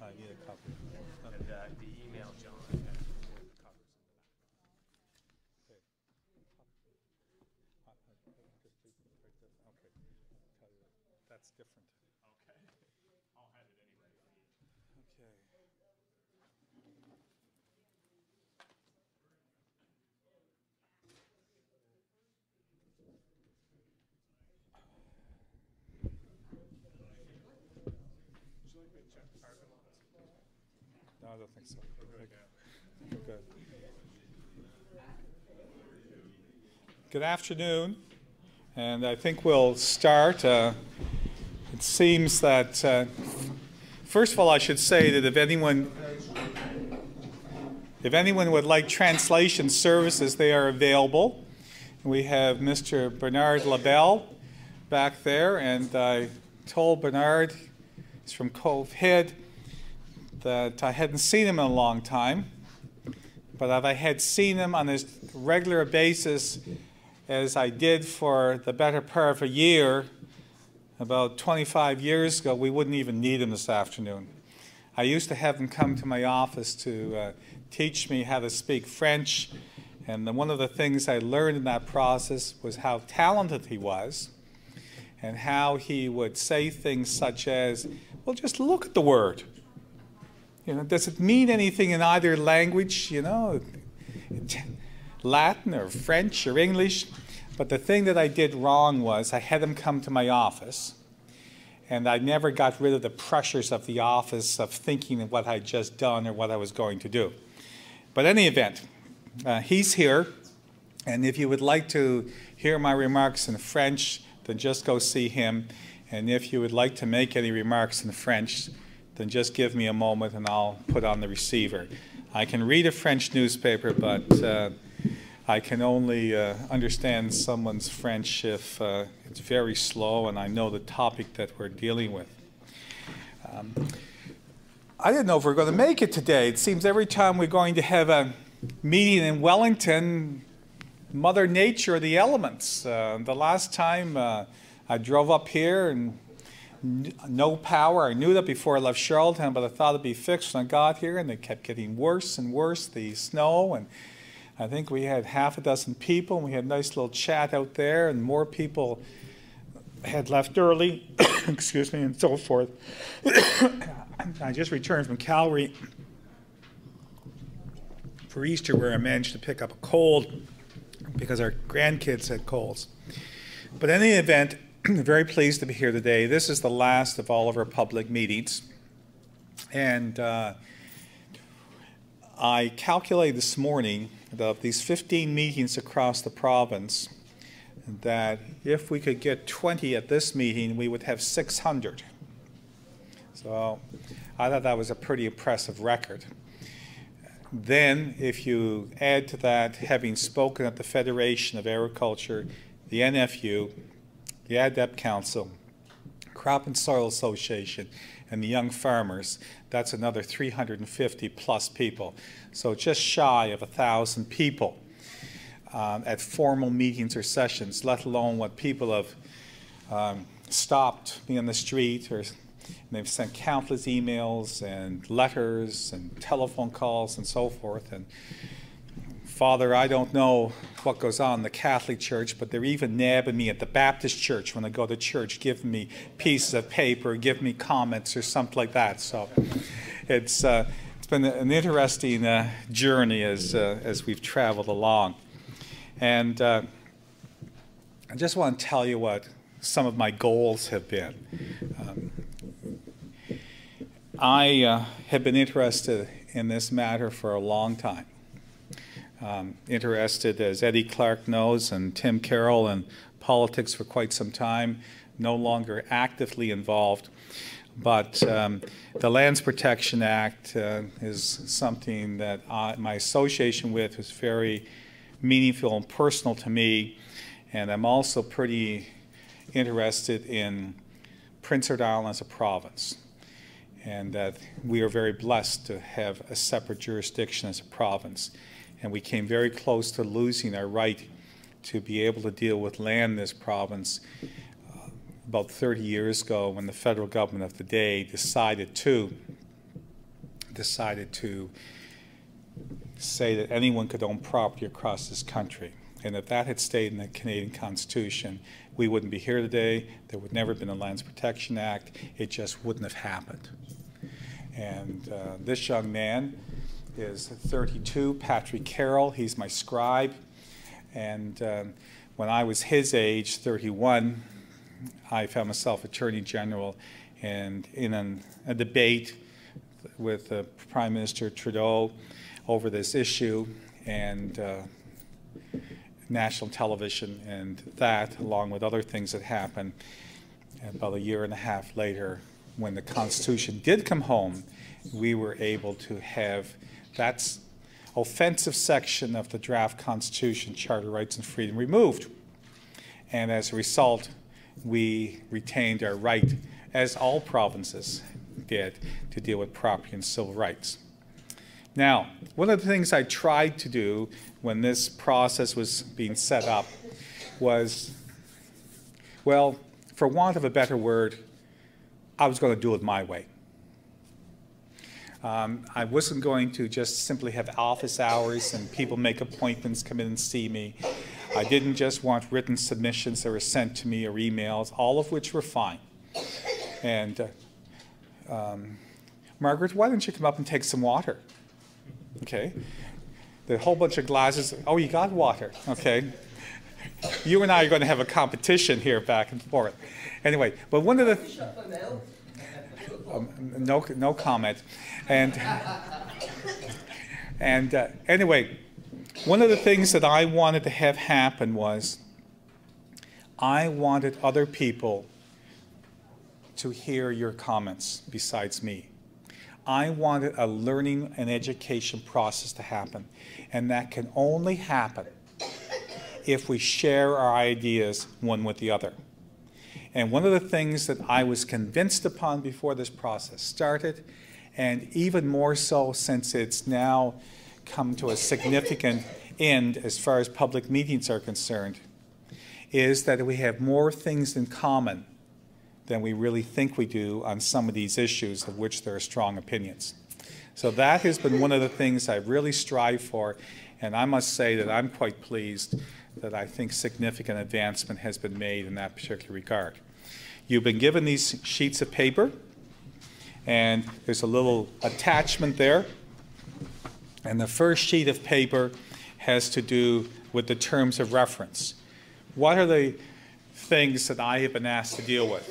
I need a copy. And uh, the email, John, has the covers. Okay. Uh, uh, just leave it right there. Okay. Tell you, That's different. Okay. I'll have it anyway. Okay. No, I don't think so. Okay. Good. Good afternoon, and I think we'll start. Uh, it seems that, uh, first of all, I should say that if anyone if anyone would like translation services, they are available. We have Mr. Bernard LaBelle back there, and I told Bernard, he's from Cove Head, that I hadn't seen him in a long time, but if I had seen him on a regular a basis, as I did for the better part of a year, about 25 years ago, we wouldn't even need him this afternoon. I used to have him come to my office to uh, teach me how to speak French, and the, one of the things I learned in that process was how talented he was, and how he would say things such as, "Well, just look at the word." You know, does it mean anything in either language? You know, Latin or French or English? But the thing that I did wrong was I had them come to my office, and I never got rid of the pressures of the office of thinking of what I'd just done or what I was going to do. But any event, uh, he's here, and if you would like to hear my remarks in French, then just go see him. And if you would like to make any remarks in French, then just give me a moment and I'll put on the receiver. I can read a French newspaper, but uh, I can only uh, understand someone's French if uh, it's very slow and I know the topic that we're dealing with. Um, I didn't know if we are going to make it today. It seems every time we're going to have a meeting in Wellington, Mother Nature, the elements. Uh, the last time uh, I drove up here and no power. I knew that before I left Charlottetown, but I thought it'd be fixed when I got here, and it kept getting worse and worse. The snow, and I think we had half a dozen people, and we had a nice little chat out there, and more people had left early, excuse me, and so forth. I just returned from Calgary for Easter, where I managed to pick up a cold because our grandkids had colds. But in any event, very pleased to be here today. This is the last of all of our public meetings. And uh, I calculated this morning that of these 15 meetings across the province, that if we could get 20 at this meeting, we would have 600. So I thought that was a pretty impressive record. Then, if you add to that having spoken at the Federation of Agriculture, the NFU, the ADAPT Council, Crop and Soil Association, and the Young Farmers, that's another 350 plus people. So just shy of a thousand people um, at formal meetings or sessions, let alone what people have um, stopped me on the street or they've sent countless emails and letters and telephone calls and so forth. And Father, I don't know what goes on in the Catholic Church, but they're even nabbing me at the Baptist Church when I go to church, giving me pieces of paper, giving me comments or something like that. So it's, uh, it's been an interesting uh, journey as, uh, as we've traveled along. And uh, I just want to tell you what some of my goals have been. Um, I uh, have been interested in this matter for a long time. Um, interested, as Eddie Clark knows, and Tim Carroll in politics for quite some time, no longer actively involved. But um, the Lands Protection Act uh, is something that I, my association with is very meaningful and personal to me. And I'm also pretty interested in Prince Edward Island as a province and that we are very blessed to have a separate jurisdiction as a province. And we came very close to losing our right to be able to deal with land in this province uh, about 30 years ago when the federal government of the day decided to decided to say that anyone could own property across this country. And if that had stayed in the Canadian Constitution, we wouldn't be here today. There would never have been a Lands Protection Act. It just wouldn't have happened. And uh, this young man is 32, Patrick Carroll. He's my scribe. And um, when I was his age, 31, I found myself Attorney General and in an, a debate with uh, Prime Minister Trudeau over this issue and uh, national television and that, along with other things that happened about a year and a half later, when the Constitution did come home, we were able to have that offensive section of the draft Constitution, Charter Rights and Freedom, removed. And as a result, we retained our right, as all provinces did, to deal with property and civil rights. Now, one of the things I tried to do when this process was being set up was, well, for want of a better word, I was going to do it my way. Um, I wasn't going to just simply have office hours and people make appointments, come in and see me. I didn't just want written submissions that were sent to me or emails, all of which were fine. And uh, um, Margaret, why don't you come up and take some water? Okay. The whole bunch of glasses. Oh, you got water. Okay. You and I are going to have a competition here back and forth. Anyway, but one of the. Um, no, no comment. And, and uh, anyway, one of the things that I wanted to have happen was I wanted other people to hear your comments besides me. I wanted a learning and education process to happen, and that can only happen if we share our ideas one with the other. And one of the things that I was convinced upon before this process started, and even more so since it's now come to a significant end as far as public meetings are concerned, is that we have more things in common than we really think we do on some of these issues of which there are strong opinions. So that has been one of the things I really strive for, and I must say that I'm quite pleased that I think significant advancement has been made in that particular regard. You've been given these sheets of paper, and there's a little attachment there. And the first sheet of paper has to do with the terms of reference. What are the things that I have been asked to deal with?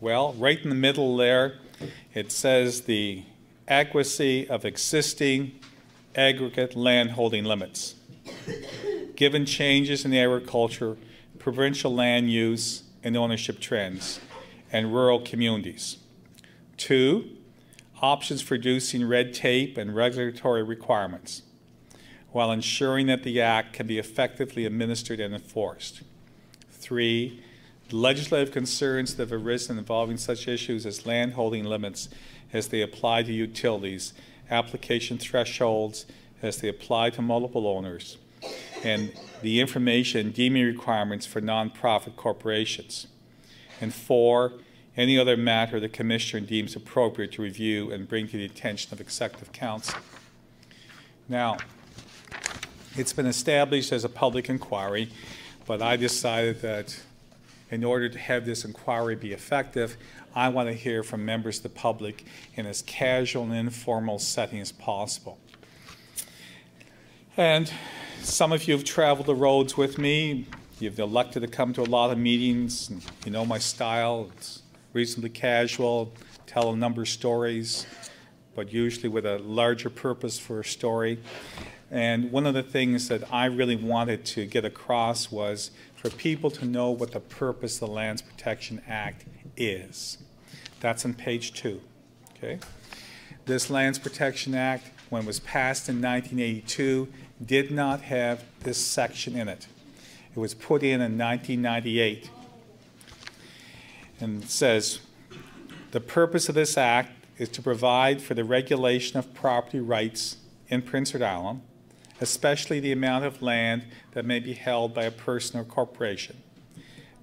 Well, right in the middle there, it says the adequacy of existing aggregate landholding limits given changes in agriculture, provincial land use and ownership trends, and rural communities. Two, options for reducing red tape and regulatory requirements, while ensuring that the Act can be effectively administered and enforced. Three, legislative concerns that have arisen involving such issues as land holding limits as they apply to utilities, application thresholds as they apply to multiple owners, and the information deeming requirements for nonprofit corporations. And four, any other matter the Commissioner deems appropriate to review and bring to the attention of Executive Council. Now, it's been established as a public inquiry, but I decided that in order to have this inquiry be effective, I want to hear from members of the public in as casual and informal setting as possible. And some of you have traveled the roads with me. You've elected to come to a lot of meetings. You know my style. It's reasonably casual, tell a number of stories, but usually with a larger purpose for a story. And one of the things that I really wanted to get across was for people to know what the purpose of the Lands Protection Act is. That's on page two. Okay? This Lands Protection Act, when it was passed in 1982, did not have this section in it. It was put in in 1998 and it says the purpose of this act is to provide for the regulation of property rights in Prince Edward Island, especially the amount of land that may be held by a person or corporation.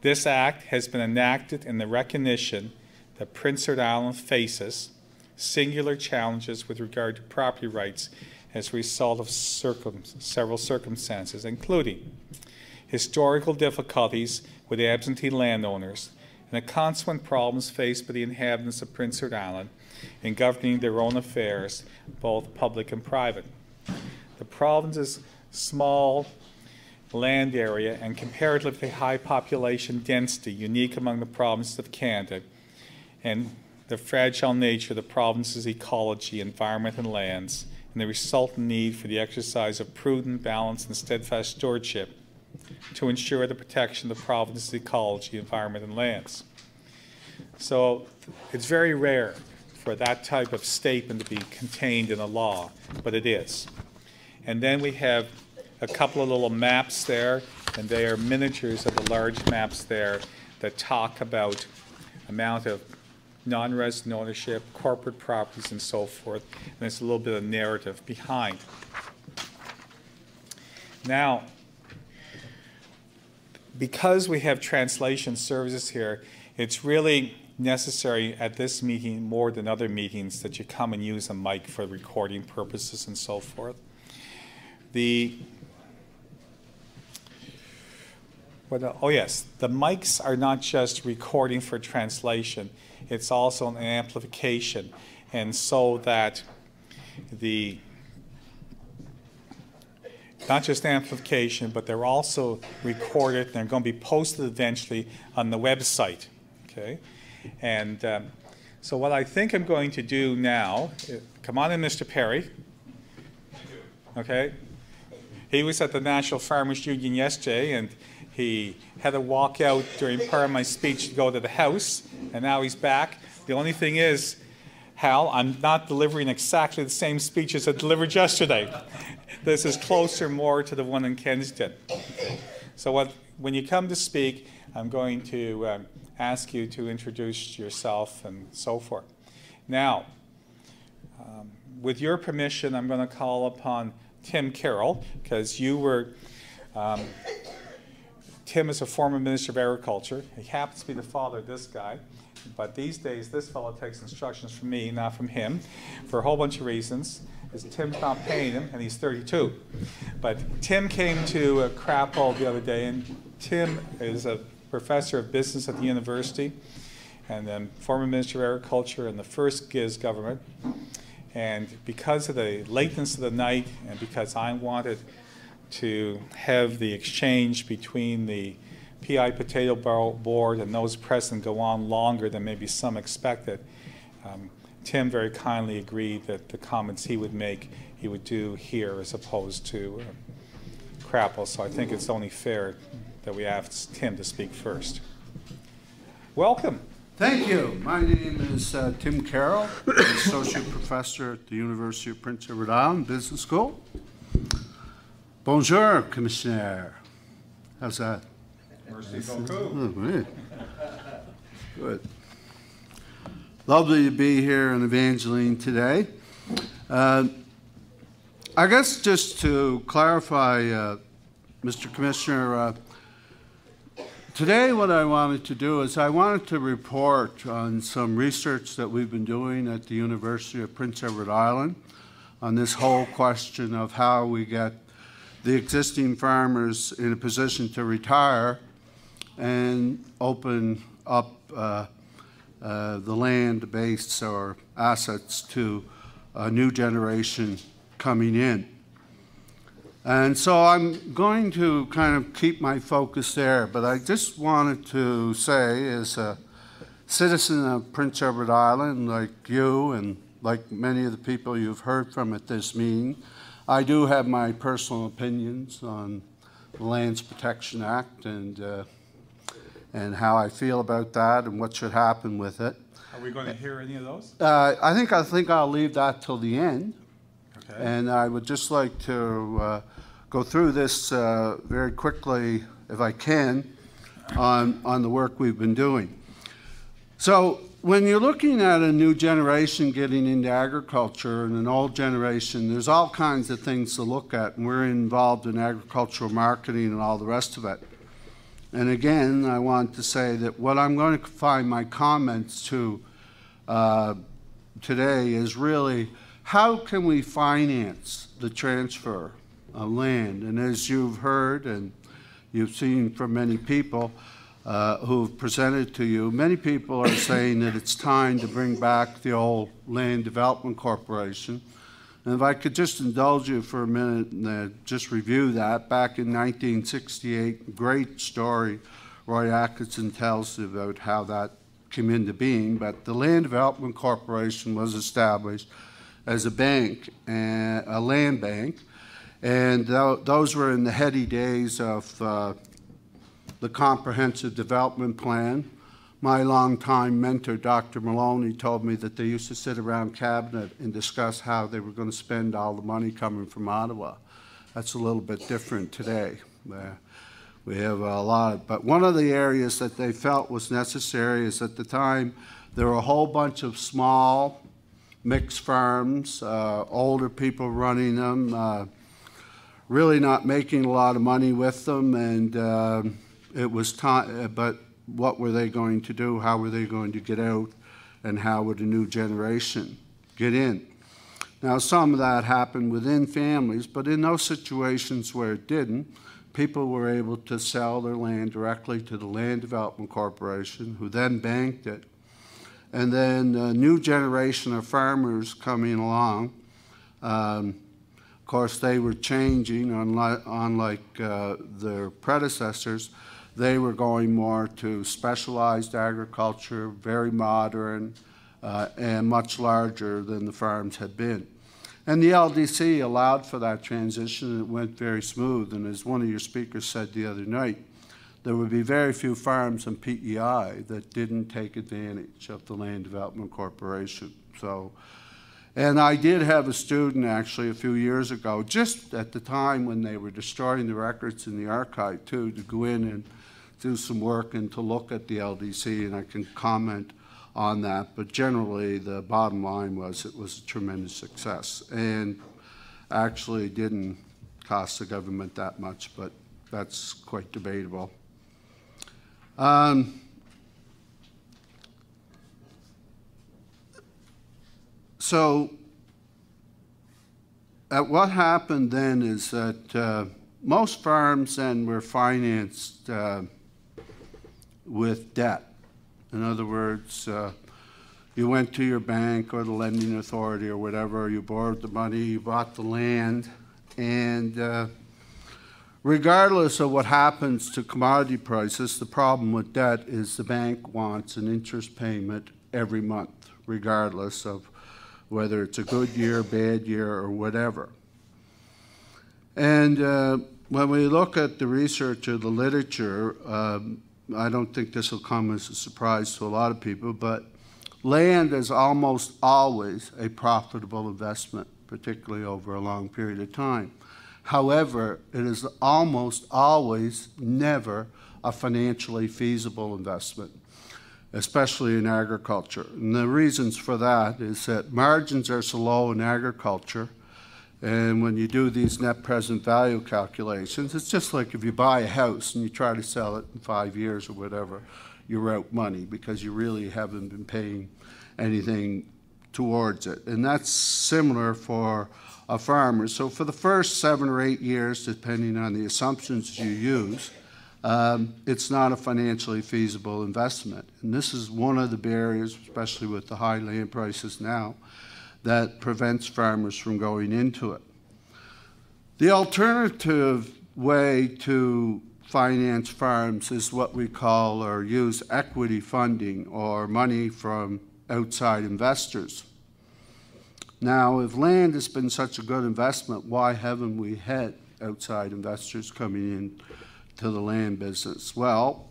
This act has been enacted in the recognition that Prince Edward Island faces singular challenges with regard to property rights as a result of circum- several circumstances, including historical difficulties with absentee landowners and the consequent problems faced by the inhabitants of Prince Edward Island in governing their own affairs, both public and private. The province's small land area and comparatively high population density, unique among the provinces of Canada, and the fragile nature of the province's ecology, environment, and lands, and the resultant need for the exercise of prudent, balanced, and steadfast stewardship to ensure the protection of the province's ecology, environment, and lands. So it's very rare for that type of statement to be contained in a law, but it is. And then we have a couple of little maps there, and they are miniatures of the large maps there that talk about amount of non-resident ownership, corporate properties, and so forth. And there's a little bit of narrative behind. Now, because we have translation services here, it's really necessary at this meeting more than other meetings that you come and use a mic for recording purposes and so forth. The what, oh yes, the mics are not just recording for translation; it's also an amplification, and so that the not just amplification, but they're also recorded and they're going to be posted eventually on the website. Okay, and um, so what I think I'm going to do now, come on in, Mr. Perry. Okay, he was at the National Farmers Union yesterday, and he had to walk out during part of my speech to go to the house, and now he's back. The only thing is, Hal, I'm not delivering exactly the same speech as I delivered yesterday. this is closer more to the one in Kensington. So what, when you come to speak, I'm going to um, ask you to introduce yourself and so forth. Now, um, with your permission, I'm going to call upon Tim Carroll because you were. Um, Tim is a former Minister of Agriculture. He happens to be the father of this guy. But these days, this fellow takes instructions from me, not from him, for a whole bunch of reasons. Is Tim's not paying him, and he's 32. But Tim came to a crap Crapaud the other day, and Tim is a professor of business at the university, and then former Minister of Agriculture in the first Ghiz government. And because of the lateness of the night, and because I wanted to have the exchange between the PEI Potato Board and those present go on longer than maybe some expected. Um, Tim very kindly agreed that the comments he would make, he would do here as opposed to uh, Crapaud. So I think it's only fair that we ask Tim to speak first. Welcome. Thank you. My name is uh, Tim Carroll, Associate Professor at the University of Prince Edward Island Business School. Bonjour, Commissioner. How's that? Merci beaucoup. Oh, Good. Lovely to be here in Evangeline today. Uh, I guess just to clarify, uh, Mr. Commissioner, uh, today what I wanted to do is I wanted to report on some research that we've been doing at the University of Prince Edward Island on this whole question of how we get the existing farmers in a position to retire and open up uh, uh, the land base or assets to a new generation coming in. And so I'm going to kind of keep my focus there, but I just wanted to say, as a citizen of Prince Edward Island, like you and like many of the people you've heard from at this meeting, I do have my personal opinions on the Lands Protection Act and uh, and how I feel about that and what should happen with it. Are we going to hear any of those? Uh, I think I think I'll leave that till the end, Okay. and I would just like to uh, go through this uh, very quickly, if I can, on on the work we've been doing. So when you're looking at a new generation getting into agriculture and an old generation, there's all kinds of things to look at, and we're involved in agricultural marketing and all the rest of it. And again, I want to say that what I'm going to find my comments to uh, today is really how can we finance the transfer of land? And as you've heard and you've seen from many people uh, who've presented to you, many people are saying that it's time to bring back the old Land Development Corporation. And if I could just indulge you for a minute and uh, just review that, back in 1968, great story Roy Atkinson tells about how that came into being, but the Land Development Corporation was established as a bank, uh, a land bank, and th- those were in the heady days of uh, the Comprehensive Development Plan. My longtime mentor, Dr. Maloney, told me that they used to sit around cabinet and discuss how they were going to spend all the money coming from Ottawa. That's a little bit different today. We have a lot, but one of the areas that they felt was necessary is at the time there were a whole bunch of small mixed farms, uh, older people running them, uh, really not making a lot of money with them, and uh, it was time. But what were they going to do? How were they going to get out? And how would a new generation get in? Now, some of that happened within families, but in those situations where it didn't, people were able to sell their land directly to the Land Development Corporation, who then banked it. And then a new generation of farmers coming along. Um, of course, they were changing, unlike, unlike uh, their predecessors. They were going more to specialized agriculture, very modern, uh, and much larger than the farms had been. And the LDC allowed for that transition, and it went very smooth. And as one of your speakers said the other night, there would be very few farms in PEI that didn't take advantage of the Land Development Corporation. So, and I did have a student actually a few years ago, just at the time when they were destroying the records in the archive too, to go in and do some work and to look at the LDC, and I can comment on that. But generally, the bottom line was it was a tremendous success and actually didn't cost the government that much, but that's quite debatable. Um, so, at what happened then is that uh, most farms then were financed uh, with debt. In other words, uh, you went to your bank or the lending authority or whatever, you borrowed the money, you bought the land, and uh, regardless of what happens to commodity prices, the problem with debt is the bank wants an interest payment every month, regardless of whether it's a good year, bad year, or whatever. And uh, when we look at the research or the literature, um, I don't think this will come as a surprise to a lot of people, but land is almost always a profitable investment, particularly over a long period of time. However, it is almost always never a financially feasible investment, especially in agriculture. And the reasons for that is that margins are so low in agriculture and when you do these net present value calculations, it's just like if you buy a house and you try to sell it in five years or whatever, you're out money because you really haven't been paying anything towards it. And that's similar for a farmer. So for the first seven or eight years, depending on the assumptions you use, um, it's not a financially feasible investment. And this is one of the barriers, especially with the high land prices now, that prevents farmers from going into it. The alternative way to finance farms is what we call or use equity funding or money from outside investors. Now, if land has been such a good investment, why haven't we had outside investors coming in to the land business? Well,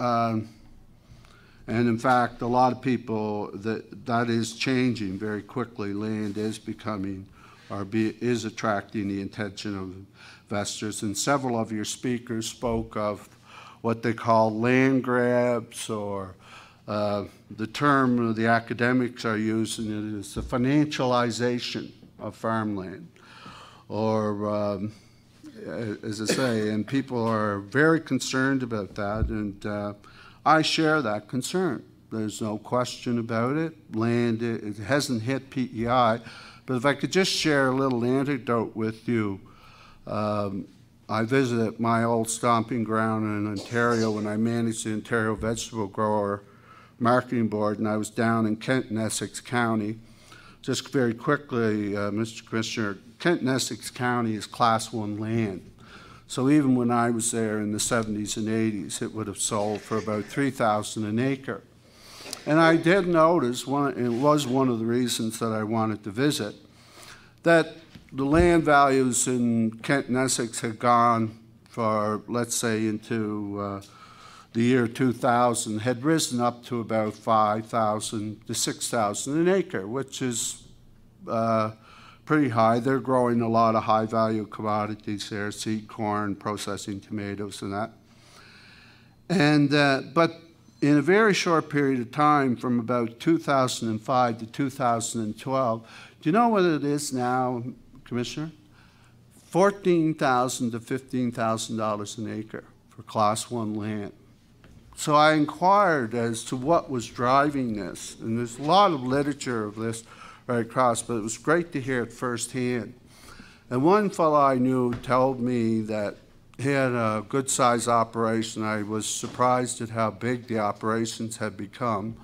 um, and in fact, a lot of people, that, that is changing very quickly. Land is becoming, or be, is attracting the attention of investors. And several of your speakers spoke of what they call land grabs, or uh, the term the academics are using it is the financialization of farmland. Or, um, as I say, and people are very concerned about that. And uh, I share that concern. There's no question about it. Land, it hasn't hit PEI. But if I could just share a little anecdote with you. Um, I visited my old stomping ground in Ontario when I managed the Ontario Vegetable Grower Marketing Board, and I was down in Kent and Essex County. Just very quickly, uh, Mr. Commissioner, Kent and Essex County is Class 1 land. So even when I was there in the 70s and 80s, it would have sold for about 3000 an acre. And I did notice, one, it was one of the reasons that I wanted to visit, that the land values in Kent and Essex had gone for, let's say, into uh, the year 2000, had risen up to about 5,000 to 6,000 an acre, which is uh, pretty high. They're growing a lot of high value commodities there seed corn, processing tomatoes, and that. And, uh, but in a very short period of time, from about 2005 to 2012, do you know what it is now, Commissioner? 14,000 to $15,000 an acre for Class 1 land. So I inquired as to what was driving this, and there's a lot of literature of this right across, but it was great to hear it firsthand. And one fellow I knew told me that he had a good sized operation. I was surprised at how big the operations had become.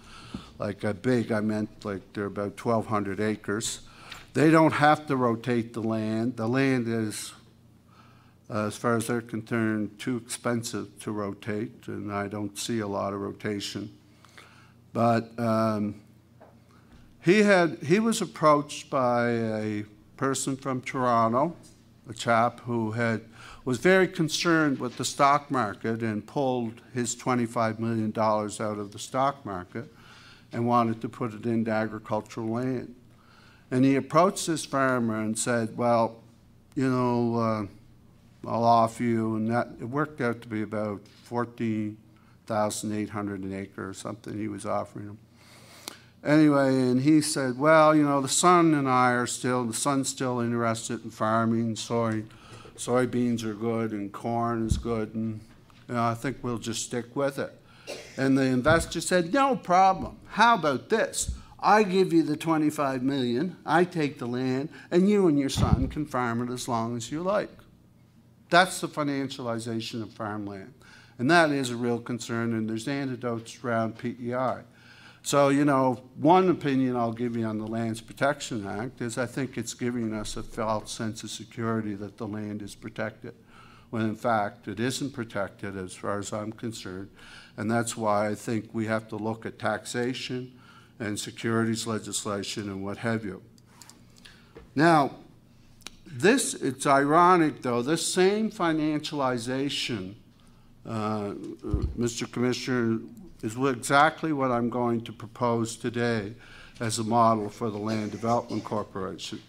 Like a big, I meant like they're about 1,200 acres. They don't have to rotate the land. The land is, uh, as far as they're concerned, too expensive to rotate, and I don't see a lot of rotation. But um, he had he was approached by a person from Toronto, a chap who had was very concerned with the stock market and pulled his $25 million out of the stock market and wanted to put it into agricultural land. And he approached this farmer and said, Well, you know, uh, I'll offer you, and that it worked out to be about 14,800 an acre or something he was offering him. Anyway, and he said, Well, you know, the son and I are still, the son's still interested in farming, soy, soybeans are good, and corn is good, and you know, I think we'll just stick with it. And the investor said, No problem. How about this? I give you the 25 million, I take the land, and you and your son can farm it as long as you like. That's the financialization of farmland. And that is a real concern, and there's antidotes around PEI. So, you know, one opinion I'll give you on the Lands Protection Act is I think it's giving us a false sense of security that the land is protected, when in fact it isn't protected as far as I'm concerned. And that's why I think we have to look at taxation and securities legislation and what have you. Now, this, it's ironic though, this same financialization, uh, Mr. Commissioner, is exactly what I'm going to propose today as a model for the Land Development Corporation.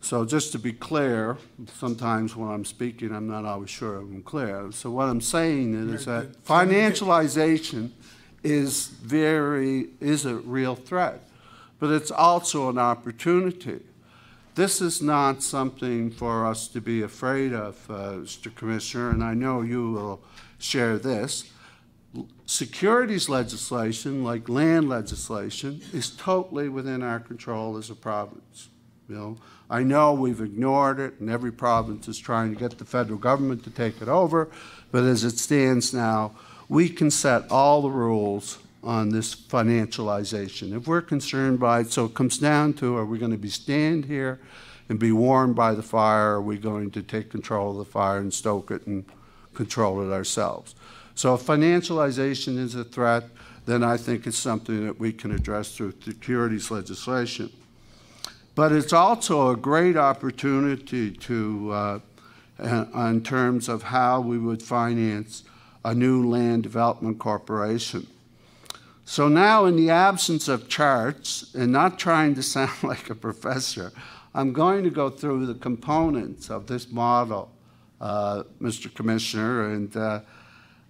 So just to be clear, sometimes when I'm speaking, I'm not always sure I'm clear. So what I'm saying is that financialization is very, is a real threat, but it's also an opportunity. This is not something for us to be afraid of, uh, Mr. Commissioner, and I know you will share this. Securities legislation, like land legislation, is totally within our control as a province. You know, I know we've ignored it, and every province is trying to get the federal government to take it over, but as it stands now, we can set all the rules on this financialization. If we're concerned by it, so it comes down to are we going to be stand here and be warmed by the fire, or are we going to take control of the fire and stoke it and control it ourselves? So if financialization is a threat, then I think it's something that we can address through securities legislation. But it's also a great opportunity to, uh, in terms of how we would finance a new land development corporation. So now, in the absence of charts, and not trying to sound like a professor, I'm going to go through the components of this model, uh, Mr. Commissioner, and uh,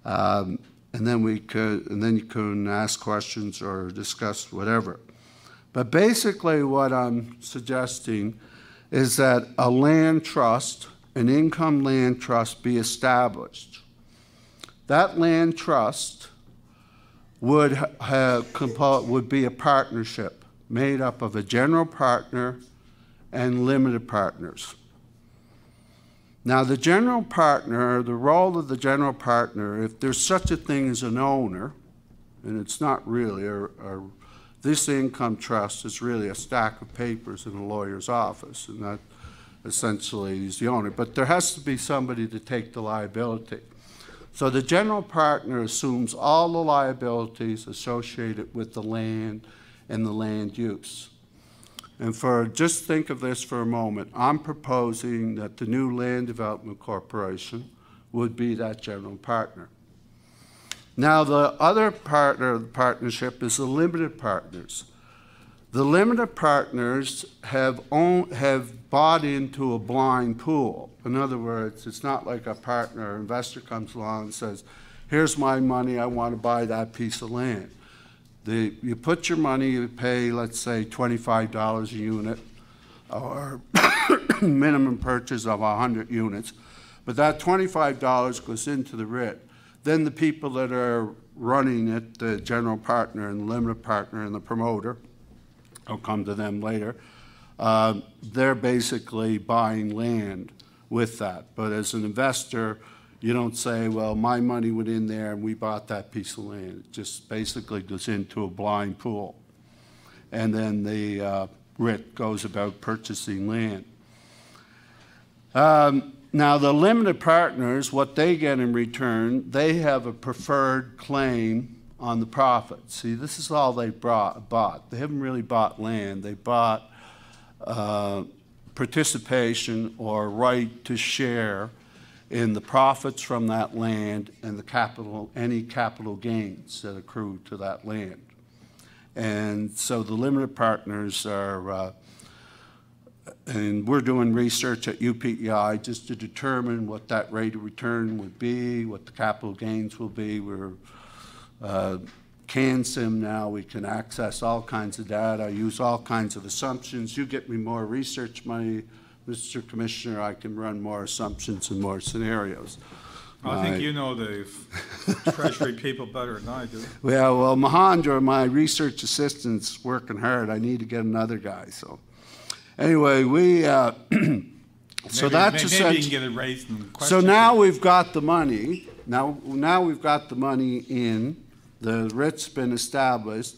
um, and then we could, and then you can ask questions or discuss whatever. But basically, what I'm suggesting is that a land trust, an income land trust, be established. That land trust would have, would be a partnership made up of a general partner and limited partners. Now, the general partner, the role of the general partner, if there's such a thing as an owner, and it's not really, or, or this income trust is really a stack of papers in a lawyer's office, and that essentially is the owner. But there has to be somebody to take the liability. So the general partner assumes all the liabilities associated with the land and the land use. And for, just think of this for a moment. I'm proposing that the new Land Development Corporation would be that general partner. Now, the other partner of the partnership is the limited partners. The limited partners have, own, have bought into a blind pool. In other words, it's not like a partner or investor comes along and says, here's my money, I want to buy that piece of land. The, you put your money, you pay, let's say, $25 a unit, or minimum purchase of 100 units, but that $25 goes into the REIT. Then the people that are running it, the general partner and the limited partner and the promoter, I'll come to them later, uh, they're basically buying land with that. But as an investor, you don't say, well, my money went in there and we bought that piece of land. It just basically goes into a blind pool. And then the uh, REIT goes about purchasing land. Um, now, the limited partners, what they get in return, they have a preferred claim on the profit. See, this is all they brought, bought. They haven't really bought land. They bought uh, participation or right to share in the profits from that land and the capital, any capital gains that accrue to that land. And so the limited partners are, uh, and we're doing research at UPEI just to determine what that rate of return would be, what the capital gains will be. We're uh, CanSim now, we can access all kinds of data, use all kinds of assumptions. You get me more research money, Mr. Commissioner, I can run more assumptions and more scenarios. I think you know the Treasury people better than I do. Yeah, well, Mahendra, my research assistant's working hard. I need to get another guy, so. Anyway, we, uh, so Maybe- that's may- Maybe you can get it raised in So now we've got the money, now, now we've got the money in, the REIT's been established.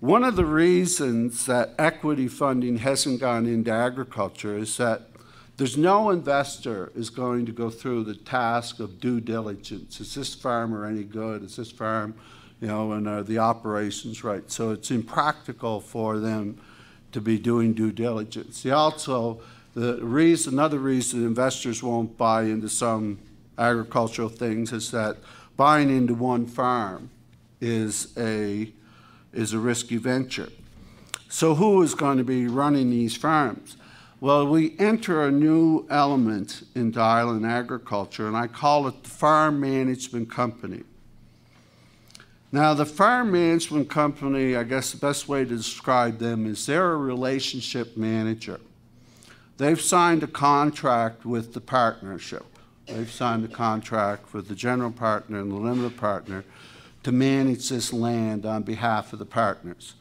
One of the reasons that equity funding hasn't gone into agriculture is that there's no investor is going to go through the task of due diligence. Is this farmer any good? Is this farm, you know, and are the operations right? So it's impractical for them to be doing due diligence. The also, the reason, another reason investors won't buy into some agricultural things is that buying into one farm is a, is a risky venture. So who is going to be running these farms? Well, we enter a new element into island agriculture, and I call it the farm management company. Now, the farm management company, I guess the best way to describe them is they're a relationship manager. They've signed a contract with the partnership. They've signed a contract with the general partner and the limited partner to manage this land on behalf of the partners,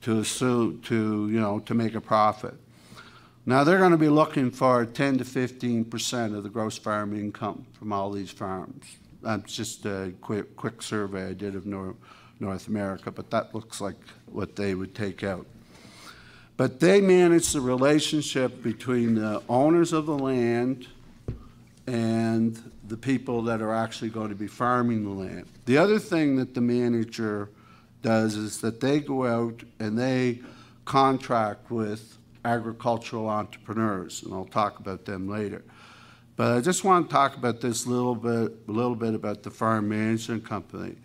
to assume, to, you know, to make a profit. Now, they're going to be looking for 10 to 15 percent of the gross farm income from all these farms. That's just a quick, quick survey I did of Nor- North America, but that looks like what they would take out. But they manage the relationship between the owners of the land and the people that are actually going to be farming the land. The other thing that the manager does is that they go out and they contract with agricultural entrepreneurs, and I'll talk about them later. But I just want to talk about this little bit, a little bit about the farm management company.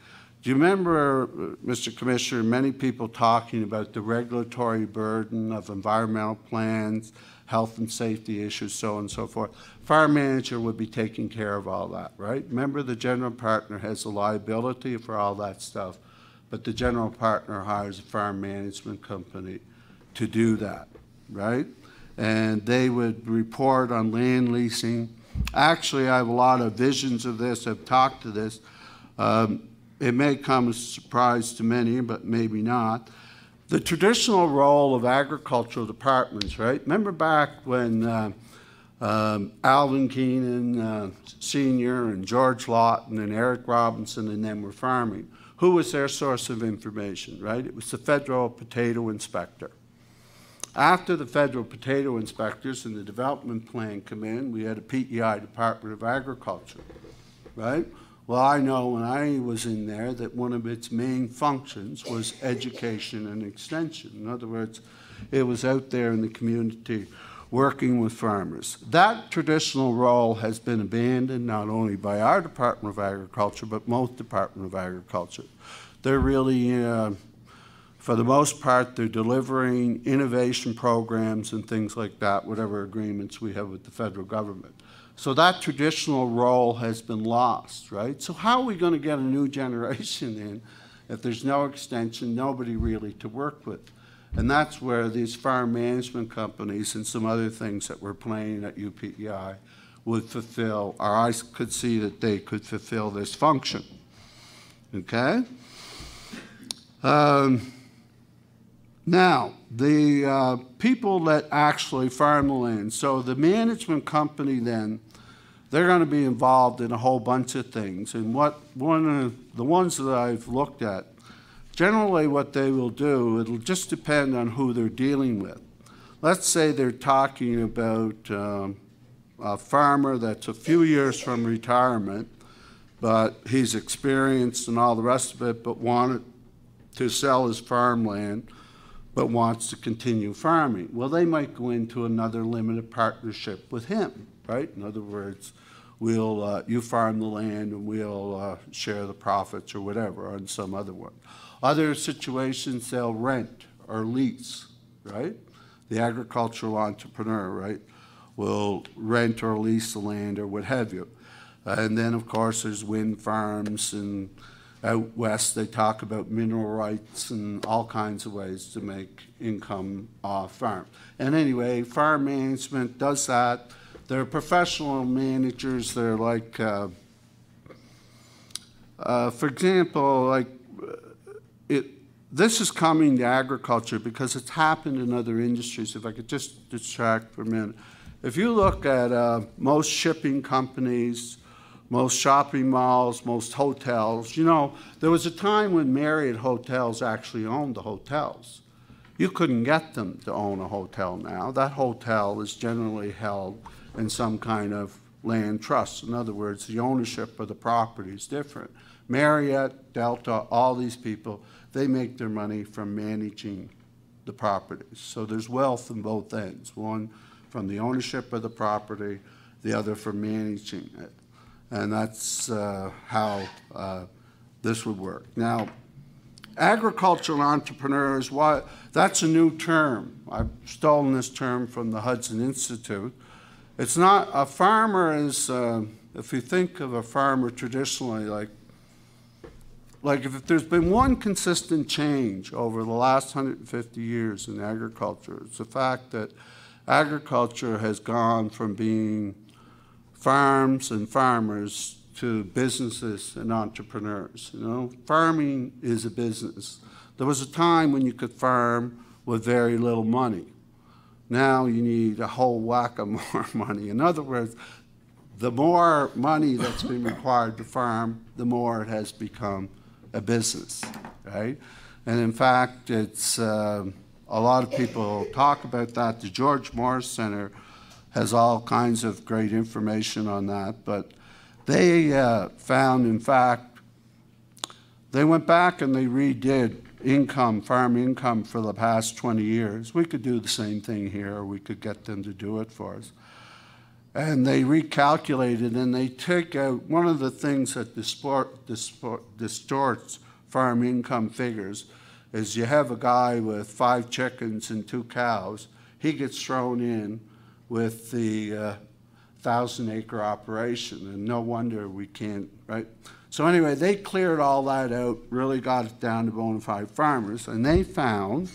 Do you remember, uh, Mr. Commissioner, many people talking about the regulatory burden of environmental plans, health and safety issues, so on and so forth? Farm manager would be taking care of all that, right? Remember, the general partner has a liability for all that stuff, but the general partner hires a farm management company to do that, right? And they would report on land leasing. Actually, I have a lot of visions of this. I've talked to this. Um, it may come as a surprise to many, but maybe not. The traditional role of agricultural departments, right? Remember back when uh, um, Alvin Keenan uh, Sr. and George Lawton and Eric Robinson and them were farming. Who was their source of information, right? It was the federal potato inspector. After the federal potato inspectors and the development plan come in, we had a PEI, Department of Agriculture, right? Well, I know when I was in there that one of its main functions was education and extension. In other words, it was out there in the community working with farmers. That traditional role has been abandoned not only by our Department of Agriculture, but most Department of Agriculture. They're really, uh, for the most part, they're delivering innovation programs and things like that, whatever agreements we have with the federal government. So that traditional role has been lost, right? So how are we going to get a new generation in if there's no extension, nobody really to work with? And that's where these farm management companies and some other things that we're playing at UPEI would fulfill, or I could see that they could fulfill this function. Okay? Um, now, the uh, people that actually farm the land, so the management company then, they're going to be involved in a whole bunch of things. And what one of the ones that I've looked at Generally, what they will do, it'll just depend on who they're dealing with. Let's say they're talking about um, a farmer that's a few years from retirement, but he's experienced and all the rest of it, but wanted to sell his farmland, but wants to continue farming. Well, they might go into another limited partnership with him, right? In other words, we'll uh, you farm the land and we'll uh, share the profits or whatever on some other one. Other situations, they'll rent or lease, right? The agricultural entrepreneur, right, will rent or lease the land or what have you. And then, of course, there's wind farms, and out west they talk about mineral rights and all kinds of ways to make income off farm. And anyway, farm management does that. They're professional managers. They're like, uh, uh, for example, like it, this is coming to agriculture because it's happened in other industries. If I could just distract for a minute. If you look at uh, most shipping companies, most shopping malls, most hotels, you know, there was a time when Marriott hotels actually owned the hotels. You couldn't get them to own a hotel now. That hotel is generally held in some kind of land trust. In other words, the ownership of the property is different. Marriott, Delta, all these people, they make their money from managing the properties. So there's wealth in both ends, one from the ownership of the property, the other from managing it. And that's uh, how uh, this would work. Now, agricultural entrepreneurs, what, that's a new term. I've stolen this term from the Hudson Institute. It's not, a farmer is, uh, if you think of a farmer traditionally, like like if there's been one consistent change over the last 150 years in agriculture, it's the fact that agriculture has gone from being farms and farmers to businesses and entrepreneurs. You know, farming is a business. There was a time when you could farm with very little money. Now you need a whole whack of more money. In other words, the more money that's been required to farm, the more it has become a business, right? And in fact, it's uh, a lot of people talk about that. The George Morris Center has all kinds of great information on that, but they uh, found, in fact, they went back and they redid income, farm income for the past 20 years. We could do the same thing here, we could get them to do it for us. And they recalculated and they take out one of the things that distort, distort, distorts farm income figures is you have a guy with five chickens and two cows, he gets thrown in with the uh, thousand acre operation, and no wonder we can't, right? So, anyway, they cleared all that out, really got it down to bona fide farmers, and they found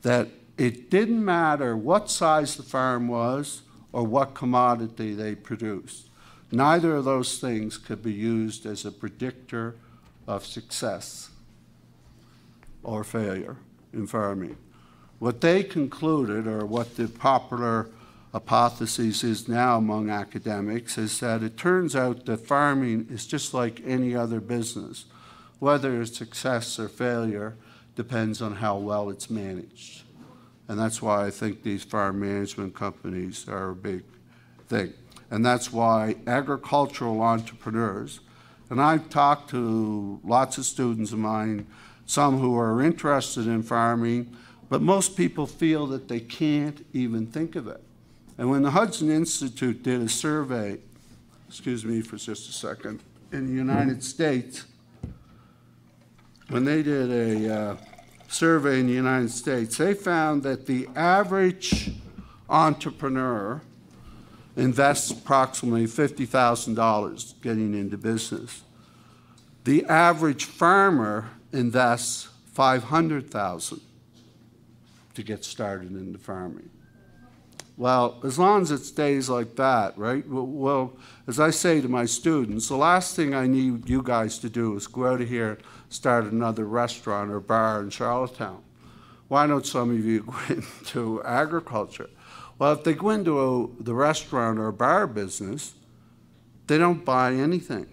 that it didn't matter what size the farm was, or what commodity they produced. Neither of those things could be used as a predictor of success or failure in farming. What they concluded, or what the popular hypothesis is now among academics, is that it turns out that farming is just like any other business. Whether it's success or failure depends on how well it's managed. And that's why I think these farm management companies are a big thing. And that's why agricultural entrepreneurs, and I've talked to lots of students of mine, some who are interested in farming, but most people feel that they can't even think of it. And when the Hudson Institute did a survey, excuse me for just a second, in the United States, when they did a uh, survey in the United States, they found that the average entrepreneur invests approximately $50,000 getting into business. The average farmer invests 500,000 to get started into farming. Well, as long as it stays like that, right? Well, as I say to my students, the last thing I need you guys to do is go out of here, start another restaurant or bar in Charlottetown. Why don't some of you go into agriculture? Well, if they go into a, the restaurant or bar business, they don't buy anything.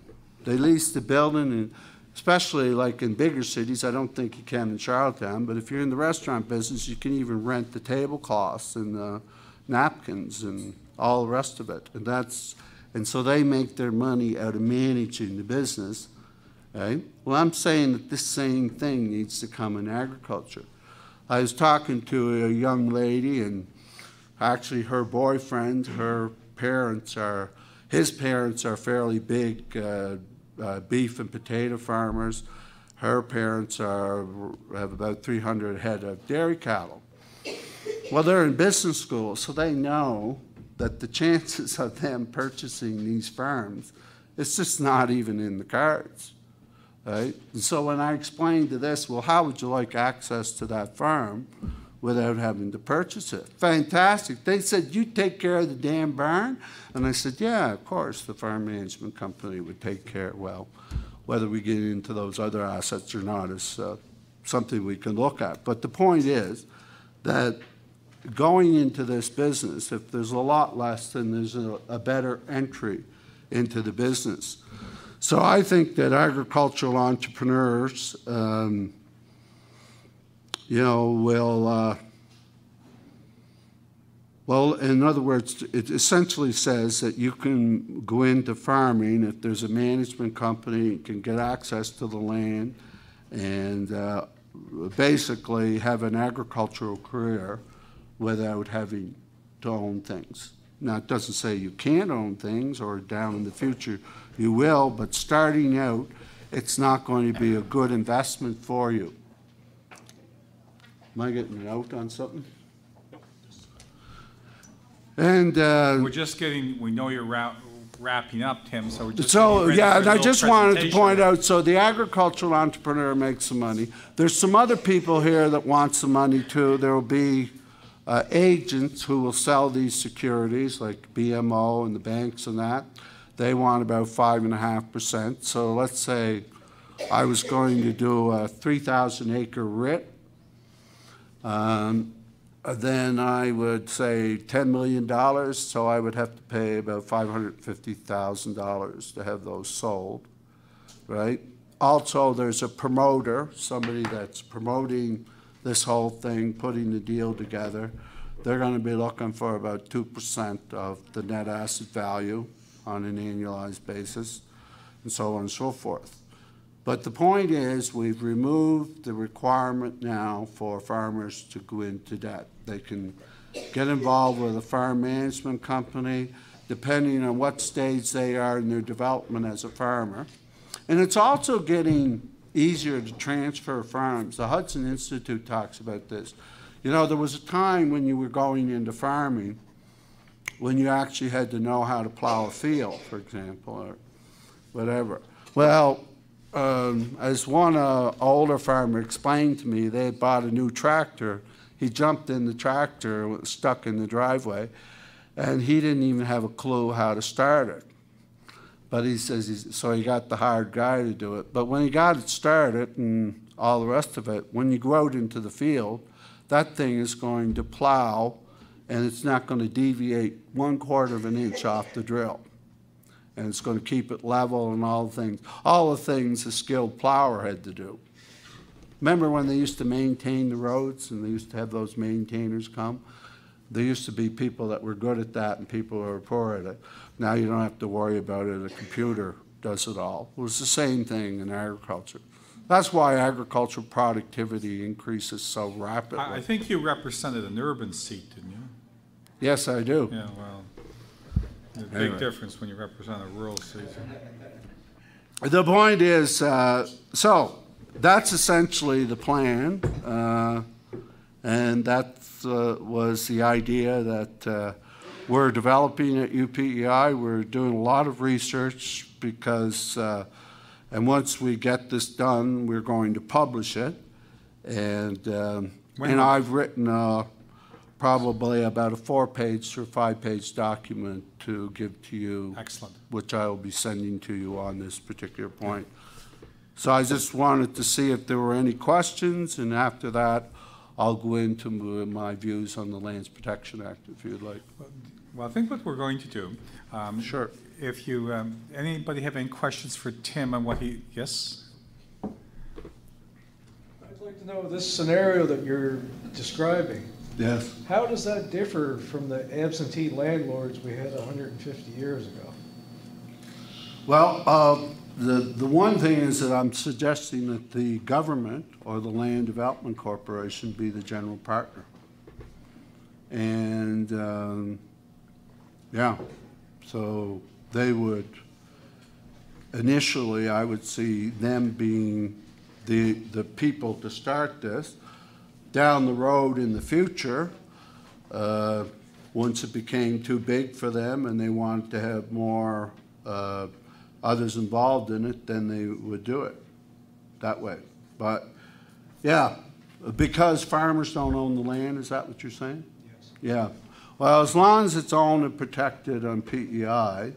They lease the building, and especially like in bigger cities, I don't think you can in Charlottetown, but if you're in the restaurant business, you can even rent the tablecloths and the napkins and all the rest of it. And that's and so they make their money out of managing the business. Right? Well, I'm saying that this same thing needs to come in agriculture. I was talking to a young lady, and actually her boyfriend, her parents are, his parents are fairly big uh, uh, beef and potato farmers. Her parents are have about 300 head of dairy cattle. Well, they're in business school, so they know that the chances of them purchasing these farms, it's just not even in the cards. Right? And so when I explained to this, well, how would you like access to that farm without having to purchase it? Fantastic. They said, you take care of the damn barn? And I said, yeah, of course, the farm management company would take care. Well, whether we get into those other assets or not is uh, something we can look at. But the point is that going into this business, if there's a lot less, then there's a, a better entry into the business. So I think that agricultural entrepreneurs, um, you know, will, uh, well, in other words, it essentially says that you can go into farming if there's a management company, can get access to the land, and uh, basically have an agricultural career without having to own things. Now, it doesn't say you can't own things or down in the future you will, but starting out, it's not going to be a good investment for you. Am I getting note on something? And uh, We're just getting, we know you're wrap- wrapping up, Tim, so we're just. So, yeah, and I just wanted to point out, so the agricultural entrepreneur makes some money. There's some other people here that want some money too. There will be uh, agents who will sell these securities, like BMO and the banks and that. They want about five and a half percent. So let's say I was going to do a 3,000 acre REIT. Um, then I would say $10 million, so I would have to pay about $550,000 to have those sold, right? Also, there's a promoter, somebody that's promoting this whole thing, putting the deal together. They're going to be looking for about 2% of the net asset value on an annualized basis, and so on and so forth. But the point is, we've removed the requirement now for farmers to go into debt. They can get involved with a farm management company, depending on what stage they are in their development as a farmer. And it's also getting easier to transfer farms. The Hudson Institute talks about this. You know, there was a time when you were going into farming when you actually had to know how to plow a field, for example, or whatever. Well, um, as one uh, older farmer explained to me, they had bought a new tractor. He jumped in the tractor, stuck in the driveway, and he didn't even have a clue how to start it. But he says, he's, so he got the hired guy to do it. But when he got it started and all the rest of it, when you go out into the field, that thing is going to plow and it's not going to deviate one quarter of an inch off the drill. And it's going to keep it level and all the things, all the things a skilled plower had to do. Remember when they used to maintain the roads and they used to have those maintainers come? There used to be people that were good at that and people who were poor at it. Now you don't have to worry about it. A computer does it all. It was the same thing in agriculture. That's why agricultural productivity increases so rapidly. I, I think you represented an urban seat, didn't you? Yes, I do. Yeah, well, there's a big difference when you represent a rural seat. The point is, uh, so that's essentially the plan, uh, and that uh, was the idea that uh, we're developing at UPEI. We're doing a lot of research because, uh, and once we get this done, we're going to publish it. And um, and I've written uh, probably about a four-page or five-page document to give to you Excellent. which I will be sending to you on this particular point. So I just wanted to see if there were any questions, and after that, I'll go into my views on the Lands Protection Act, if you'd like. Well, I think what we're going to do. um, Sure. If you, um, anybody have any questions for Tim on what he, yes? I'd like to know this scenario that you're describing, Yes. how does that differ from the absentee landlords we had 150 years ago? Well, uh, the, the one thing is that I'm suggesting that the government or the Land Development Corporation be the general partner. And, um, yeah, so they would, initially, I would see them being the, the people to start this. Down the road in the future, uh, once it became too big for them and they wanted to have more uh, others involved in it, then they would do it that way. But, yeah, because farmers don't own the land, is that what you're saying? Yes. Yeah. Well, as long as it's owned and protected on PEI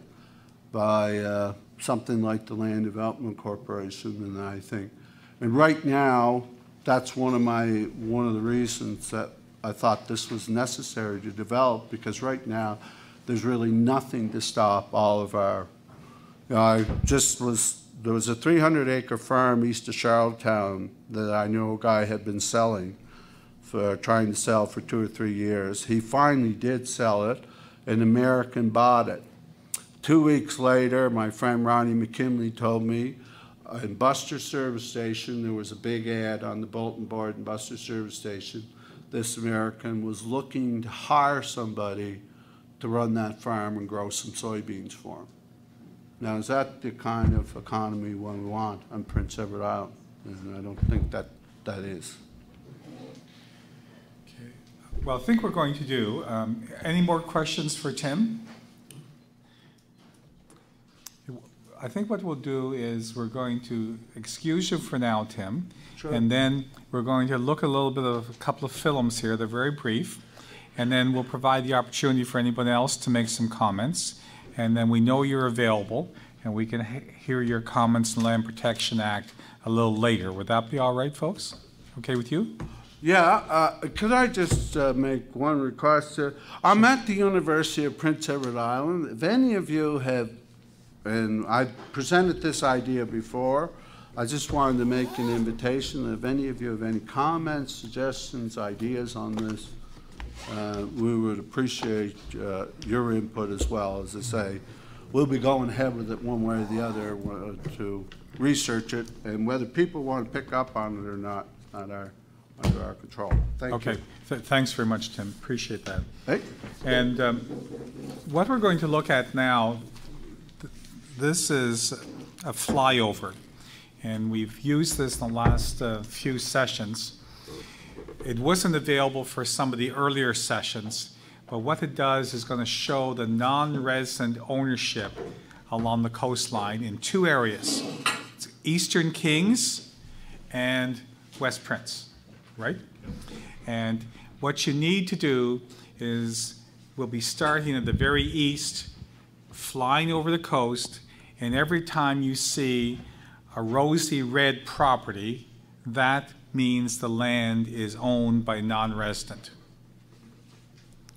by uh, something like the Land Development Corporation, and I think, and right now, that's one of my, one of the reasons that I thought this was necessary to develop, because right now, there's really nothing to stop all of our, I just was, there was a 300 acre farm east of Charlottetown that I knew a guy had been selling for trying to sell for two or three years. He finally did sell it. And an American bought it. Two weeks later, my friend Ronnie McKinley told me uh, in Buster Service Station, there was a big ad on the bulletin board in Buster Service Station. This American was looking to hire somebody to run that farm and grow some soybeans for him. Now, is that the kind of economy one we want on Prince Edward Island? And I don't think that that is. Okay. Well, I think we're going to do, um, any more questions for Tim? I think what we'll do is we're going to excuse you for now, Tim. Sure. And then we're going to look a little bit of a couple of films here. They're very brief. And then we'll provide the opportunity for anyone else to make some comments. And then we know you're available, and we can hear your comments on the Land Protection Act a little later. Would that be all right, folks? Okay with you? Yeah, uh, could I just uh, make one request here? I'm at the University of Prince Edward Island. If any of you have, and I've presented this idea before, I just wanted to make an invitation. If any of you have any comments, suggestions, ideas on this, uh, we would appreciate uh, your input as well. As I say, we'll be going ahead with it one way or the other uh, to research it, and whether people want to pick up on it or not, it's not our, under our control. Thank you. Okay, Th- thanks very much, Tim. Appreciate that. Hey, And um, what we're going to look at now, th- this is a flyover, and we've used this in the last uh, few sessions. It wasn't available for some of the earlier sessions, but what it does is going to show the non-resident ownership along the coastline in two areas. It's Eastern Kings and West Prince, right? And what you need to do is, we'll be starting at the very east, flying over the coast, And every time you see a rosy red property, that means the land is owned by non-resident.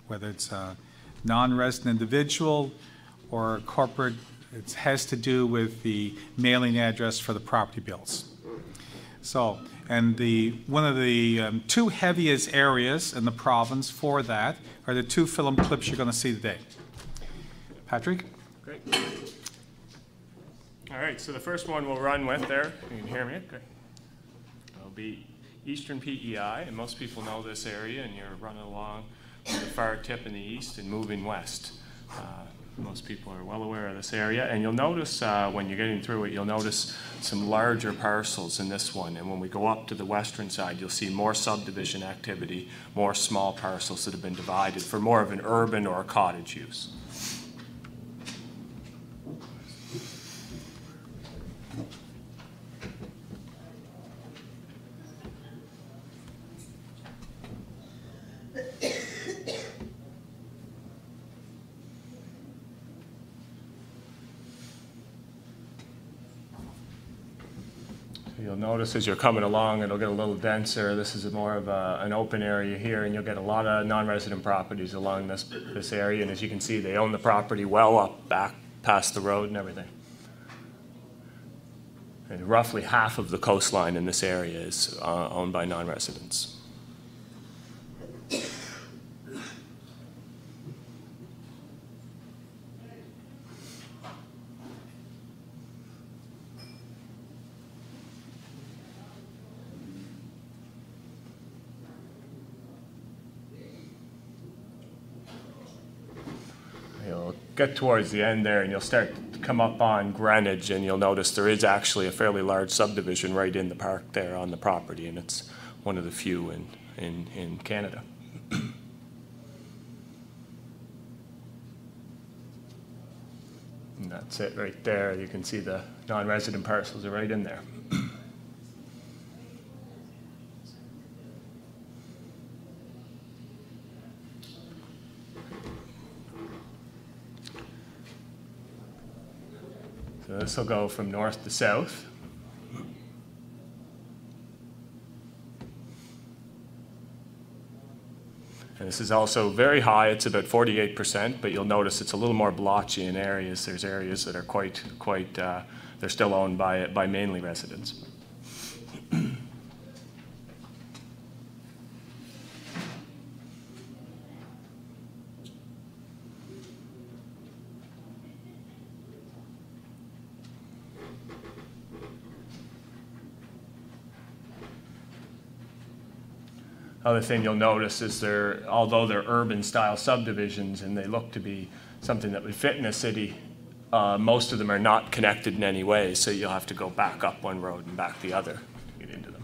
Whether it's a non-resident individual or a corporate, it has to do with the mailing address for the property bills. So, and the, one of the um, two heaviest areas in the province for that are the two film clips you're going to see today. Patrick? Great. All right, so the first one we'll run with there, you can hear me? Okay. It'll be Eastern PEI, and most people know this area, and you're running along the far tip in the east and moving west. Uh, most people are well aware of this area, and you'll notice uh, when you're getting through it, you'll notice some larger parcels in this one. And when we go up to the western side, you'll see more subdivision activity, more small parcels that have been divided for more of an urban or cottage use. You'll notice as you're coming along, it'll get a little denser. This is more of a, an open area here, and you'll get a lot of non-resident properties along this, this area. And as you can see, they own the property well up back past the road and everything. And roughly half of the coastline in this area is uh, owned by non-residents. You'll get towards the end there and you'll start to come up on Greenwich and you'll notice there is actually a fairly large subdivision right in the park there on the property and it's one of the few in, in, in Canada. And that's it right there. You can see the non-resident parcels are right in there. So this will go from north to south. And this is also very high, it's about 48%, but you'll notice it's a little more blotchy in areas. There's areas that are quite, quite, uh, they're still owned by, by mainly residents. Other thing you'll notice is they're, although they're urban style subdivisions and they look to be something that would fit in a city, uh, most of them are not connected in any way, so you'll have to go back up one road and back the other to get into them.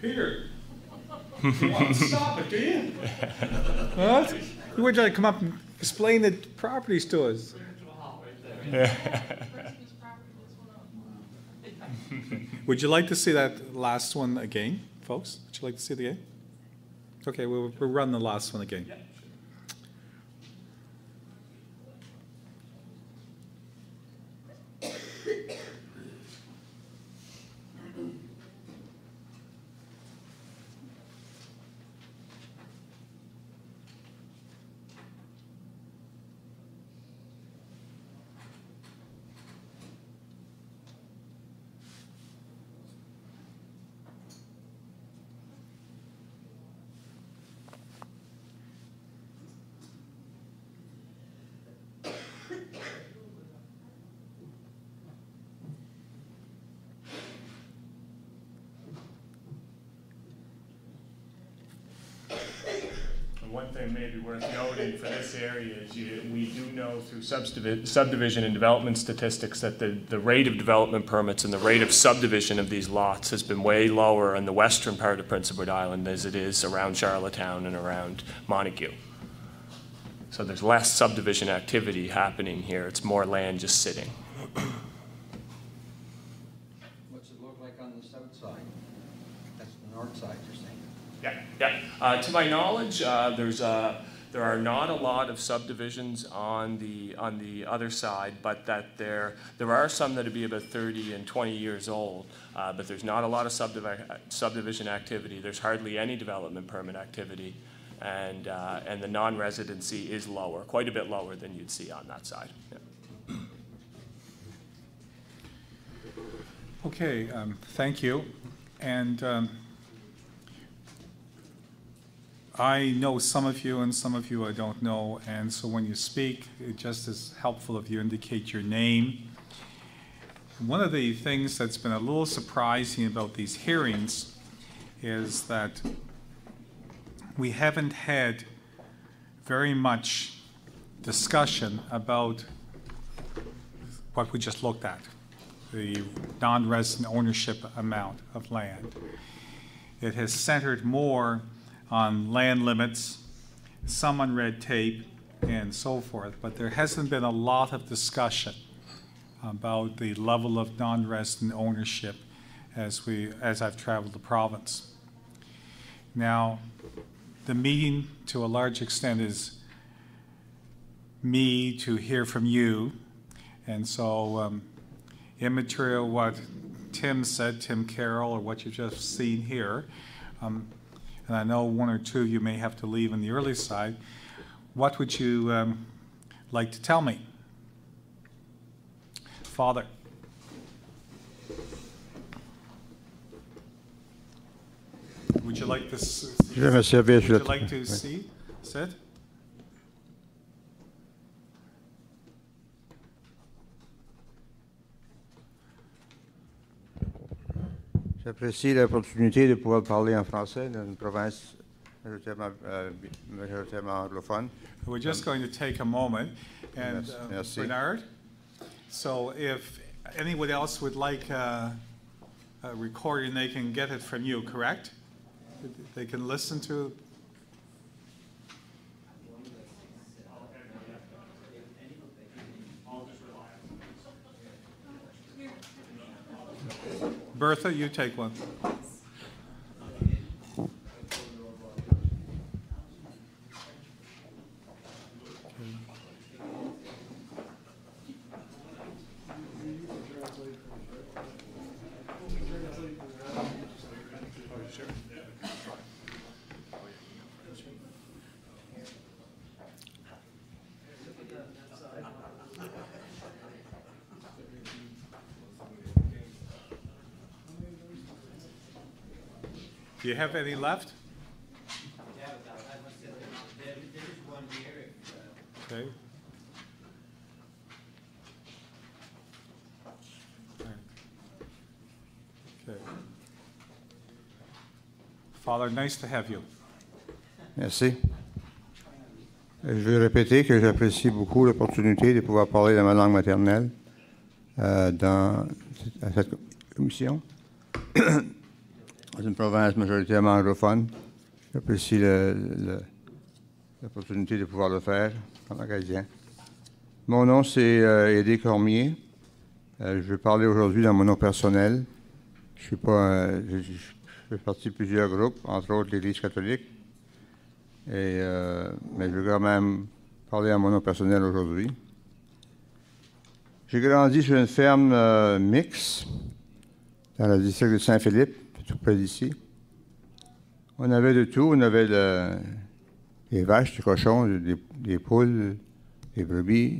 Peter. You want to stop it, do you? What? You would like to come up and explain the properties to us. Would you like to see that last one again, folks? Would you like to see it again? Okay, we'll, we'll run the last one again. Maybe worth noting for this area is you, we do know through subdivi- subdivision and development statistics that the, the rate of development permits and the rate of subdivision of these lots has been way lower in the western part of Prince Edward Island as it is around Charlottetown and around Montague. So there's less subdivision activity happening here. It's more land just sitting. What's it look like on the south side? That's the north side, you're saying? Yeah, yeah. Uh, to my knowledge, uh, there's uh, there are not a lot of subdivisions on the on the other side, but that there there are some that would be about 30 and 20 years old. Uh, but there's not a lot of subdivi- subdivision activity. There's hardly any development permit activity, and uh, and the non-residency is lower, quite a bit lower than you'd see on that side. Yeah. Okay, um, thank you. And um, I know some of you and some of you I don't know, and so when you speak, it just is helpful if you indicate your name. One of the things that's been a little surprising about these hearings is that we haven't had very much discussion about what we just looked at, the non-resident ownership amount of land. It has centered more on land limits, some on red tape, and so forth, but there hasn't been a lot of discussion about the level of non-resident ownership as we, as I've traveled the province. Now, the meeting, to a large extent, is me to hear from you, and so um, immaterial what Tim said, Tim Carroll, or what you've just seen here. Um, and I know one or two of you may have to leave on the early side. What would you um, like to tell me? Father. Would you like this? Je vais me servir sur Would you like to see, sit? J'apprécie l'opportunité de pouvoir parler en français dans une province majoritairement, euh, anglophone. We're just going to take a moment, and uh. Bernard, so if anyone else would like uh, a recording, they can get it from you, correct? They can listen to, Bertha, you take one. Have any left? Okay. Okay. Father, nice to have you. Merci. Je veux répéter que j'apprécie beaucoup l'opportunité de pouvoir parler dans ma langue maternelle euh, dans à cette commission. Dans une province majoritairement anglophone. J'apprécie l'opportunité de pouvoir le faire en acadien. Mon nom, c'est euh, Eddie Cormier. Euh, je vais parler aujourd'hui dans mon nom personnel. Je suis pas, je, je fais partie de plusieurs groupes, entre autres l'Église catholique. Et, euh, mais je vais quand même parler à mon nom personnel aujourd'hui. J'ai grandi sur une ferme euh, mixte dans le district de Saint-Philippe, près d'ici. On avait de tout. On avait de- des vaches, des cochons, des, poules, des brebis.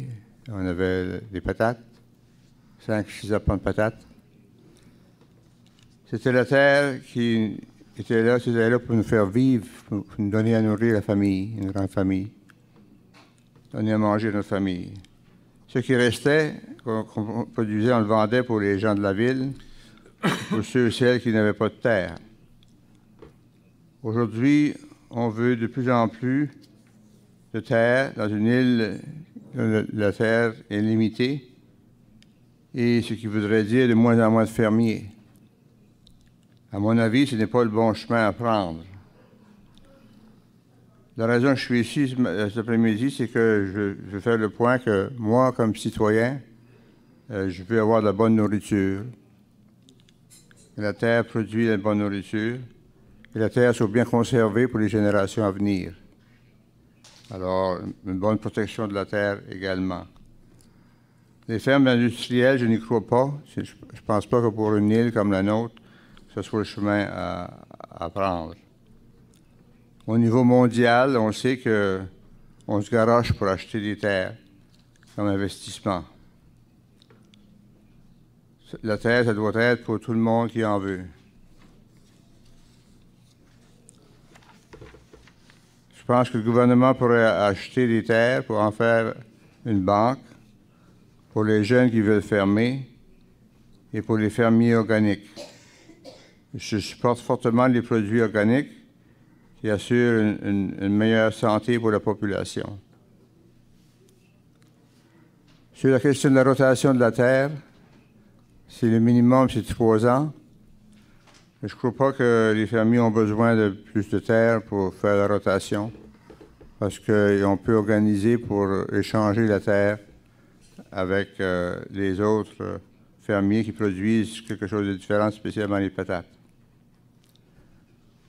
On avait des patates, cinq, six arpents de patates. C'était la terre qui était là, c'était là pour nous faire vivre, pour nous donner à nourrir la famille, une grande famille, donner à manger à notre famille. Ce qui restait, qu'on produisait, on le vendait pour les gens de la ville, pour ceux et celles qui n'avaient pas de terre. Aujourd'hui, on veut de plus en plus de terre dans une île où la- terre est limitée, et ce qui voudrait dire de moins en moins de fermiers. À mon avis, ce n'est pas le bon chemin à prendre. La raison que je suis ici cet après-midi, c'est que je, je veux faire le point que moi, comme citoyen, euh, je veux avoir de la bonne nourriture. La terre produit la bonne nourriture. Que la terre soit bien conservée pour les générations à venir. Alors, une bonne protection de la terre également. Les fermes industrielles, je n'y crois pas. Je ne pense pas que pour une île comme la nôtre, ce soit le chemin à, à prendre. Au niveau mondial, on sait que on se garoche pour acheter des terres comme investissement. La terre, ça doit être pour tout le monde qui en veut. Je pense que le gouvernement pourrait acheter des terres pour en faire une banque pour les jeunes qui veulent fermer et pour les fermiers organiques. Je supporte fortement les produits organiques qui assurent une, une- meilleure santé pour la population. Sur la question de la rotation de la terre, c'est le minimum, c'est trois ans. Je ne crois pas que les fermiers ont besoin de plus de terre pour faire la rotation, parce qu'on peut organiser pour échanger la terre avec euh, les autres fermiers qui produisent quelque chose de différent, spécialement les patates.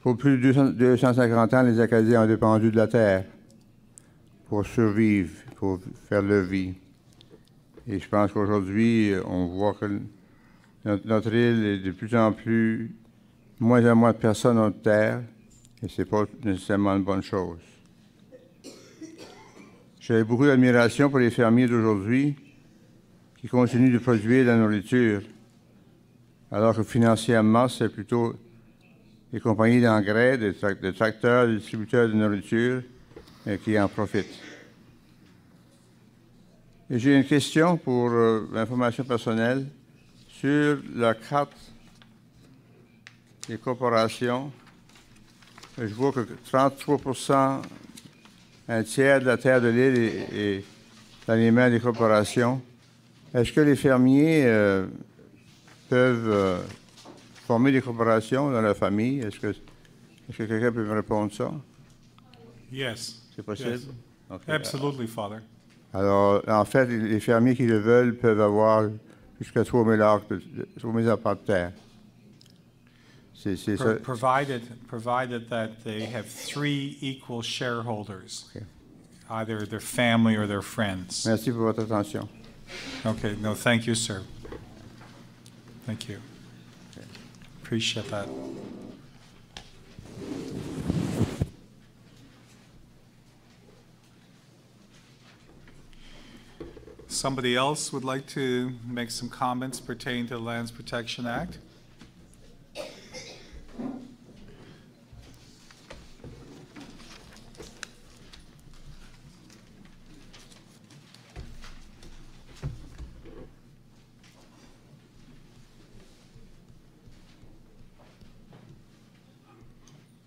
Pour plus de 200 250 ans, les Acadiens ont dépendu de la terre pour survivre, pour faire leur vie. Et je pense qu'aujourd'hui, on voit que notre, île est de plus en plus, moins en moins de personnes de terre, et ce n'est pas nécessairement une bonne chose. J'ai beaucoup d'admiration pour les fermiers d'aujourd'hui qui continuent de produire de la nourriture, alors que financièrement, c'est plutôt les compagnies d'engrais, des trac- des tracteurs, des distributeurs de nourriture euh, qui en profitent. J'ai une question pour euh, l'information personnelle sur la carte des corporations. Je vois que 33% un tiers de la terre de l'île est, est dans les mains des corporations. Est-ce que les fermiers euh, peuvent euh, former des corporations dans leur famille? Est-ce que, quelqu'un peut me répondre ça? Yes. C'est possible? Yes. Absolutely, Father. Alors, en fait, les fermiers qui le veulent peuvent avoir jusqu'à 3 000 acres, de- de- 3 000 acres de terre. C'est c'est ça. Provided, provided that they have three equal shareholders, Okay. either their family or their friends. Merci pour votre attention. Okay, no, thank you, sir. Thank you. Appreciate that. Somebody else would like to make some comments pertaining to the Lands Protection Act?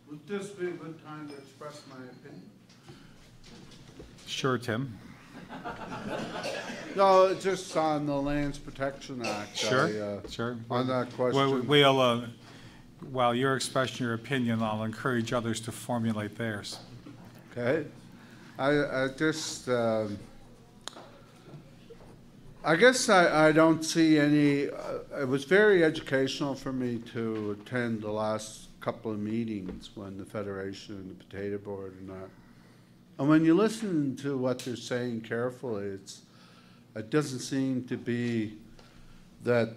Would this be a good time to express my opinion? Sure, Tim. No, just on the Lands Protection Act. Sure, I, uh, sure. On that Well, question. We'll, uh, while you're expressing your opinion, I'll encourage others to formulate theirs. Okay. I, I just, um, I guess I, I don't see any, uh, it was very educational for me to attend the last couple of meetings when the Federation and the Potato Board and that. And when you listen to what they're saying carefully, it's, it doesn't seem to be that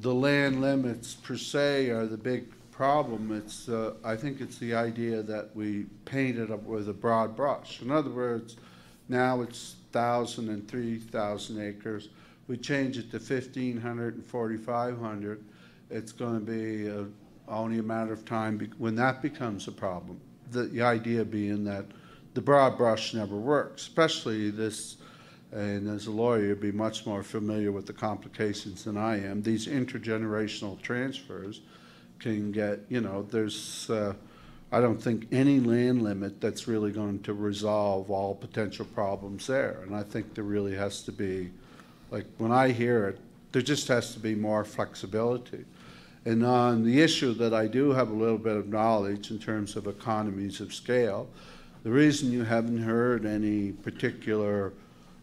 the land limits per se are the big problem. It's, uh, I think it's the idea that we paint it up with a broad brush. In other words, now it's thousand and three thousand acres. We change it to fifteen hundred and forty-five hundred. It's gonna be uh, only a matter of time when that becomes a problem. The, the idea being that the broad brush never works, especially this, and as a lawyer, you'd be much more familiar with the complications than I am. These intergenerational transfers can get, you know, there's, uh, I don't think any land limit that's really going to resolve all potential problems there. And I think there really has to be, like, when I hear it, there just has to be more flexibility. And on the issue that I do have a little bit of knowledge in terms of economies of scale, The reason you haven't heard any particular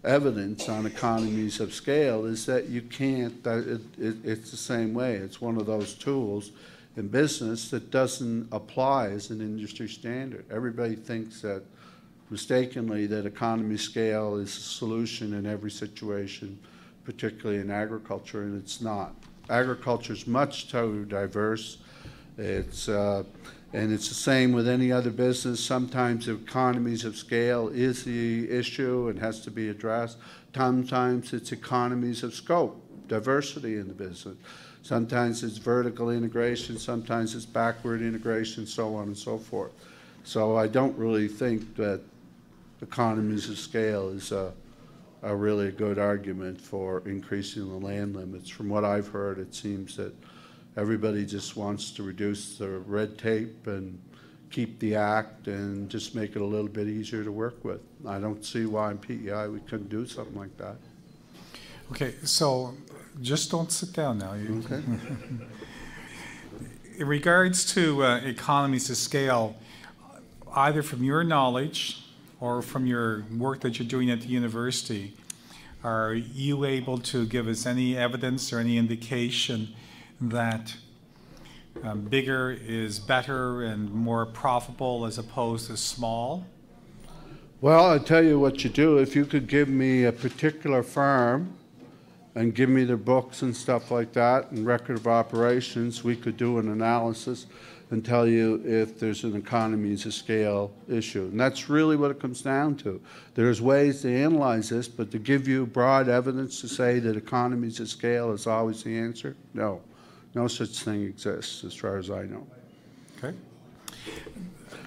evidence on economies of scale is that you can't, it, it, it's the same way. It's one of those tools in business that doesn't apply as an industry standard. Everybody thinks that mistakenly that economy scale is a solution in every situation, particularly in agriculture, and it's not. Agriculture is much too diverse. It's uh, and it's the same with any other business. Sometimes economies of scale is the issue and has to be addressed. Sometimes it's economies of scope, diversity in the business. Sometimes it's vertical integration, sometimes it's backward integration, so on and so forth. So I don't really think that economies of scale is a, a really good argument for increasing the land limits. From what I've heard, it seems that everybody just wants to reduce the red tape and keep the act and just make it a little bit easier to work with. I don't see why in PEI we couldn't do something like that. Okay, so just don't sit down now. You- Okay? In regards to uh, economies of scale, either from your knowledge or from your work that you're doing at the university, are you able to give us any evidence or any indication that um, bigger is better and more profitable as opposed to small? Well, I'll tell you what you do. If you could give me a particular farm and give me their books and stuff like that and record of operations, we could do an analysis and tell you if there's an economies of scale issue. And that's really what it comes down to. There's ways to analyze this, but to give you broad evidence to say that economies of scale is always the answer, no. No such thing exists, as far as I know. Okay.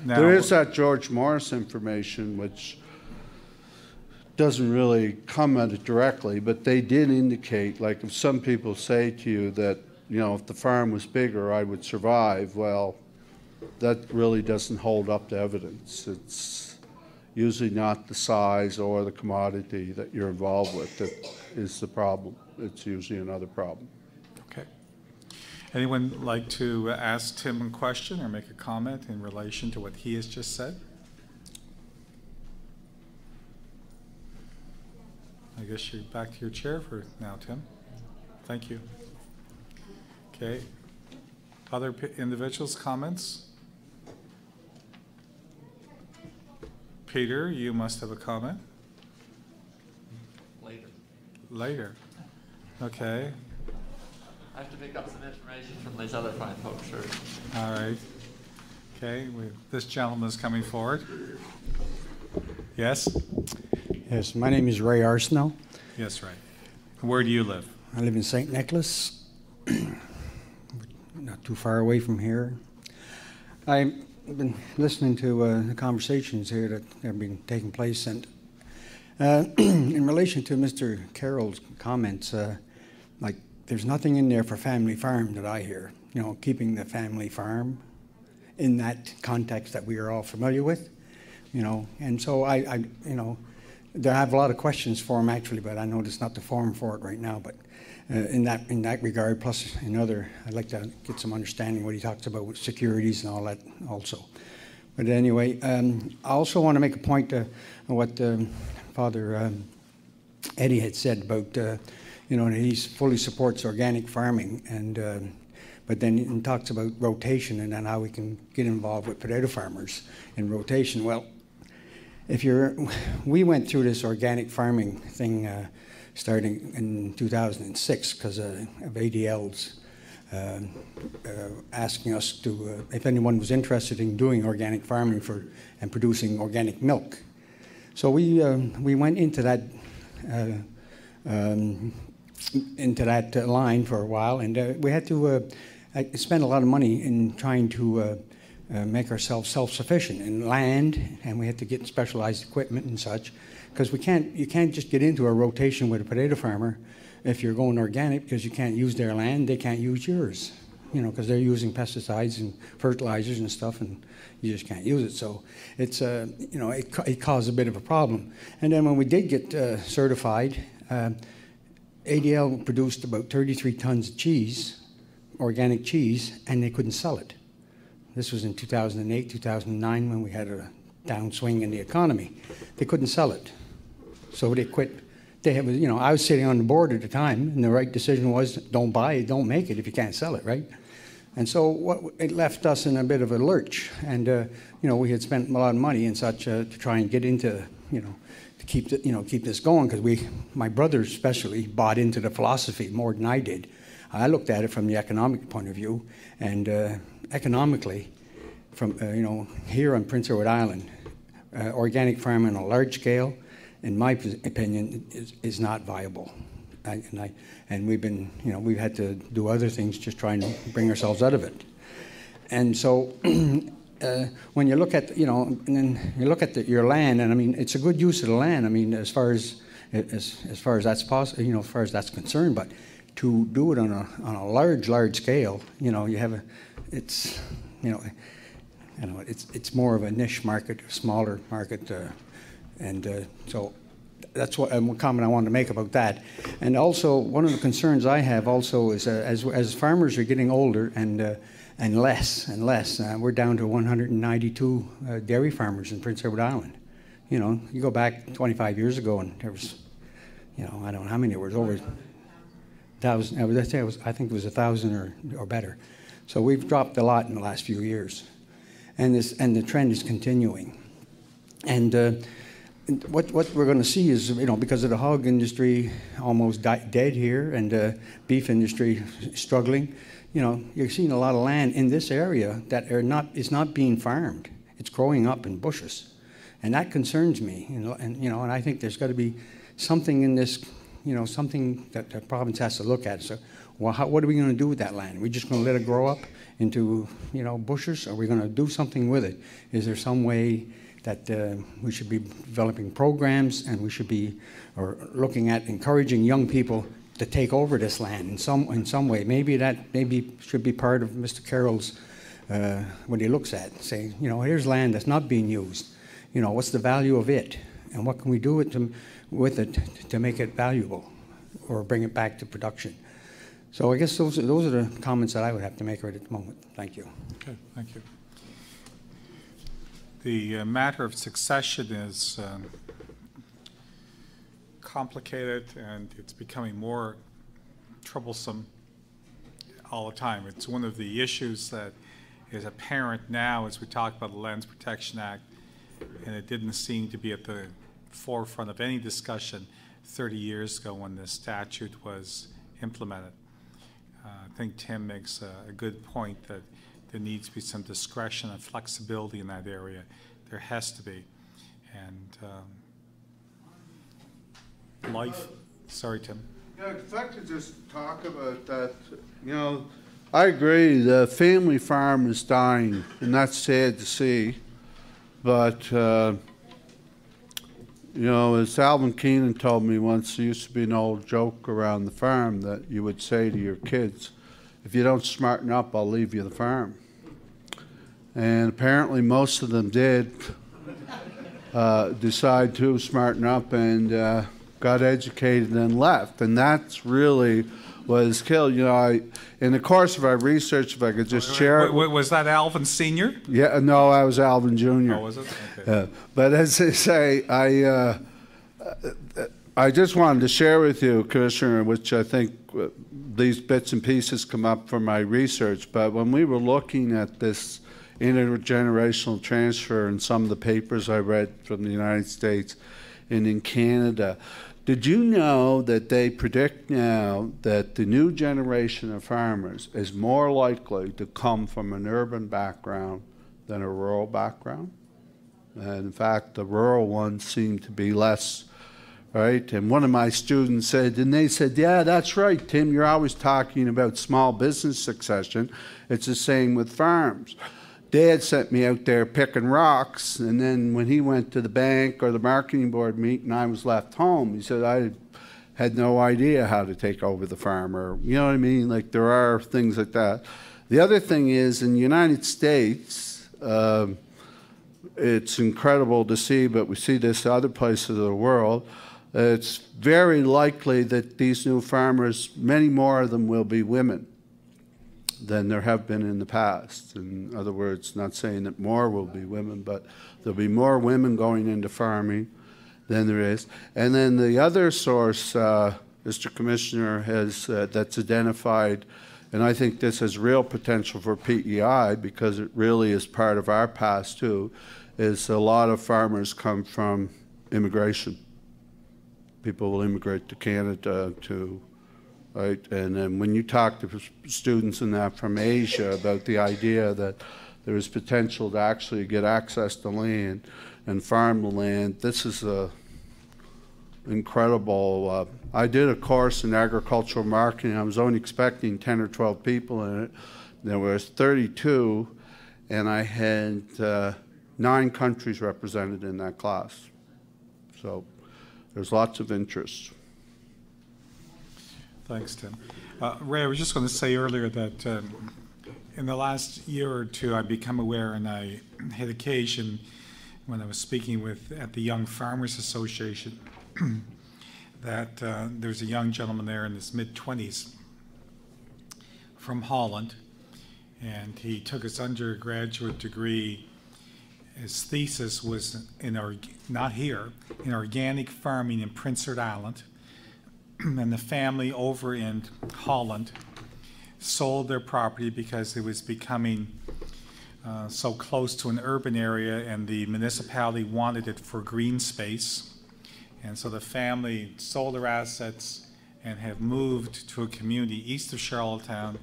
There Now- is that George Morris information, which doesn't really come at it directly, but they did indicate, like if some people say to you that, you know, if the farm was bigger, I would survive, well, that really doesn't hold up to evidence. It's usually not the size or the commodity that you're involved with that is the problem. It's usually another problem. Anyone like to ask Tim a question or make a comment in relation to what he has just said? I guess you're back to your chair for now, Tim. Thank you. Okay. Other p- individuals, comments? Peter, you must have a comment later. later. Okay, I have to pick up some information from these other fine folks first. all right. Okay, we, this gentleman is coming forward. Yes? Yes, my name is Ray Arsenault. Yes, right. Where do you live? I live in St. Nicholas, not too far away from here. I've been listening to uh, the conversations here that have been taking place, and uh, in relation to Mr. Carroll's comments, uh, like there's nothing in there for family farm that I hear. You know, keeping the family farm in that context that we are all familiar with. You know, and so I, I you know, there I have a lot of questions for him actually, but I know it's not the forum for it right now. But uh, in that in that regard, plus in other, I'd like to get some understanding what he talks about with securities and all that also. But anyway, um, I also want to make a point to what um, Father um, Eddie had said about, uh, you know, and he fully supports organic farming, and um, but then he talks about rotation and then how we can get involved with potato farmers in rotation. Well, if you're, we went through this organic farming thing uh, starting in 2006 because uh, of ADL's uh, uh, asking us to, uh, if anyone was interested in doing organic farming for and producing organic milk. So we um, we went into that uh, um, into that uh, line for a while, and uh, we had to uh, spend a lot of money in trying to make ourselves self-sufficient in land, and we had to get specialized equipment and such, because we can't you can't just get into a rotation with a potato farmer if you're going organic because you can't use their land, they can't use yours, you know, because they're using pesticides and fertilizers and stuff, and you just can't use it. So it's uh, you know it, it caused a bit of a problem. And then when we did get uh, certified. Uh, ADL produced about 33 tons of cheese, organic cheese, and they couldn't sell it. This was in 2008, 2009 when we had a downswing in the economy. They couldn't sell it, so they quit. They have, you know, I was sitting on the board at the time, and the right decision was don't buy it, don't make it if you can't sell it, right? And so what, it left us in a bit of a lurch, and uh, you know we had spent a lot of money and such uh, to try and get into, you know, to keep the, you know keep this going because we, my brother especially, bought into the philosophy more than I did. I looked at it from the economic point of view, and uh, economically, from uh, you know here on Prince Edward Island, uh, organic farming on a large scale, in my opinion, is, is not viable. I, and, I, and we've been, you know, we've had to do other things just trying to bring ourselves out of it. And so, uh, when you look at, you know, and you look at the, your land, and I mean, it's a good use of the land. I mean, as far as as, as far as that's possible, you know, as far as that's concerned. But to do it on a on a large, large scale, you know, you have a, it's, you know, you know, it's it's more of a niche market, smaller market, uh, and uh, so that's what um, comment I wanted to make about that. And also, one of the concerns I have also is uh, as as farmers are getting older and uh, and less and less, uh, we're down to 192 uh, dairy farmers in Prince Edward Island. You know, you go back 25 years ago, and there was, you know, I don't know how many there was over thousand. I was, I think it was a thousand or or better. So we've dropped a lot in the last few years, and this and the trend is continuing, and. Uh, what, what we're going to see is, you know, because of the hog industry almost dead here and uh, beef industry struggling, you know, you're seeing a lot of land in this area that are not is not being farmed. It's growing up in bushes, and that concerns me. You know, and you know, and I think there's got to be something in this, you know, something that the province has to look at. So, well, how, what are we going to do with that land? Are we just going to let it grow up into, you know, bushes? Are we going to do something with it? Is there some way? that uh, we should be developing programs and we should be or looking at encouraging young people to take over this land in some in some way. Maybe that maybe should be part of Mr. Carroll's uh, what he looks at, saying, you know, here's land that's not being used. You know, what's the value of it, and what can we do with, them, with it to make it valuable, or bring it back to production. So I guess those those are the comments that I would have to make right at the moment. Thank you. Okay, thank you. The uh, matter of succession is um, complicated and it's becoming more troublesome all the time. It's one of the issues that is apparent now as we talk about the Lands Protection Act, and it didn't seem to be at the forefront of any discussion 30 years ago when the statute was implemented. Uh, I think Tim makes a, a good point that there needs to be some discretion and flexibility in that area. There has to be. And um, life, sorry, Tim. Yeah, if I could just talk about that, you know, I agree, the family farm is dying, and that's sad to see. But, uh, you know, as Alvin Keenan told me once, there used to be an old joke around the farm that you would say to your kids, if you don't smarten up, I'll leave you the farm. And apparently, most of them did uh, decide to smarten up and uh, got educated and left. And that's really was killed. You know, I, in the course of our research, if I could just share. Was that Alvin Sr.? Yeah, no, I was Alvin Jr. Oh, was it? Okay. Uh, but as I say, I. Uh, I just wanted to share with you, Commissioner, which I think uh, these bits and pieces come up from my research, but when we were looking at this intergenerational transfer in some of the papers I read from the United States and in Canada, did you know that they predict now that the new generation of farmers is more likely to come from an urban background than a rural background? And in fact, the rural ones seem to be less right? And one of my students said, and they said, Yeah, that's right, Tim, you're always talking about small business succession. It's the same with farms. Dad sent me out there picking rocks, and then when he went to the bank or the marketing board meeting, I was left home. He said, I had no idea how to take over the farm, or, you know what I mean? Like, there are things like that. The other thing is, in the United States, uh, it's incredible to see, but we see this other places of the world it's very likely that these new farmers, many more of them will be women. Than there have been in the past. In other words, not saying that more will be women, but there'll be more women going into farming than there is. And then the other source, uh, Mr. Commissioner, has uh, that's identified, and I think this has real potential for PEI because it really is part of our past too, is a lot of farmers come from immigration. People will immigrate to Canada to right? And then when you talk to students in that from Asia about the idea that there is potential to actually get access to land and farm the land, this is a incredible. Uh, I did a course in agricultural marketing. I was only expecting 10 or 12 people in it. There was 32, and I had uh, nine countries represented in that class. So there's lots of interest. Thanks, Tim. Uh, Ray, I was just going to say earlier that um, in the last year or two, I've become aware, and I had occasion when I was speaking with at the Young Farmers Association, that uh, there's a young gentleman there in his mid 20s from Holland, and he took his undergraduate degree. His thesis was in, not here, in organic farming in Prince Edward Island and the family over in Holland sold their property because it was becoming uh, so close to an urban area and the municipality wanted it for green space. And so the family sold their assets and have moved to a community east of Charlottetown,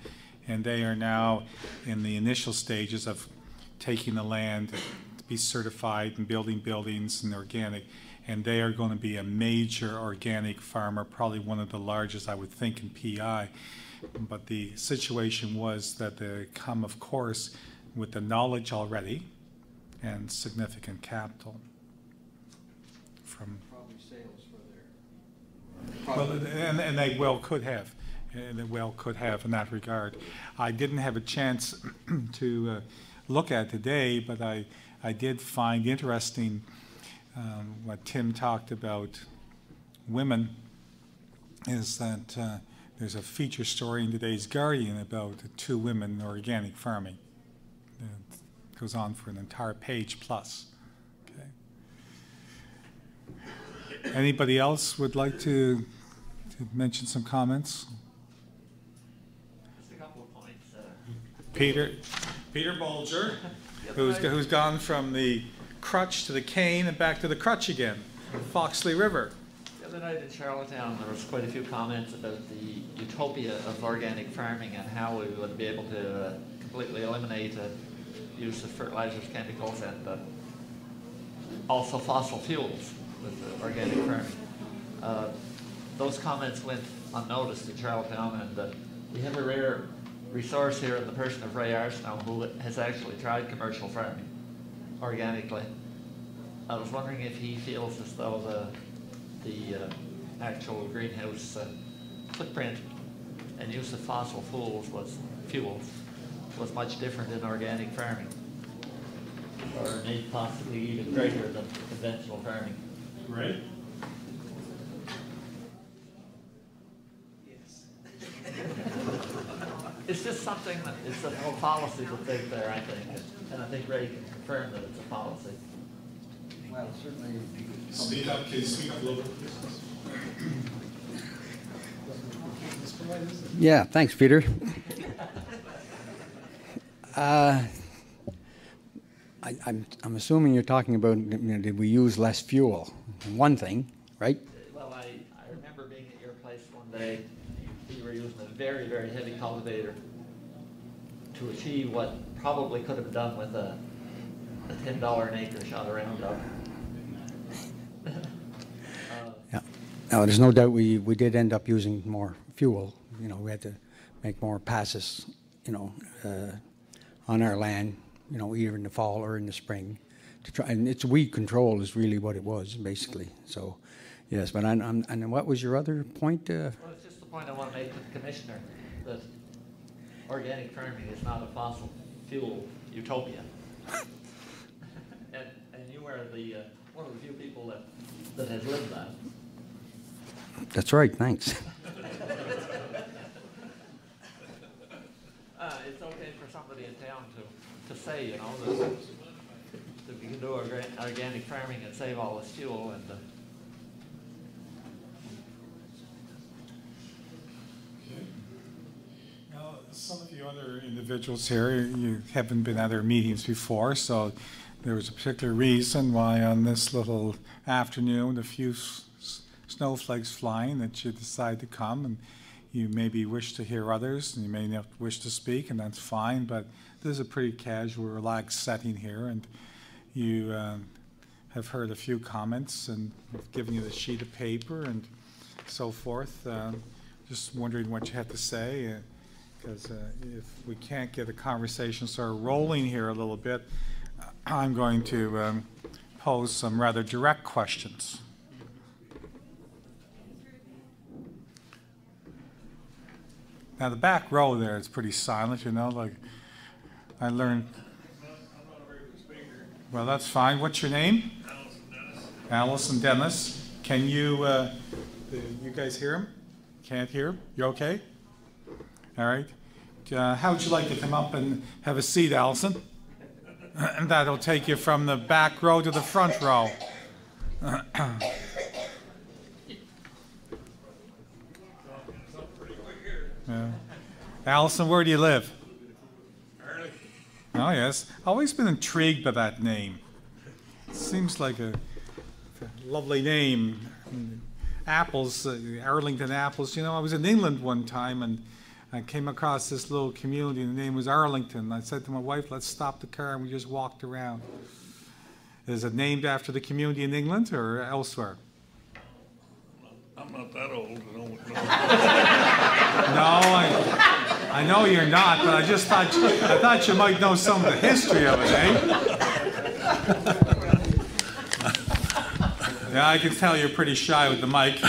and they are now in the initial stages of taking the land to be certified and building buildings and organic and they are going to be a major organic farmer, probably one of the largest, I would think, in PI. But the situation was that they come, of course, with the knowledge already and significant capital from. Probably sales for their. Well, and, and they well could have, and they well could have in that regard. I didn't have a chance to uh, look at today, but I, I did find interesting um, what Tim talked about women is that uh, there's a feature story in today's Guardian about two women in organic farming. It goes on for an entire page plus. Okay. Anybody else would like to, to mention some comments? Just a couple of points. Uh, Peter, Peter Bolger, who's, who's gone from the crutch to the cane and back to the crutch again. Foxley River. The other night in Charlottetown, there was quite a few comments about the utopia of organic farming and how we would be able to uh, completely eliminate the use of fertilizers, chemicals, and uh, also fossil fuels with organic farming. Uh, those comments went unnoticed in Charlottetown, and uh, we have a rare resource here in the person of Ray Arsenault, who has actually tried commercial farming organically. I was wondering if he feels as though the, the uh, actual greenhouse uh, footprint and use of fossil fuels was fuels was much different in organic farming, or maybe possibly even greater than conventional farming. Right. It's just something that it's a whole policy to take there, I think, and I think Ray can confirm that it's a policy. Well, certainly. Speak up, can you speak up a little bit? Yeah, thanks, Peter. Uh, I, I'm, I'm assuming you're talking about, you know, did we use less fuel? One thing, right? Well, I, I remember being at your place one day, you were using a very, very heavy cultivator to achieve what probably could have done with a, a ten dollar an acre shot a Roundup. Yeah. Now, there's no doubt we, we did end up using more fuel. You know, we had to make more passes, you know, uh, on our land, you know, either in the fall or in the spring to try, and it's weed control is really what it was, basically. So, yes, but I'm, I'm, and what was your other point? Uh, Well, it's just the point I want to make to the commissioner, that organic farming is not a fossil fuel utopia. And, and you are the, uh, one of the few people that, that has lived that. that's right, thanks. Uh, it's okay for somebody in town to, to say, you know, that, that we can do orga- organic farming and save all this fuel and, uh, Now, some of the other individuals here, you haven't been at our meetings before, so there was a particular reason why on this little afternoon, a few snowflakes flying, that you decided to come, and you maybe wish to hear others, and you may not wish to speak, and that's fine, but this is a pretty casual, relaxed setting here, and you um, have heard a few comments, and we've given you the sheet of paper and so forth. Um, Just wondering what you had to say, uh, because if we can't get a conversation sort of rolling here a little bit, I'm going to um, pose some rather direct questions. Now, the back row there is pretty silent, you know, like, I learned. Well, that's fine. What's your name? Allison Dennis. Can you, uh, you guys hear him? Can't hear him? You okay? All right. Uh, how would you like to come up and have a seat, Allison? And that'll take you from the back row to the front row. Yeah. Allison, where do you live? Oh, yes. Always been intrigued by that name. Seems like a lovely name. Apples, uh, Arlington apples. You know, I was in England one time and I came across this little community. and The name was Arlington. I said to my wife, "Let's stop the car," and we just walked around. Is it named after the community in England or elsewhere? I'm not that old, I don't know. No, I, I know you're not, but I just thought you, I thought you might know some of the history of it, eh? Yeah, I can tell you're pretty shy with the mic.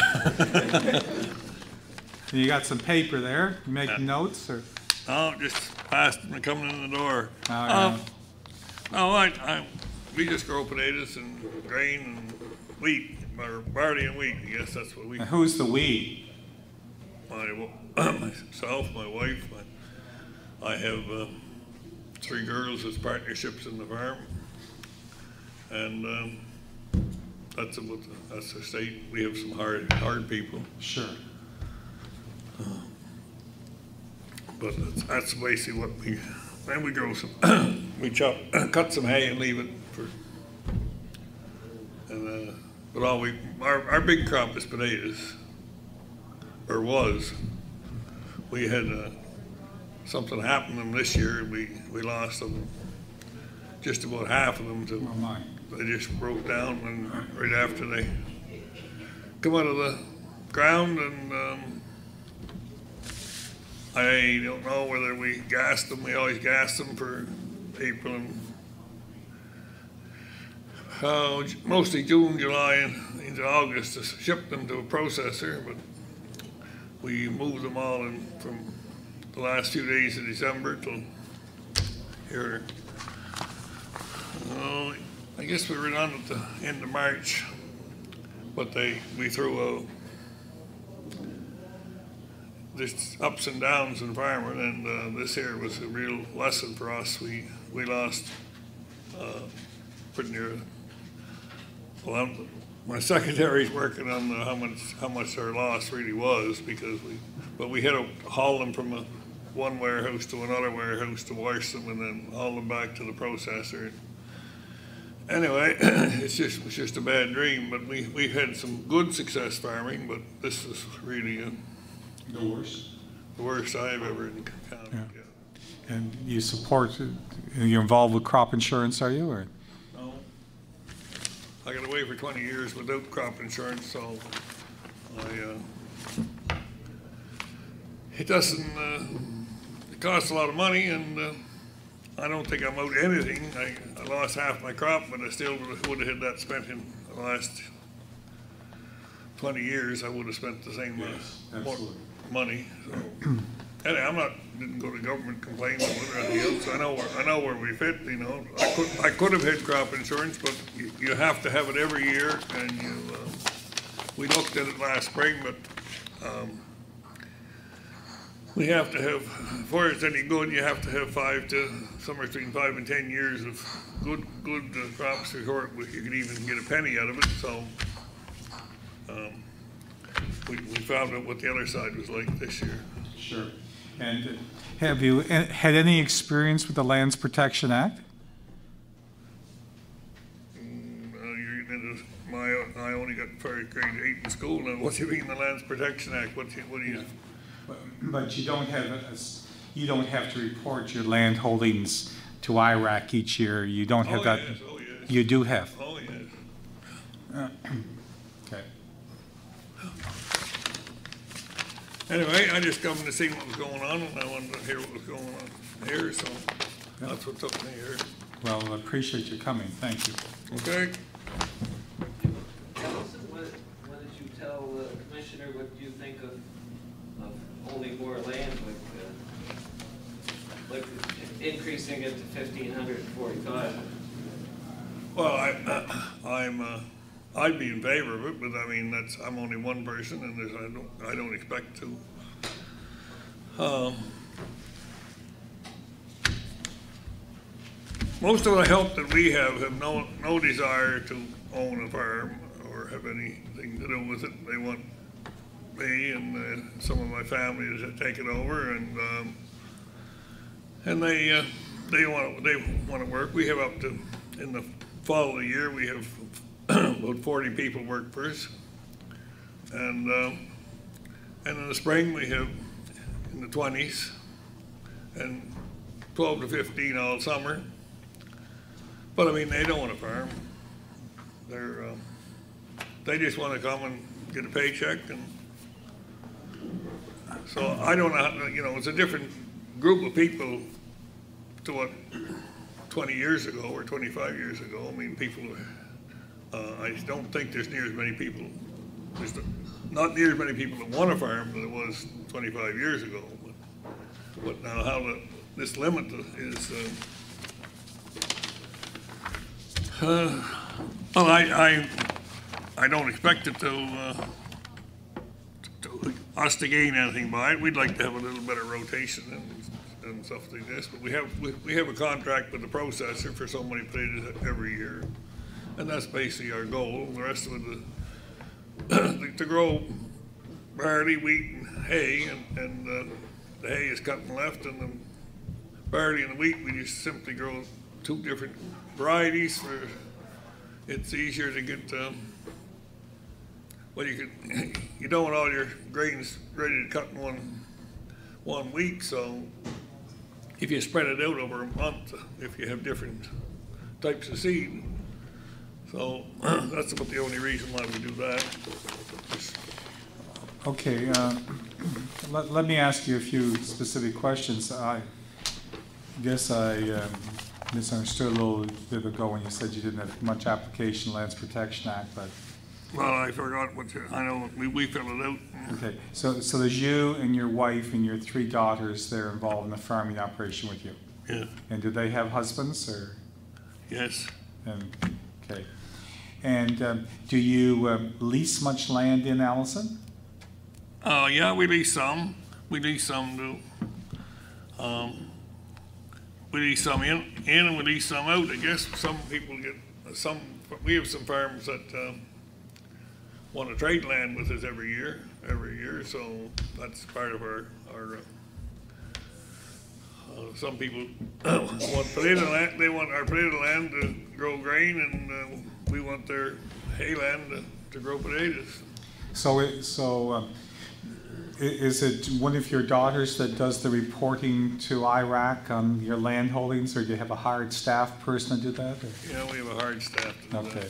And you got some paper there. You making notes or? Oh, just past them coming in the door. Oh, yeah. Um, No, I, I, we just grow potatoes and grain and wheat, or barley and wheat, I guess that's what we, And who's the we? my, myself, my wife, my, I have, uh, three girls as partnerships in the farm. And, um, that's about, the- that's the state, we have some hard, hard people. Sure. But that's, that's basically what we, then we grow some, we chop, cut some hay and leave it for, and, uh, but all we, our, our big crop is potatoes, or was. We had, uh, something happened to them this year, we, we lost them, just about half of them to, Oh, my. they just broke down and right after they come out of the ground and, um, I don't know whether we gassed them, we always gassed them for April and, uh, mostly June, July, and into August to ship them to a processor, but we moved them all in from the last few days of December till here. Oh, I guess we were done at the end of March, but they, we threw a, there's ups and downs in farming, and uh, this here was a real lesson for us. We we lost uh, pretty near. Well, I'm, my secretary's working on the, how much how much our loss really was because we, but we had to haul them from a, one warehouse to another warehouse to wash them and then haul them back to the processor. Anyway, it's just it's just a bad dream. But we we've had some good success farming, but this is really a, The worst. the worst I've ever encountered. Yeah. yeah. And you support, you're involved with crop insurance, are you, or? No. I got away for twenty years without crop insurance, so I, uh, it doesn't, uh, it costs a lot of money and, uh, I don't think I'm out anything. I, I lost half my crop, but I still would have had that spent in the last twenty years. I would have spent the same amount Yes, more absolutely. Money, so. And I'm not, didn't go to government complaining or anything else. I know where, I know where we fit, you know. I could, I could have had crop insurance, but you, you have to have it every year and you, uh, we looked at it last spring, but, um, we have to have, for it's any good, you have to have five to, somewhere between five and ten years of good, good uh, crops before you can even get a penny out of it, so. um, We, we found out what the other side was like this year. Sure. And uh, have you uh, had any experience with the Lands Protection Act? Mm, uh, you're getting into my, I only got for grade eight in school now, what do you mean the Lands Protection Act, what do you, what do you? But you don't have, a you don't have to report your land holdings to IRAC each year. You don't have Oh, that. yes, oh, yes. You do have. Oh, yes. Okay. Anyway, I just come to see what was going on, and I wanted to hear what was going on here, so that's what took me here. Well, I appreciate you coming. Thank you. Okay? Allison, what, what did you tell the commissioner, what do you think of, of holding more land, like, uh, like increasing it to fifteen hundred and forty-five? Well, I, I'm, uh, I'd be in favor of it, but I mean, that's, I'm only one person, and there's, I don't, I don't expect to. Um, Most of the help that we have have no, no desire to own a farm or have anything to do with it. They want me and uh, some of my family to take it over, and, um, and they, uh, they want, they want to work. We have up to, in the fall of the year, we have about forty people work for us. And, um, and in the spring, we have in the twenties, and twelve to fifteen all summer. But I mean, they don't want to farm. They're, um, they just want to come and get a paycheck and, so I don't know, how- you know, it's a different group of people to what twenty years ago or twenty-five years ago. I mean, people, uh, I don't think there's near as many people, there's not near as many people that want to farm than there was twenty-five years ago. But But now how the, this limit is, um, uh, well, I, I, I don't expect it to, uh, to, us to gain anything by it. We'd like to have a little better rotation and, and stuff like this, but we have, we, we have a contract with the processor for so many potatoes every year. And that's basically our goal. The rest of it, uh, to grow barley, wheat, and hay, and, and, uh, the hay is cut and left, and the barley and the wheat, we just simply grow two different varieties for, it's easier to get, um, well, you could, you don't want all your grains ready to cut in one, one week, so if you spread it out over a month, if you have different types of seed. So that's about the only reason why we do that. Okay, uh, let, let me ask you a few specific questions. I guess I um, misunderstood a little bit ago when you said you didn't have much application, Lands Protection Act, but, Well, I forgot what, I know, we, we filled it out. okay. So, so there's you and your wife and your three daughters, they're involved in the farming operation with you? Yeah, And do they have husbands or, yes. and, okay. And um, do you um, lease much land in Allison? Uh, yeah, we lease some, we lease some. Um, we lease some in, in and we lease some out, I guess, some people get, some, we have some farms that, um, want to trade land with us every year, every year, so that's part of our, our, uh, uh, some people want potato land, they want our potato land to grow grain and, uh, we want their hayland to, to grow potatoes. So, it- so um, is it one of your daughters that does the reporting to IRAC on your land holdings, or do you have a hired staff person to do that? or- Yeah, we have a hired staff to do that. Okay.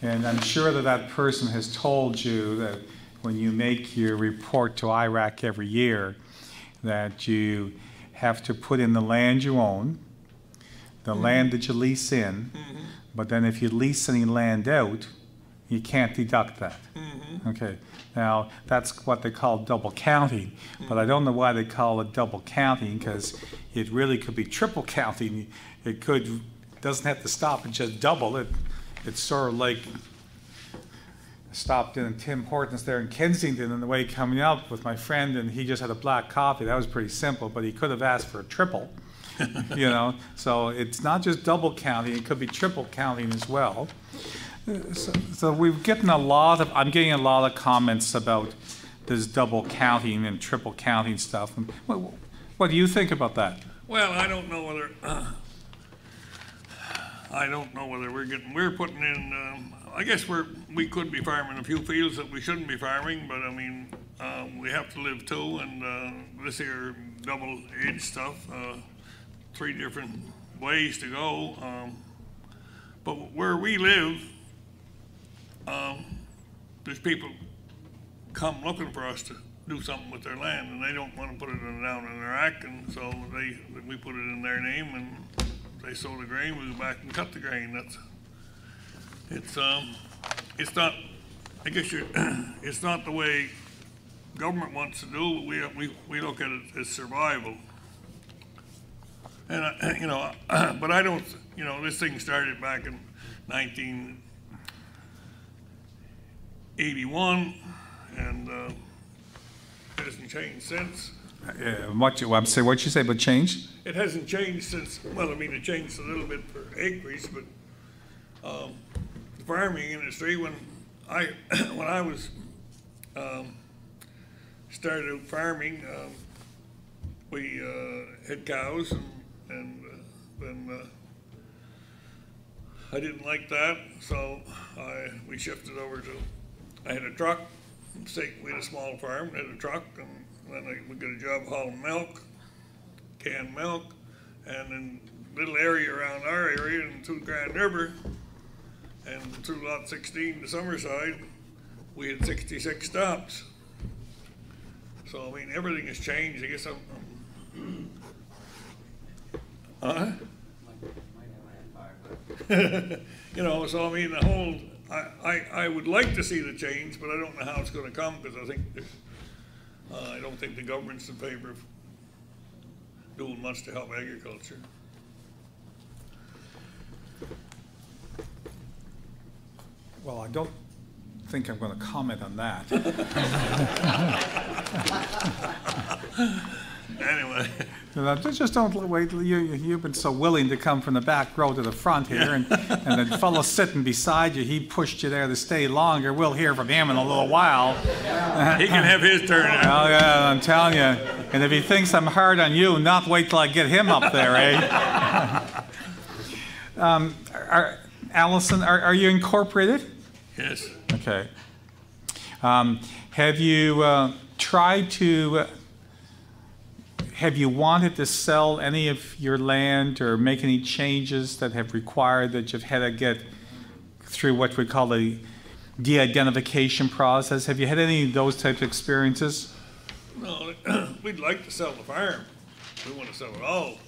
And I'm sure that that person has told you that when you make your report to IRAC every year, that you have to put in the land you own, the land that you lease in, but then if you lease any land out, you can't deduct that. Mm-hmm. Okay, now, that's what they call double counting, but I don't know why they call it double counting, because it really could be triple counting. It could, doesn't have to stop and just double it. It's sort of like stopped in Tim Hortons there in Kensington on the way coming up with my friend, and he just had a black coffee. That was pretty simple, but he could have asked for a triple. you know, so it's not just double counting; it could be triple counting as well. Uh, So, so we've gotten a lot of. I'm getting a lot of comments about this double counting and triple counting stuff. What, what do you think about that? Well, I don't know whether, I don't know whether we're getting, we're putting in, um, I guess we're, we could be farming a few fields that we shouldn't be farming, but I mean, um, we have to live too, and, uh, this here double edged stuff, uh, three different ways to go, um, but where we live, um, there's people come looking for us to do something with their land, and they don't wanna put it in- down in their act, and so they, we put it in their name, and they sow the grain, we go back and cut the grain, that's, it's, um, it's not, I guess you're, it's not the way government wants to do, we, we, we look at it as survival. And, I- you know, but I don't, you know, this thing started back in nineteen eighty-one, and, uh, it hasn't changed since. Uh, what you, I'm saying, what you say about change? It hasn't changed since, well, I mean, it changed a little bit for acreage, but, um, the farming industry, when I, when I was, um, started out farming, um, we, uh, had cows and, and uh, then, uh, I didn't like that, so I, we shifted over to, I had a truck, we had a small farm, We had a truck, and then I, we got a job hauling milk, canned milk, and in little area around our area and through Grand River and through Lot sixteen to Summerside, we had sixty-six stops. So, I mean, everything has changed, I guess I'm, I'm- huh? You know, so I mean, the whole, I, I, I would like to see the change, but I don't know how it's gonna come, because I think, there's- uh, I don't think the government's in favor of doing much to help agriculture. Well, I don't think I'm going to comment on that. Anyway, just just don't wait. You, you've been so willing to come from the back row to the front here, and, and the fellow sitting beside you, he pushed you there to stay longer. We'll hear from him in a little while. he can have his turn now. Oh, yeah, I'm telling you. And if he thinks I'm hard on you, not wait till I get him up there, eh? um, are, Allison, are, are you incorporated? Yes, Okay. Um, have you uh, tried to, uh, have you wanted to sell any of your land or make any changes that have required that you've had to get through what we call the de-identification process? Have you had any of those types of experiences? no, we'd like to sell the farm, we wanna sell it all.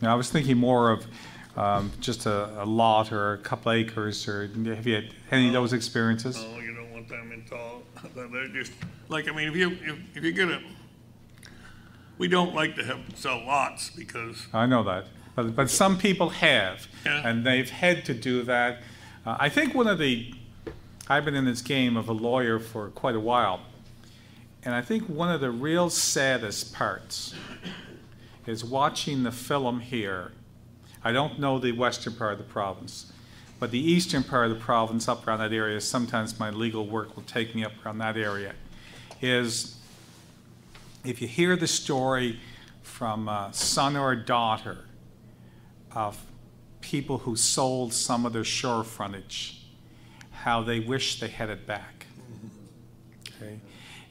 Now, I was thinking more of um, just a, a lot or a couple acres, or have you had any of those experiences? No, you don't want them in tall, they're just, like, I mean, if you, if, if you get a, we don't like to have, sell lots, because, I know that, but, but some people have, Yeah. and they've had to do that. Uh, I think one of the, I've been in this game of a lawyer for quite a while, and I think one of the real saddest parts is watching the film here. I don't know the western part of the province, but the eastern part of the province, up around that area, sometimes my legal work will take me up around that area, is if you hear the story from a son or a daughter of people who sold some of their shore frontage, how they wish they had it back. Okay?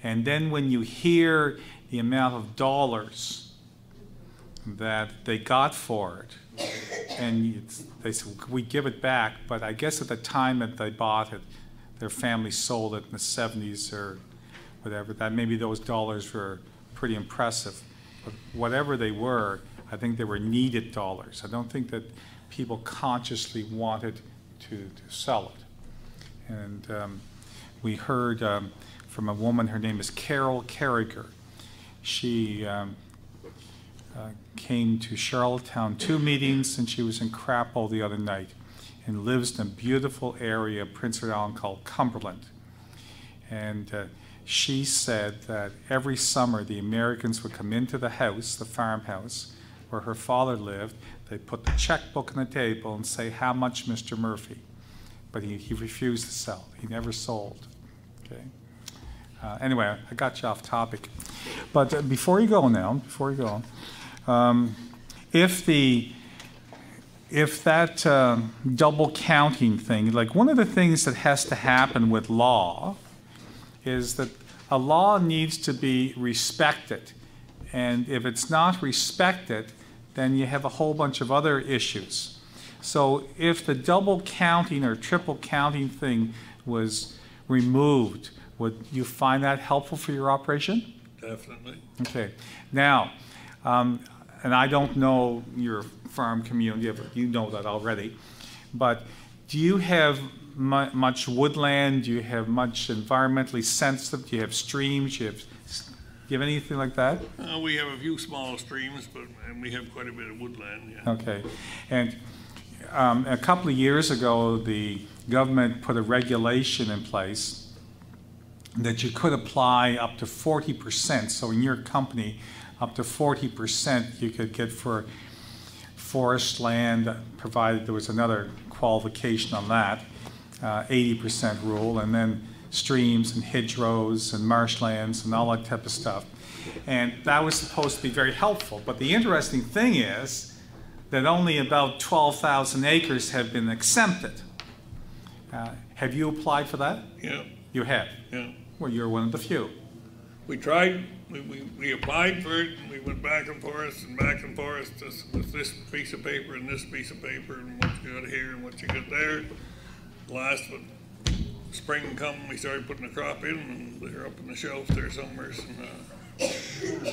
And then when you hear the amount of dollars that they got for it, and they said, we give it back, but I guess at the time that they bought it, their family sold it in the 70s or whatever, that maybe those dollars were pretty impressive. But whatever they were, I think they were needed dollars. I don't think that people consciously wanted to, to sell it. And um, we heard um, from a woman, her name is Carol Carriger. She um, uh, came to Charlottetown two meetings, and she was in Crapaud the other night, and lives in a beautiful area of Prince Edward Island called Cumberland. And uh, she said that every summer the Americans would come into the house, the farmhouse, where her father lived. They'd put the checkbook on the table and say, How much, Mr. Murphy? But he, he refused to sell. He never sold. Okay. Uh, anyway, I got you off topic. But uh, before you go now, before you go, um, if the if that um, double counting thing, like one of the things that has to happen with law is that a law needs to be respected. And if it's not respected, then you have a whole bunch of other issues. So if the double counting or triple counting thing was removed, would you find that helpful for your operation? Definitely. Okay. Now, um, and I don't know your farm community, but you know that already. But do you have mu- much woodland? You have much environmentally sensitive? Do you have streams? Do you have, you have anything like that? Uh, we have a few small streams, but, and we have quite a bit of woodland, yeah. Okay. And um, a couple of years ago, the government put a regulation in place that you could apply up to 40%. So in your company, up to 40% you could get for forest land, provided there was another qualification on that, uh, 80% rule, and then streams and hedgerows and marshlands and all that type of stuff. And that was supposed to be very helpful. But the interesting thing is that only about 12,000 acres have been exempted. Uh, have you applied for that? Yeah, You have. yeah. Well, you're one of the few. We tried, we, we, we applied for it, and we went back and forth and back and forth, this, with this piece of paper and this piece of paper, and what you got here and what you got there. Last, but spring come, we started putting the crop in, and they're up in the shelf there somewhere, and, uh,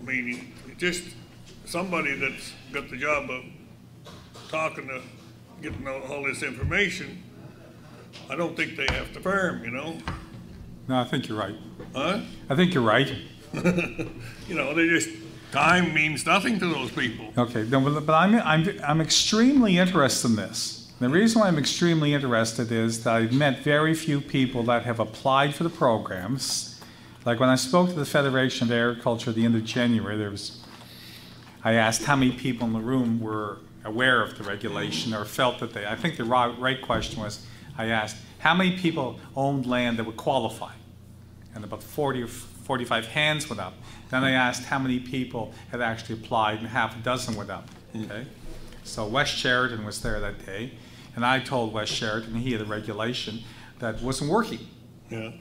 I mean, just, somebody that's got the job of talking to, getting all, this information, I don't think they have to farm, you know? No, I think you're right. Huh? I think you're right. You know, they just, time means nothing to those people. Okay, no, but, but I'm, I'm, I'm extremely interested in this. The reason why I'm extremely interested is that I've met very few people that have applied for the programs. Like when I spoke to the Federation of Agriculture at the end of January, there was, I asked how many people in the room were aware of the regulation or felt that they, I think the right, right question was, I asked, how many people owned land that would qualify? And about 40 or 45 hands went up. Then I asked how many people had actually applied, and half a dozen went up. Okay? So Wes Sheridan was there that day, and I told Wes Sheridan, he had a regulation that wasn't working. Yeah.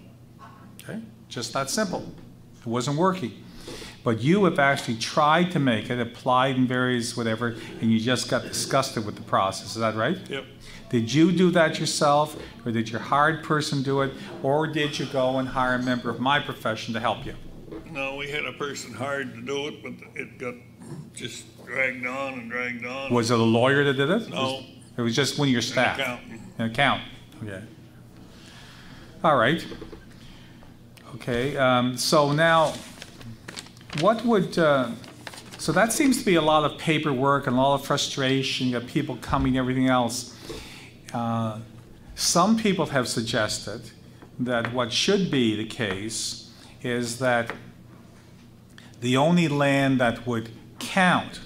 Okay? Just that simple. It wasn't working. But you have actually tried to make it, applied in various whatever, and you just got disgusted with the process. Is that right? Yep. Did you do that yourself, or did your hired person do it, or did you go and hire a member of my profession to help you? No, we had a person hired to do it, but it got just dragged on and dragged on. Was it a lawyer that did it? No. It was just one of your staff? accountant. An accountant, okay. All right. Okay, um, so now, what would, uh, so that seems to be a lot of paperwork and a lot of frustration, you got people coming, everything else. Uh, Some people have suggested that what should be the case is that the only land that would count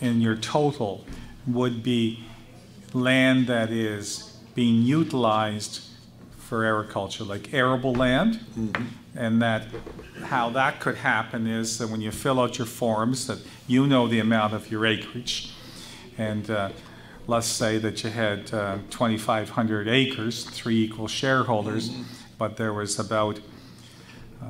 in your total would be land that is being utilized for agriculture, like arable land. And that, how that could happen is that when you fill out your forms, that you know the amount of your acreage. And uh, let's say that you had uh, 2,500 acres, three equal shareholders, but there was about uh,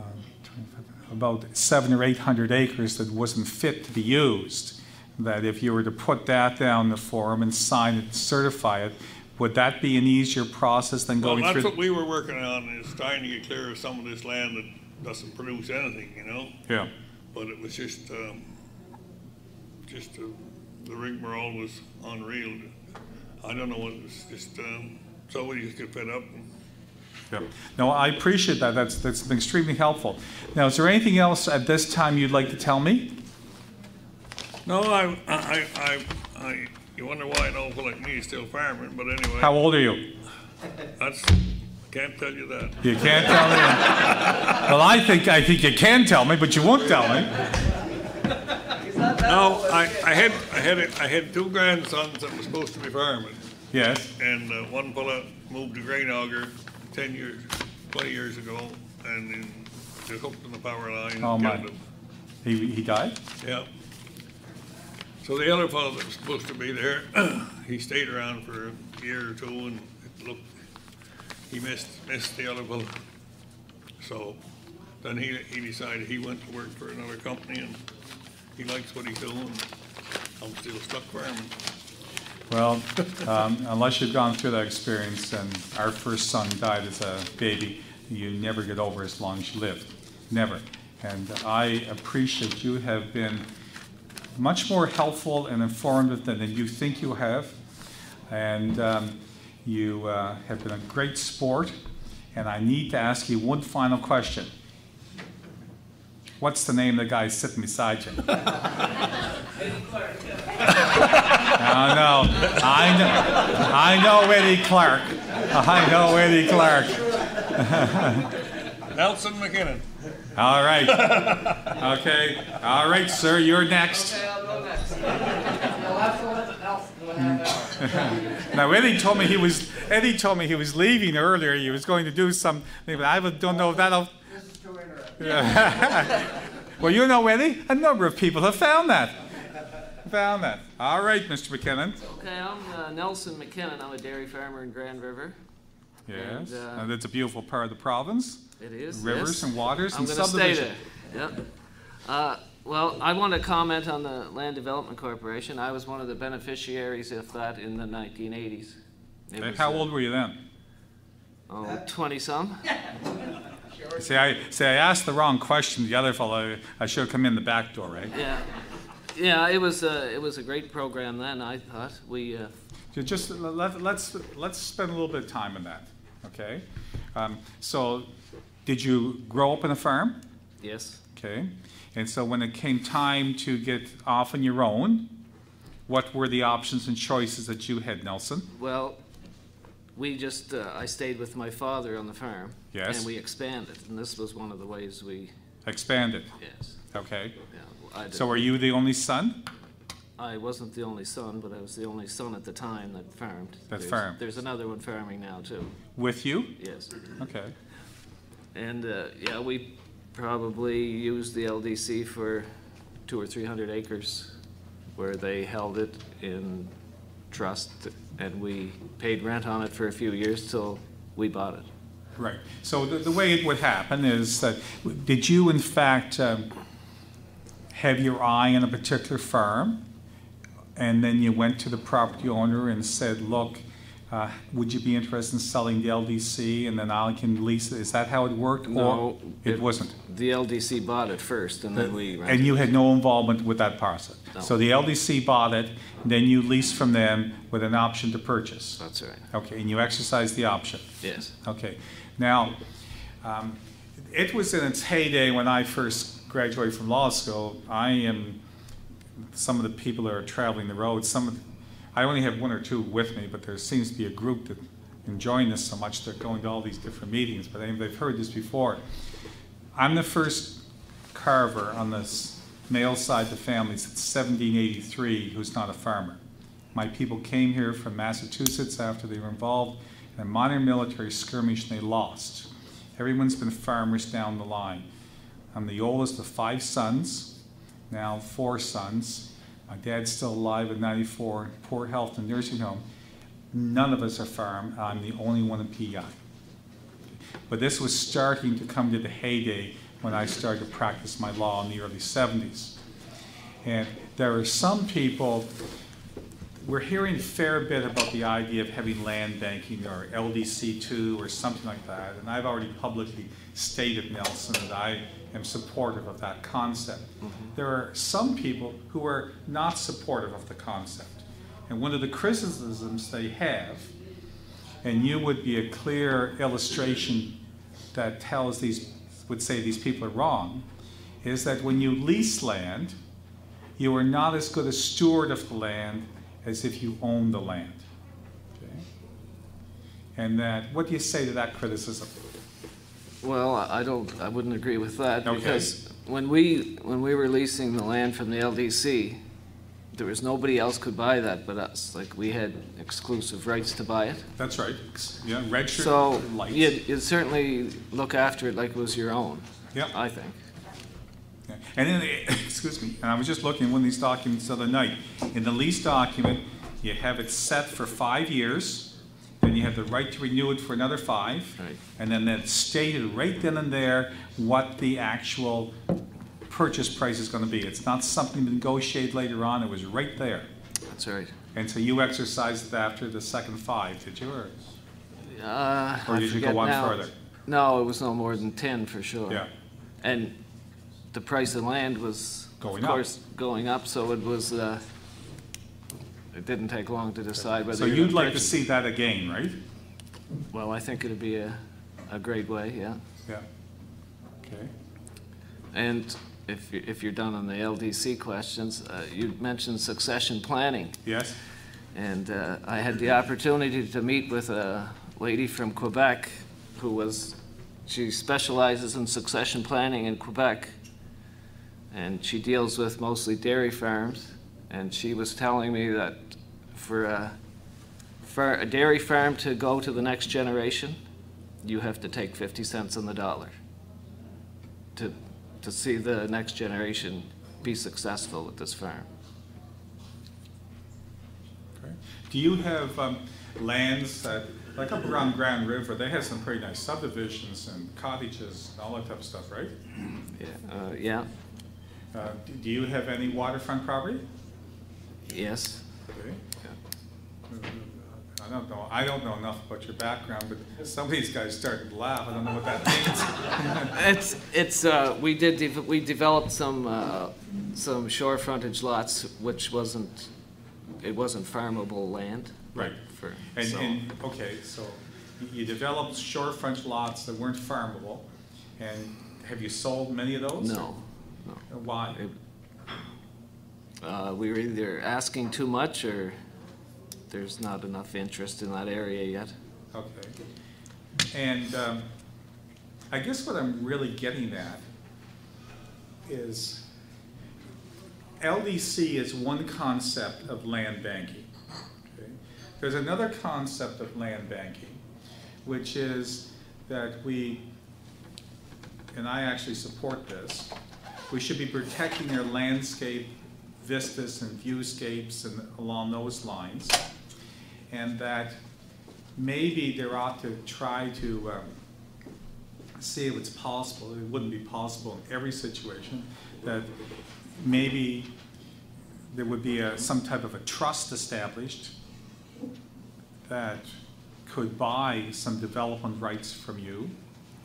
about seven or eight hundred acres that wasn't fit to be used. That if you were to put that down the form and sign it, certify it, would that be an easier process than going? Well, going that's through? what we were working on, is trying to get clear of some of this land that doesn't produce anything, you know? Yeah, But it was just, um, just, uh, the rigmarole was unreal. I don't know, what, it was just, um, so we just get fed up and yeah. No, I appreciate that. That's, that's been extremely helpful. Now, is there anything else at this time you'd like to tell me? No, I, I, I, I, you wonder why an old like me is still farming, but anyway. How old are you? That's Can't tell you that. You can't tell me? Well, I think, I think you can tell me, but you won't tell me. No, I, I had, I had, I had two grandsons that were supposed to be firemen. Yes, And uh, one fella moved to Grain Auger ten years, twenty years ago, and then they hooked on the power line. Oh, my. him. he, he died? Yeah. So the other fellow that was supposed to be there, he stayed around for a year or two and looked, he missed, missed the other fellow. So then he, he decided he went to work for another company and he likes what he's doing. I'm still stuck farming. Well, um, unless you've gone through that experience, and our first son died as a baby, you never get over as long as you live. Never. And I appreciate you have been much more helpful and informative than you think you have. And um, you uh, have been a great sport. And I need to ask you one final question. What's the name of the guy sitting beside you? Eddie Clark. I know, I know, I know Eddie Clark. I know Eddie Clark. Nelson McKinnon. All right. Okay. All right, sir. You're next. Okay, I'll go next. You'll have to let Nelson do a half hour. Now Eddie told me he was Eddie told me he was leaving earlier. He was going to do something, but I don't know if that'll. This is too interesting. Well, you know, Eddie, a number of people have found that. Found that. All right, Mr. McKinnon. Okay, I'm uh, Nelson McKinnon. I'm a dairy farmer in Grand River. Yes, And, uh, and it's a beautiful part of the province. It is. Rivers yes. and waters I'm and stay subdivision. there. Yep. Uh, well, I want to comment on the Land Development Corporation. I was one of the beneficiaries of that in the 1980s. It was, How uh, old were you then? Oh, 20 some. See, I see. I asked the wrong question. The other fellow, I should have come in the back door, right? Yeah. Yeah, it was a, it was a great program then, I thought. We, uh, Just let, let's let's spend a little bit of time on that, okay? Um, so, did you grow up on a farm? yes. Okay, and so when it came time to get off on your own, what were the options and choices that you had, Nelson? Well, we just, uh, I stayed with my father on the farm. Yes. And we expanded, and this was one of the ways we, Expanded. yes. Okay. Yeah, I, did- So, were you the only son? I wasn't the only son, but I was the only son at the time that farmed. That There's- farmed. There's another one farming now, too. With you? Yes. Okay. And, uh, yeah, we probably used the LDC for two or three hundred acres where they held it in trust, and we paid rent on it for a few years till we bought it. Right. So the, the way it would happen is that, did you in fact um, have your eye on a particular farm? And then you went to the property owner and said, look, uh, would you be interested in selling the LDC and then I can lease it? Is that how it worked? Or No, It it- wasn't? The LDC bought it first, and then we And rented. you had no involvement with that parcel? No. So the LDC bought it, then you leased from them with an option to purchase? That's right, Okay, and you exercised the option? yes. Okay. Now, um, it was in its heyday when I first graduated from law school. I am some of the people that are traveling the road. Some of, I only have one or two with me, but there seems to be a group that enjoying this so much they're going to all these different meetings. But they've heard this before. I'm the first Carver on this male side of the family since 1783 who's not a farmer. My people came here from Massachusetts after they were involved in a minor military skirmish and they lost. Everyone's been farmers down the line. I'm the oldest of five sons, now four sons. My dad's still alive at 94, poor health in nursing home. None of us are farm. I'm the only one in PEI. But this was starting to come to the heyday when I started to practice my law in the early 70s. And there are some people, we're hearing a fair bit about the idea of having land banking or LDC2 or something like that. And I've already publicly stated, Nelson, that I am supportive of that concept. Mm-hmm. There are some people who are not supportive of the concept. And one of the criticisms they have and you would be a clear illustration that tells these, would say these people are wrong, is that when you lease land, you are not as good a steward of the land as if you own the land. Okay? And that, what do you say to that criticism? Well, I don't, I wouldn't agree with that, Okay. because when we, when we were leasing the land from the LDC, there was nobody else could buy that but us, like, we had exclusive rights to buy it. That's right, yeah, red shirt, So, lights. you'd, you'd certainly look after it like it was your own, Yep. I think. Yeah. And in the, excuse me, and I was just looking at one of these documents the other night. In the lease document, you have it set for five years, then you have the right to renew it for another five. Right. And then it's stated right then and there what the actual purchase price is gonna be. It's not something to negotiate later on, it was right there. That's right. And so you exercised it after the second five, did you, or? Uh, Or did you go on now. further? No, it was no more than ten for sure. Yeah. And the price of land was, Going of up. course, going up, so it was, uh, it didn't take long to decide whether. So you're you'd gonna like to see that again, right? Well, I think it'd be a, a great way, yeah. Yeah. Okay. And if, you- if you're done on the LDC questions, uh, you mentioned succession planning. Yes? And uh, I had the opportunity to meet with a lady from Quebec who was, she specializes in succession planning in Quebec. And she deals with mostly dairy farms. And she was telling me that for a, for a dairy farm to go to the next generation, you have to take 50 cents on the dollar to, to see the next generation be successful with this farm. Okay. Do you have um, lands that, like up around Grand River, they have some pretty nice subdivisions and cottages and all that type of stuff, right? Yeah, uh, yeah, Uh, do- Do you have any waterfront property? Yes. Okay. I don't know, I don't know enough about your background, but some of these guys started to laugh, I don't know what that means. It's, it's, uh, we did, dev- we developed some, uh, some shore frontage lots, which wasn't, it wasn't farmable land. Right. For, And, so, and, okay, so you developed shore shorefront lots that weren't farmable, and have you sold many of those? no, no. Why? Uh, we were either asking too much or there's not enough interest in that area yet. Okay. And um, I guess what I'm really getting at is LDC is one concept of land banking. okay? There's another concept of land banking, which is that we, and I actually support this, we should be protecting our landscape vistas and viewscapes and along those lines and that maybe there ought to try to um, see if it's possible, it wouldn't be possible in every situation, that maybe there would be a, some type of a trust established that could buy some development rights from you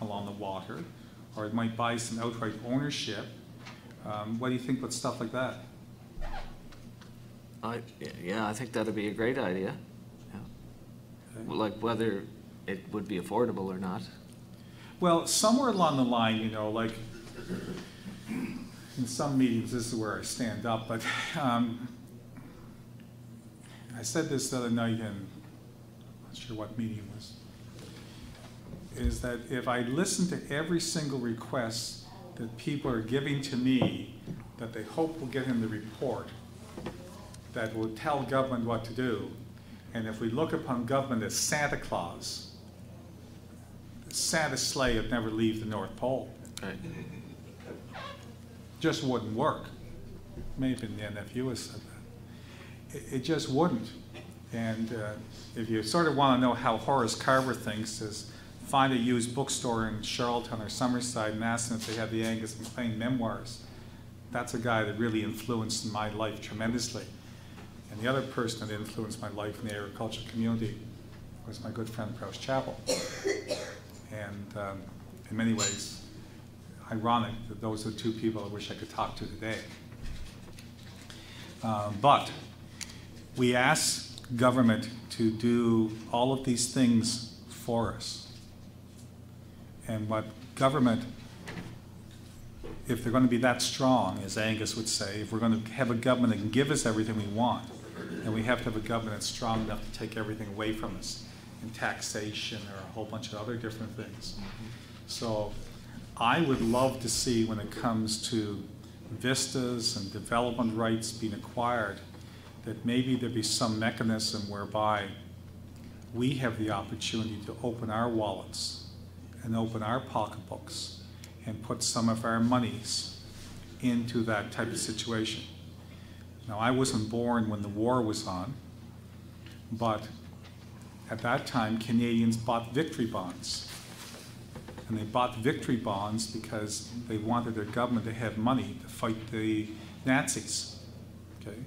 along the water, or it might buy some outright ownership. Um, What do you think about stuff like that? I, yeah, I think that'd be a great idea. Yeah. Well, Like whether it would be affordable or not. Well, somewhere along the line, you know, like, in some meetings, this is where I stand up, but um, I said this the other night in, I'm not sure what meeting it was, is that if I listen to every single request that people are giving to me, that they hope will get in the report, that will tell government what to do, and if we look upon government as Santa Claus, Santa's sleigh would never leave the North Pole. Right. Just wouldn't work. Maybe the NFU has said that. It, it just wouldn't. And uh, if you sort of want to know how Horace Carver thinks, is find a used bookstore in Charlottetown or Summerside and ask them if they have the Angus MacLean memoirs. That's a guy that really influenced my life tremendously. And the other person that influenced my life in the agricultural community was my good friend Prowse Chapel. And um, in many ways, ironic that those are the two people I wish I could talk to today. Um, but we ask government to do all of these things for us. And what government, if they're going to be that strong, as Angus would say, if we're going to have a government that can give us everything we want, then we have to have a government that's strong enough to take everything away from us. in taxation or a whole bunch of other different things. Mm-hmm. So I would love to see when it comes to vistas and development rights being acquired, that maybe there be some mechanism whereby we have the opportunity to open our wallets and open our pocketbooks and put some of our monies into that type of situation. Now, I wasn't born when the war was on, but at that time, Canadians bought victory bonds. And they bought victory bonds because they wanted their government to have money to fight the Nazis. Okay?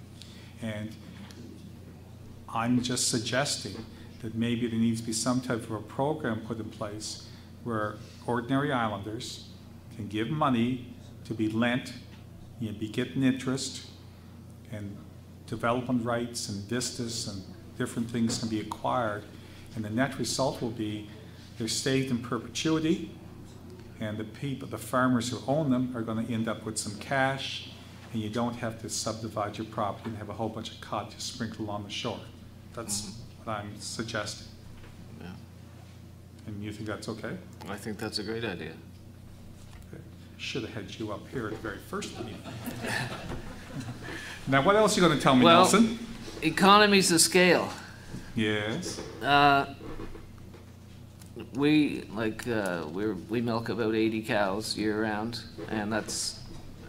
And I'm just suggesting that maybe there needs to be some type of a program put in place where ordinary islanders can give money to be lent, you know, be getting interest, and development rights and vistas and different things can be acquired. And the net result will be they're saved in perpetuity, and the people, the farmers who own them are going to end up with some cash, and you don't have to subdivide your property and have a whole bunch of cottages sprinkled along the shore. That's what I'm suggesting. Yeah. And you think that's okay? I think that's a great idea. Should have had you up here at the very first meeting. Now, what else are you going to tell me, Well- Nelson? Economies of scale. Yes. Uh, we like uh, we we milk about eighty cows year round, and that's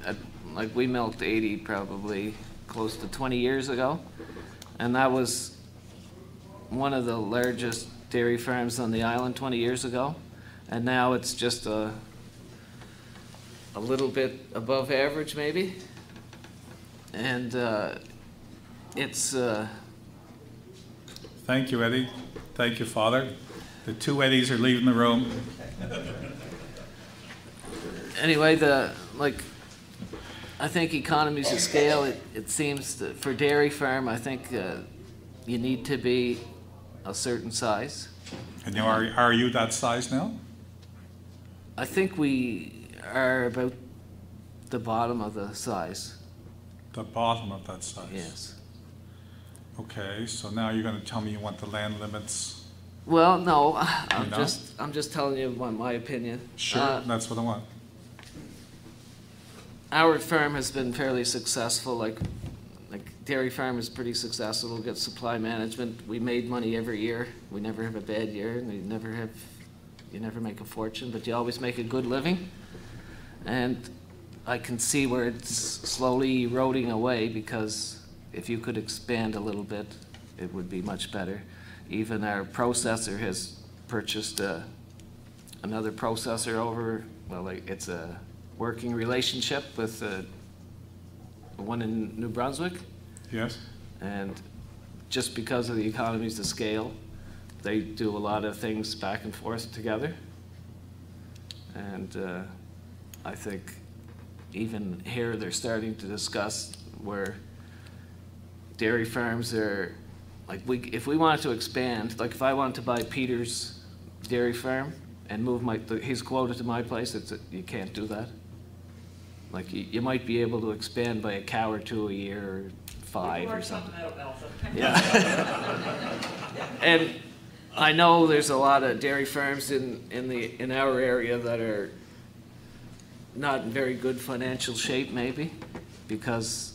uh, like we milked eighty probably close to twenty years ago, and that was one of the largest dairy farms on the island twenty years ago, and now it's just a a little bit above average maybe, and uh, it's. Uh, Thank you, Eddie. Thank you, Father. The two Eddies are leaving the room. anyway, the like, I think economies of scale. It, it seems that for dairy farm, I think uh, you need to be a certain size. And you are, are you that size now? I think we are about the bottom of the size. The bottom of that size? Yes. Okay, so now you're going to tell me you want the land limits? Well, no, I'm not? just I'm just telling you my, my opinion. Sure, Uh, that's what I want. our farm has been fairly successful, like, like dairy farm is pretty successful, we get supply management, we made money every year, we never have a bad year, and we never have, you never make a fortune, but you always make a good living. And I can see where it's slowly eroding away, because if you could expand a little bit, it would be much better. Even our processor has purchased a, another processor over, well, it's a working relationship with uh, one in New Brunswick. Yes? And just because of the economies of scale, they do a lot of things back and forth together. And uh, I think even here, they're starting to discuss where dairy farms are, like, we, if we wanted to expand, like, if I wanted to buy Peter's dairy farm and move my, the- his quota to my place, it's, you can't do that. Like, you, you might be able to expand by a cow or two a year, or five or something. Yeah. And I know there's a lot of dairy farms in, in the, in our area that are not in very good financial shape, maybe, because,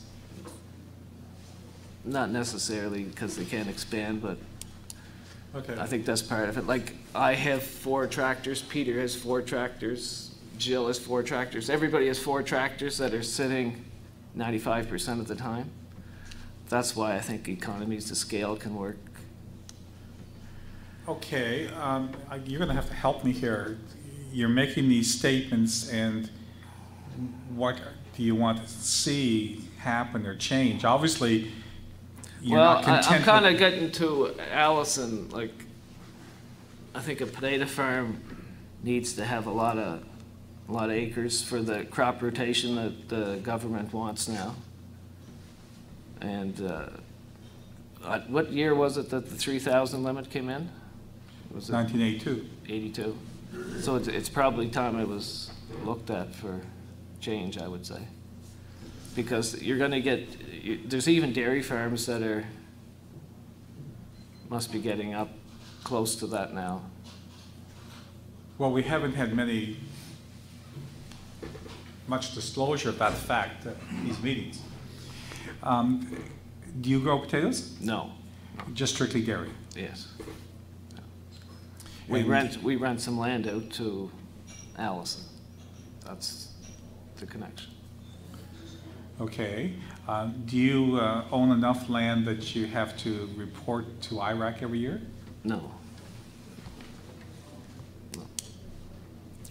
not necessarily because they can't expand, but Okay. I think that's part of it. Like, I have four tractors, Peter has four tractors, Jill has four tractors. Everybody has four tractors that are sitting ninety-five percent of the time. That's why I think economies of scale can work. Okay, um, you're going to have to help me here. You're making these statements, and what do you want to see happen or change? Obviously, you're Well, not I- I'm kind of getting to Allison, like, I think a potato farm needs to have a lot of, a lot of acres for the crop rotation that the government wants now. And, uh, uh, what year was it that the three thousand limit came in? Was it 1982. Eighty-two? So it's, it's probably time it was looked at for change, I would say. Because you're gonna get, you- there's even dairy farms that are, must be getting up close to that now. Well, we haven't had many, much disclosure of that fact at these meetings. Um, Do you grow potatoes? No, Just strictly dairy? yes. We And- rent, we rent some land out to Allison. That's the connection. Okay. Uh, Do you uh, own enough land that you have to report to IRAC every year? No. No.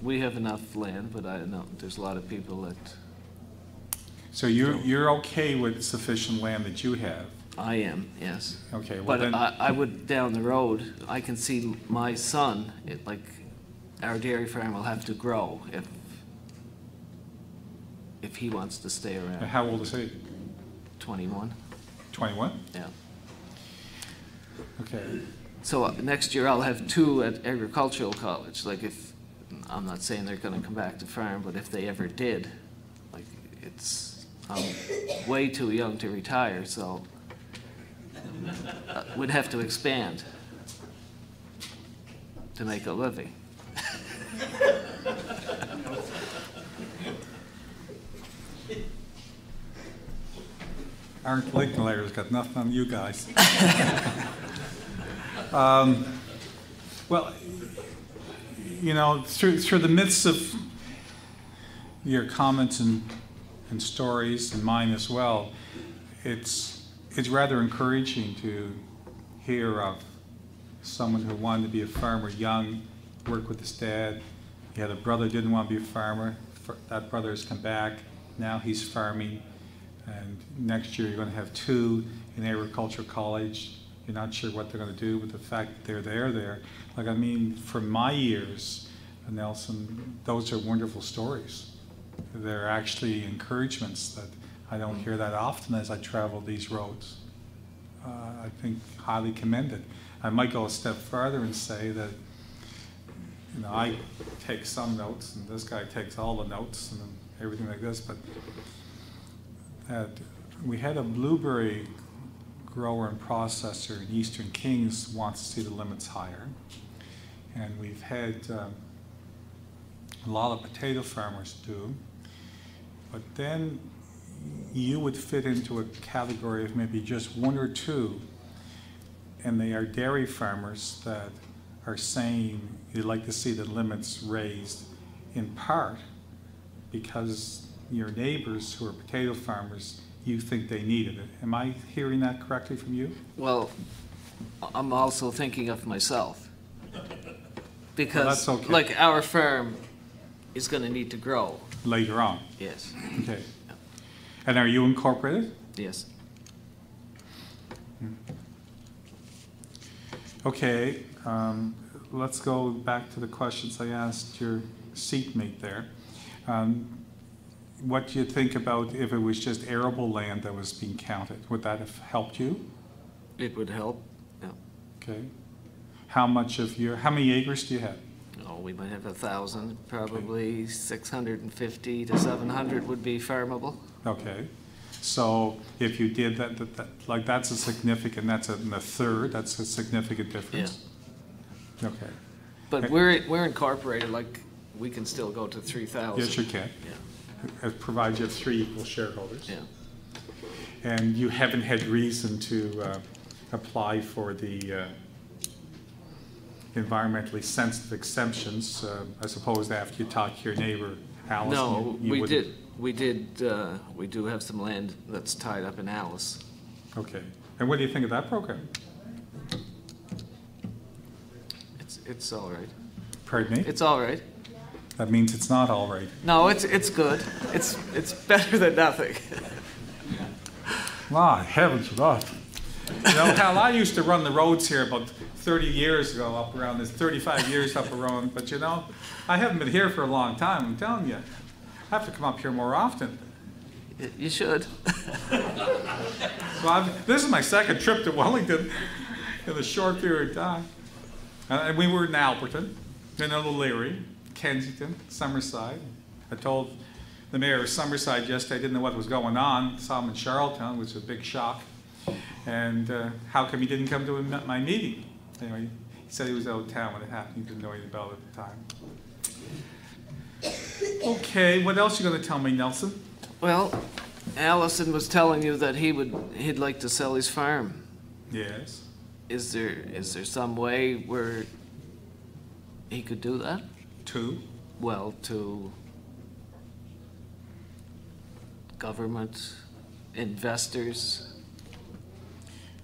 We have enough land, but I know there's a lot of people that, So you're, you're okay with sufficient land that you have? I am, yes. Okay, well But then, I, I would, down the road, I can see my son, it, like, our dairy farm will have to grow if, if he wants to stay around. how old is he? Twenty-one, 21? yeah. Okay. So uh, next year I'll have two at agricultural college, like if, I'm not saying they're gonna come back to farm, but if they ever did, like, it's, I'm way too young to retire, so uh, we'd have to expand to make a living. Art Linkletter's got nothing on you guys. Um, Well, you know, through, through the midst of your comments and, and stories and mine as well, it's, it's rather encouraging to hear of someone who wanted to be a farmer young, worked with his dad. He had a brother who didn't want to be a farmer. That brother has come back. Now he's farming. And next year, you're going to have two in agricultural college. You're not sure what they're going to do, but the fact that they're there, there. Like, I mean, for my years, Nelson, those are wonderful stories. They're actually encouragements that I don't hear that often as I travel these roads. Uh, I think highly commended. I might go a step further and say that, you know, I take some notes, and this guy takes all the notes and everything like this, but we had a blueberry grower and processor in Eastern Kings wants to see the limits higher. And we've had um, a lot of potato farmers do. But then you would fit into a category of maybe just one or two. And they are dairy farmers that are saying they'd like to see the limits raised in part because your neighbors who are potato farmers, you think they needed it. Am I hearing that correctly from you? Well, I'm also thinking of myself. Because, that's okay. like, our firm is gonna need to grow, Later on, yes, okay. And are you incorporated? yes. Okay, um, let's go back to the questions I asked your seatmate there. Um, What do you think about if it was just arable land that was being counted? Would that have helped you? It would help, yeah. Okay. How much of your, how many acres do you have? Oh, we might have a thousand, probably six hundred and fifty to seven hundred would be farmable. Okay. So if you did that, that, that- like, that's a significant, that's a a third, that's a significant difference? Okay. But we're, we're incorporated, like, we can still go to three thousand. Yes, you can. Yeah, Uh, Provided you have three equal shareholders. yeah. And you haven't had reason to uh, apply for the uh, environmentally sensitive exemptions, uh, I suppose after you talk to your neighbor, Alice? No, you- you we wouldn't- did, we did, uh, we do have some land that's tied up in ALUS. Okay. And what do you think of that program? It's, it's all right. Pardon me? It's all right. That means it's not all right. No, it's, it's good. It's, it's better than nothing. My heavens above. You know, Hal, I used to run the roads here about 30 years ago up around this, 35 years up around, but you know, I haven't been here for a long time, I'm telling you. I have to come up here more often. You should. So I've, this is my second trip to Wellington in a short period of time. And we were in Alberton, in Leary, Kensington, Summerside. I told the mayor of Summerside yesterday I didn't know what was going on. Saw him in Charlottetown, which was a big shock. And uh, how come he didn't come to my meeting? Anyway, he said he was out of town when it happened, he didn't know anything about it at the time. Okay, what else you gonna tell me, Nelson? Well, Allison was telling you that he would, he'd like to sell his farm. Yes. Is there, is there some way where he could do that? Two? Well, to government, investors?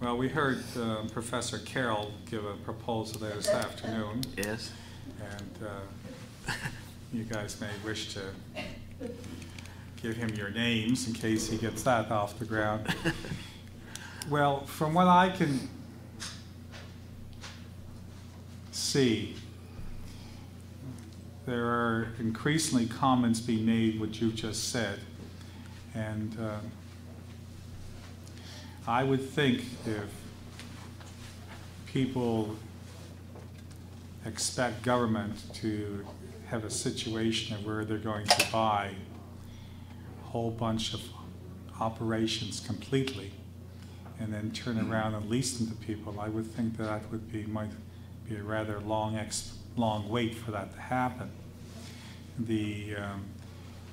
Well, we heard uh, Professor Carroll give a proposal there this afternoon, Yes. and uh, you guys may wish to give him your names in case he gets that off the ground. Well, from what I can see, there are increasingly comments being made what you just said. And uh, I would think if people expect government to have a situation of where they're going to buy a whole bunch of operations completely and then turn around and lease them to people, I would think that that would be, might be a rather long ex, long wait for that to happen. The um,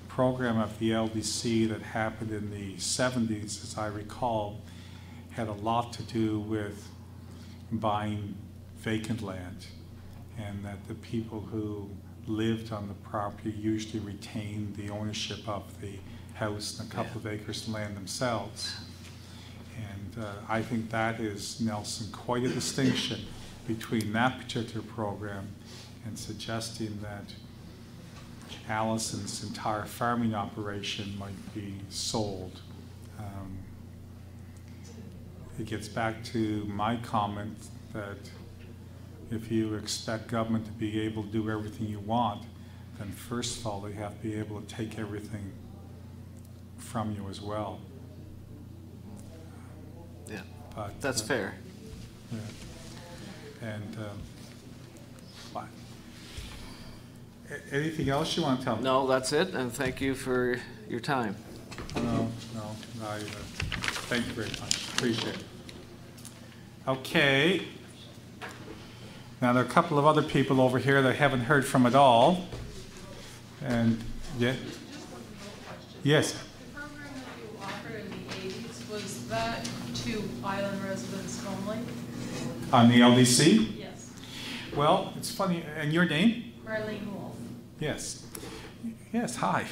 program of the LDC that happened in the 70s, as I recall, had a lot to do with buying vacant land, and that the people who lived on the property usually retained the ownership of the house and a couple of acres of land themselves. And uh, I think that is, Nelson, quite a distinction between that particular program and suggesting that Allison's entire farming operation might be sold. Um, It gets back to my comment that if you expect government to be able to do everything you want, then first of all, they have to be able to take everything from you as well. Yeah, But, that's uh, fair. yeah. And, um, what? Anything else you want to tell me? No, that's it, and thank you for your time. No, no, I, uh, thank you very much, appreciate it. Okay. Now, there are a couple of other people over here that I haven't heard from at all. And, yeah, yes, The program that you offered in the eighties, was that to island residents only? On the LDC? Yes. Well, it's funny, and your name? Marlene Wolf. Yes. Yes, hi.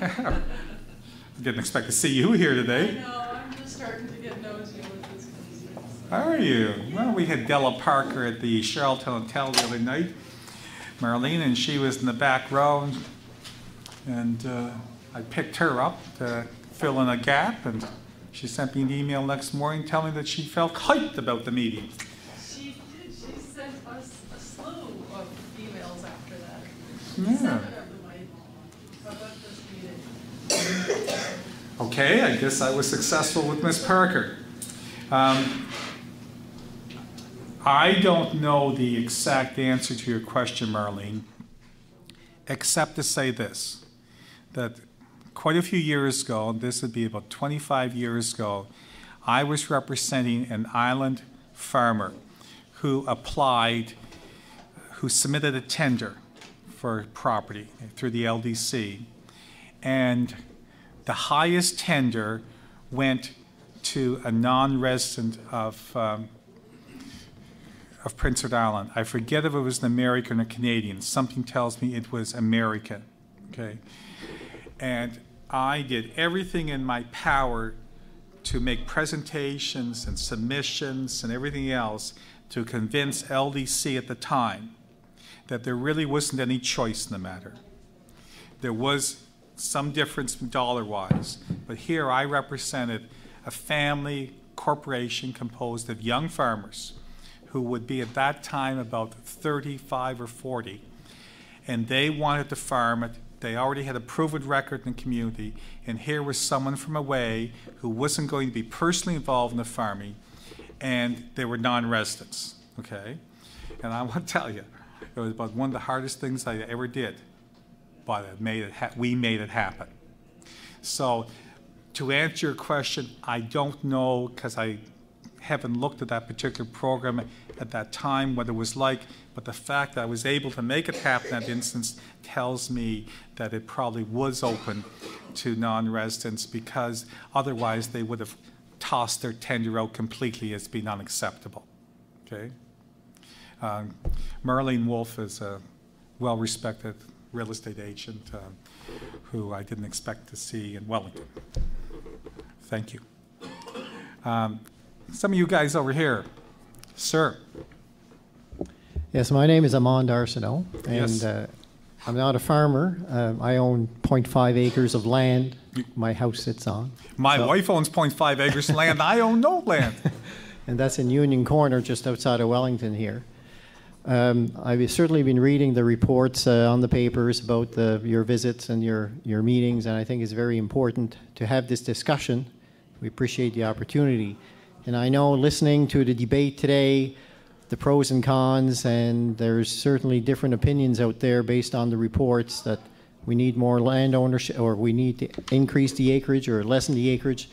I Didn't expect to see you here today. I know, I'm just starting to get nosy with this concern. How are you? Well, we had Della Parker at the Charlottetown Hotel the other night. Marlene, and she was in the back row, and- and uh, I picked her up to fill in a gap, and she sent me an email next morning telling me that she felt hyped about the meeting. She did, she sent us a slew of emails after that. Yeah. Okay, I guess I was successful with Miss Parker. Um, I don't know the exact answer to your question, Marlene, except to say this, that quite a few years ago, this would be about 25 years ago, I was representing an island farmer who applied, who submitted a tender for property through the LDC. And the highest tender went to a non-resident of, um, of Prince Edward Island. I forget if it was an American or Canadian. Something tells me it was American, okay? And I did everything in my power to make presentations and submissions and everything else to convince LDC at the time that there really wasn't any choice in the matter. There was some difference dollar-wise, but here I represented a family corporation composed of young farmers who would be at that time about 35 or 40, and they wanted to farm it. They already had a proven record in the community, and here was someone from away who wasn't going to be personally involved in the farming, and they were non-residents, okay? And I want to tell you, it was about one of the hardest things I ever did, but it made it we made it happen. So, to answer your question, I don't know because I haven't looked at that particular program at that time, what it was like, but the fact that I was able to make it happen that instance tells me that it probably was open to non-residents because otherwise they would have tossed their tender out completely as being unacceptable. Okay? Um, Marlene Wolf is a well-respected real estate agent um, who I didn't expect to see in Wellington. Thank you. Um, some of you guys over here, sir. Yes, my name is Amand Arsenault, and Yes. uh, I'm not a farmer. Uh, I own 0.5 acres of land my house sits on. My So- wife owns 0.5 acres of land. I own no land. and that's in Union Corner, just outside of Wellington here. Um, I've certainly been reading the reports uh, on the papers about the, your visits and your, your meetings, and I think it's very important to have this discussion. We appreciate the opportunity. And I know listening to the debate today, the pros and cons, and there's certainly different opinions out there based on the reports that we need more land ownership, or we need to increase the acreage or lessen the acreage.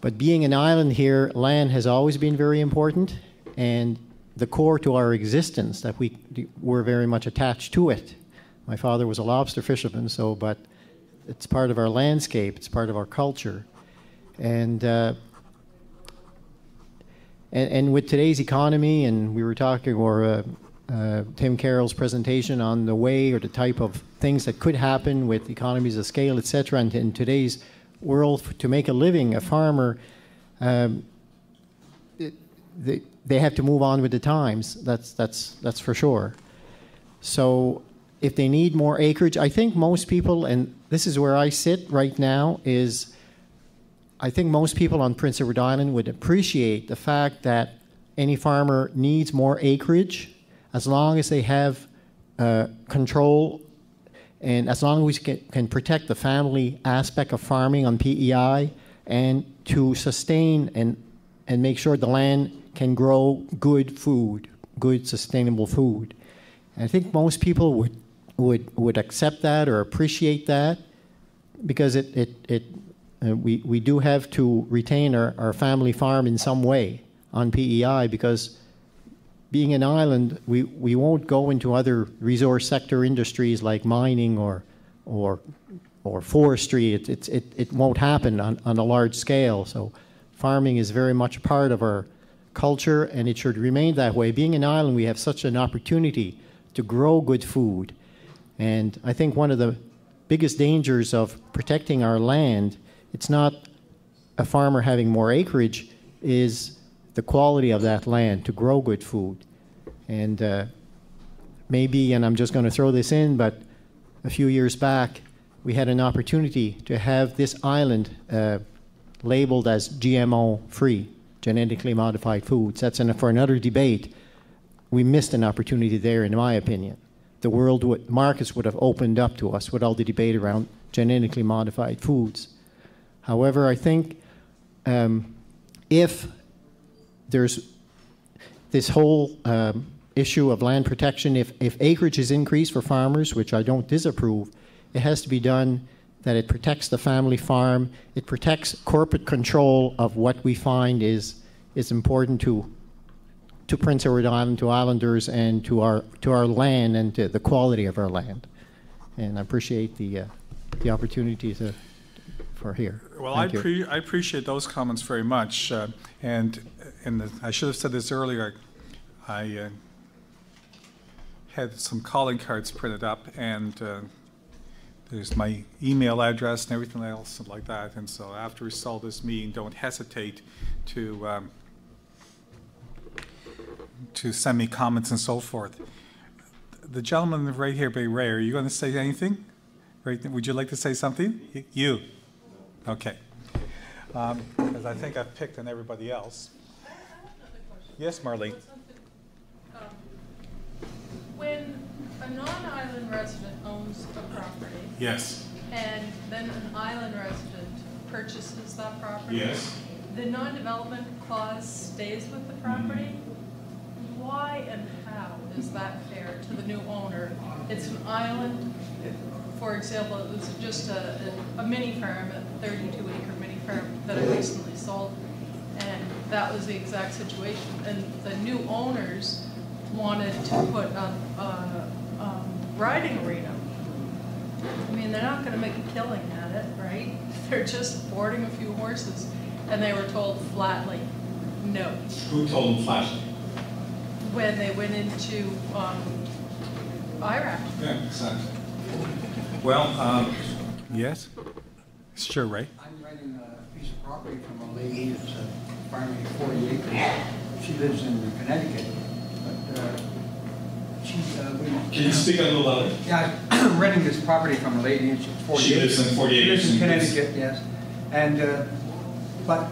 But being an island here, land has always been very important, and the core to our existence that we were very much attached to it. My father was a lobster fisherman, so but it's part of our landscape, it's part of our culture, and. Uh, and, and with today's economy, and we were talking, or uh, uh, Tim Carroll's presentation on the way or the type of things that could happen with economies of scale, et cetera, and in today's world, to make a living, a farmer, um, it, they, they have to move on with the times. That's, that's, that's for sure. So if they need more acreage, I think most people, and this is where I sit right now, is I think most people on Prince Edward Island would appreciate the fact that any farmer needs more acreage as long as they have uh, control and as long as we can, can protect the family aspect of farming on PEI and to sustain and, and make sure the land can grow good food, good sustainable food. And I think most people would, would, would accept that or appreciate that because it, it, it uh, we, we do have to retain our, our family farm in some way on PEI because being an island, we, we won't go into other resource sector industries like mining or, or, or forestry. It, it, it, it won't happen on, on a large scale. So farming is very much part of our culture and it should remain that way. Being an island, we have such an opportunity to grow good food. And I think one of the biggest dangers of protecting our land it's not a farmer having more acreage, is the quality of that land to grow good food. And uh, maybe, and I'm just going to throw this in, but a few years back, we had an opportunity to have this island uh, labeled as GMO free, genetically modified foods. That's an, for another debate. We missed an opportunity there, in my opinion. The world would, markets would have opened up to us with all the debate around genetically modified foods. However, I think um, if there's this whole um, issue of land protection, if, if acreage is increased for farmers, which I don't disapprove, it has to be done that it protects the family farm, it protects corporate control of what we find is, is important to, to Prince Edward Island, to islanders, and to our, to our land and to the quality of our land. And I appreciate the, uh, the opportunity to for here. Well, I, I appreciate those comments very much. Uh, and and the, I should have said this earlier. I uh, had some calling cards printed up, and uh, there's my email address and everything else like that. And so after we saw this meeting, don't hesitate to um, to send me comments and so forth. The gentleman right here, Bay Ray, are you going to say anything? Right, would you like to say something? You. Okay. Because I think I've picked on everybody else. Yes, Marlene? Um, When a non-island resident owns a property. Yes. And then an island resident purchases that property. Yes. The non-development clause stays with the property. Mm-hmm. Why and how is that fair to the new owner? It's an island, for example, it was just a, a mini farm, a thirty-two acre mini farm that I mm-hmm. recently sold. And that was the exact situation. And the new owners wanted to put a, a, um, riding arena. I mean, they're not gonna make a killing at it, right? They're just boarding a few horses, and they were told flatly, no. Who told them flatly? When they went into, um, IRAC. Yeah, exactly. Well, um, yes? Sure, Ray? I'm renting a piece of property from a lady that's uh, farming 40 acres. She lives in Connecticut, but uh, she, we... Can you speak a little louder? Yeah, I'm renting this property from a lady, and she's 40 She lives in 40 She lives in Connecticut, yes. And, uh, but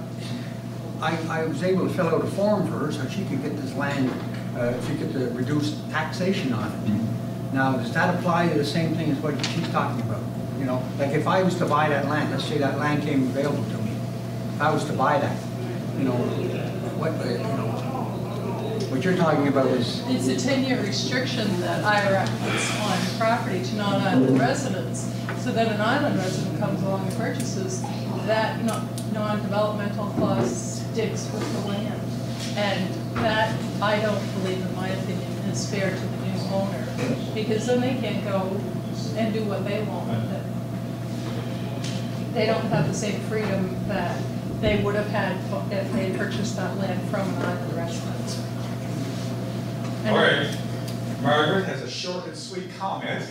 I, I was able to fill out a form for her so she could get this land, uh, she could uh, reduce taxation on it. Mm-hmm. Now, does that apply to the same thing as what she's talking about? You know, like if I was to buy that land, let's say that land came available to me, if I was to buy that, you know, what, uh, you know, what you're talking about is, It's a ten-year restriction that IRAC puts on property to non-island residents. So then an island resident comes along and purchases, that non-developmental clause sticks with the land. And that, I don't believe, in my opinion, is fair to the new owner, because then they can't go and do what they want with it. They don't have the same freedom that they would have had if they purchased that land from an island resident. All right. Margaret has a short and sweet comment,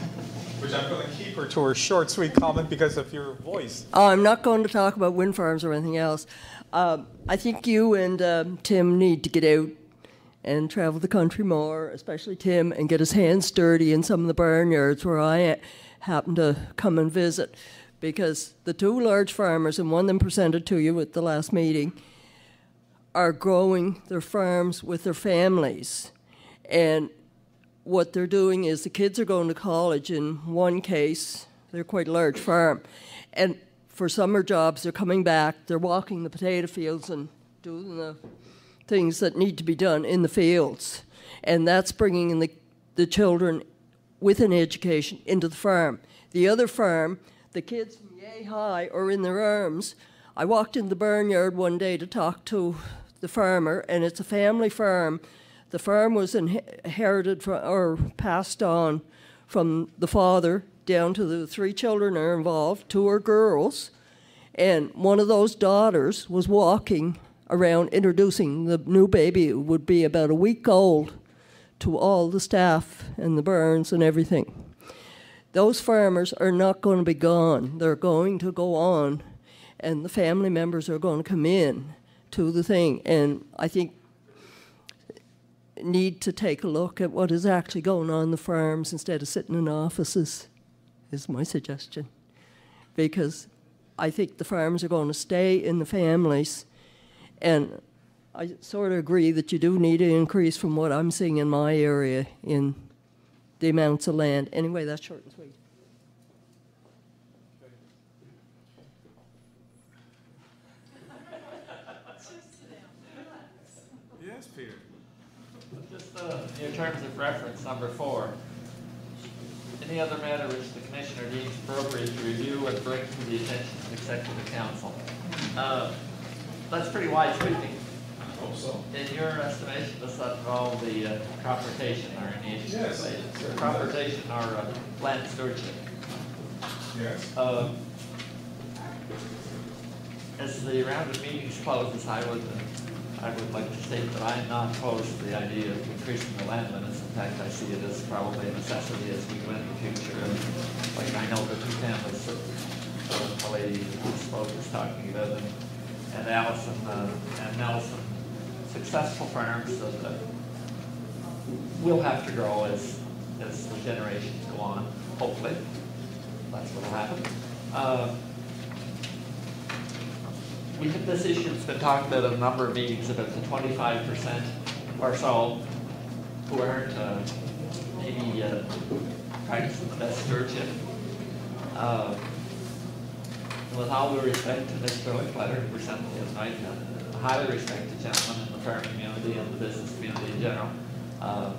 which I'm going to keep her to her short, sweet comment because of your voice. Oh, I'm not going to talk about wind farms or anything else. Um, I think you and um, Tim need to get out and travel the country more, especially Tim, and get his hands dirty in some of the barnyards where I uh, happen to come and visit. Because the two large farmers, and one of them presented to you at the last meeting, are growing their farms with their families. And what they're doing is the kids are going to college in one case, they're quite a large farm. And for summer jobs, they're coming back, they're walking the potato fields and doing the things that need to be done in the fields. And that's bringing in the, the children with an education into the farm. The other farm, the kids from Yay High are in their arms. I walked in the barnyard one day to talk to the farmer, and it's a family farm. The farm was inherited from, or passed on from the father down to the three children are involved. Two are girls, and one of those daughters was walking around introducing the new baby, who would be about a week old, to all the staff and the barns and everything. Those farmers are not going to be gone. They're going to go on, and the family members are going to come in to the thing. And I think need to take a look at what is actually going on in the farms instead of sitting in offices, is my suggestion. Because I think the farms are going to stay in the families, and I sort of agree that you do need an increase from what I'm seeing in my area in the amounts of land. Anyway, that's short and sweet. Yes, Peter. In terms of reference, number four, any other matter which the commissioner deems appropriate to review and bring to the attention of the executive council. Uh, That's pretty wide sweeping. I hope so. In your estimation, does that involve the uh, or any issues Yes, related? certainly Crop or uh, land stewardship? Yes. Uh, As the round of meetings closes, I would, I would like to state that I am not opposed to the idea of increasing the land limits. In fact, I see it as probably a necessity as we go into the future. And Like I know the two families that uh, the lady who spoke was talking about, and and Allison uh, and Nelson, successful farms that uh, will have to grow as, as the generations go on, hopefully. That's what'll happen. Uh, we have this issue that's been talked about a number of meetings about the twenty-five percent or so who aren't, uh, maybe, uh, practicing the best stewardship. Uh, with all due respect to Mr. Linkletter, who presented other night, a highly respected gentleman in the farming community and the business community in general, uh,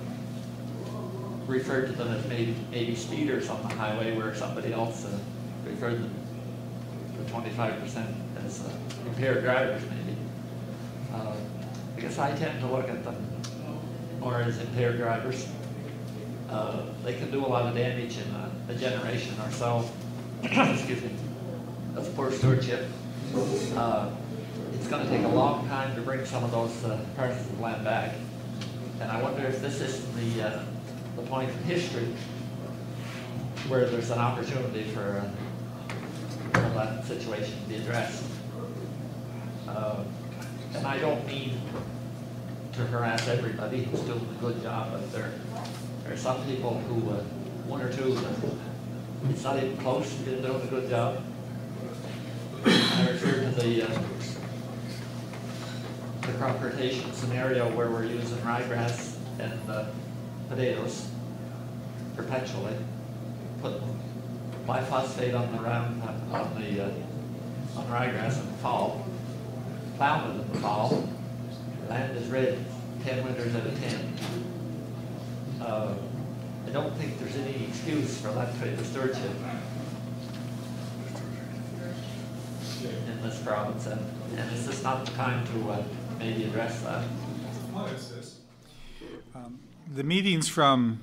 referred to them as maybe, maybe speeders on the highway where somebody else uh, referred them to twenty-five percent as uh, impaired drivers maybe. Uh, I guess I tend to look at them more as impaired drivers. Uh, they can do a lot of damage in a, a generation or so. Excuse me. Of poor stewardship. It's going to take a long time to bring some of those uh, parcels of land back. And I wonder if this isn't the, uh, the point in history where there's an opportunity for, uh, for that situation to be addressed. Uh, and I don't mean to harass everybody who's doing a good job, but there, there are some people who, uh, one or two, uh, it's not even close to doing a good job. I refer to the, uh, the crop rotation scenario where we're using ryegrass and uh, potatoes perpetually, put glyphosate on the round, on the, uh, on ryegrass in the fall, plowing in the fall, land is red ten winters out of ten. Uh, I don't think there's any excuse for that type of stewardship in this province, and, and is this not the time to uh, maybe address that? Um, the meetings from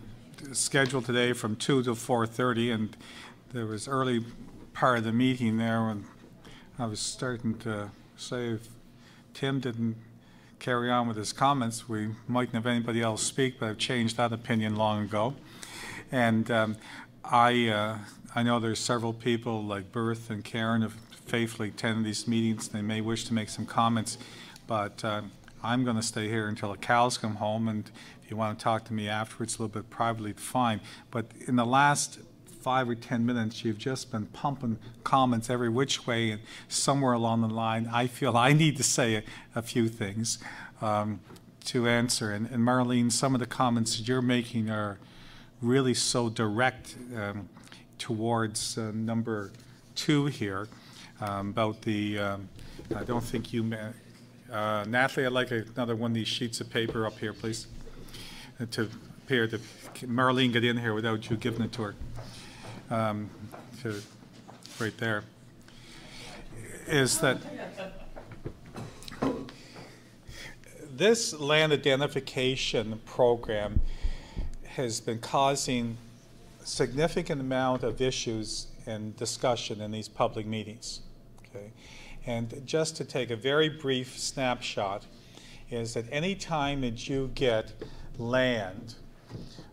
scheduled today from two to four thirty, and there was early part of the meeting there when I was starting to say if Tim didn't carry on with his comments, we mightn't have anybody else speak, but I've changed that opinion long ago. And um, I, uh, I know there's several people like Berth and Karen have faithfully attended these meetings. They may wish to make some comments, but uh, I'm going to stay here until the cows come home. And if you want to talk to me afterwards a little bit privately, fine. But in the last five or ten minutes, you've just been pumping comments every which way, and somewhere along the line, I feel I need to say a, a few things um, to answer. And, and, Marlene, some of the comments that you're making are really so direct um, towards uh, number two here um, about the. Um, I don't think you. Uh, Natalie, I'd like another one of these sheets of paper up here, please, to appear to Marlene get in here without you giving it to her um, to right there, is that this land identification program has been causing significant amount of issues and discussion in these public meetings. Okay? And just to take a very brief snapshot, is that any time that you get land,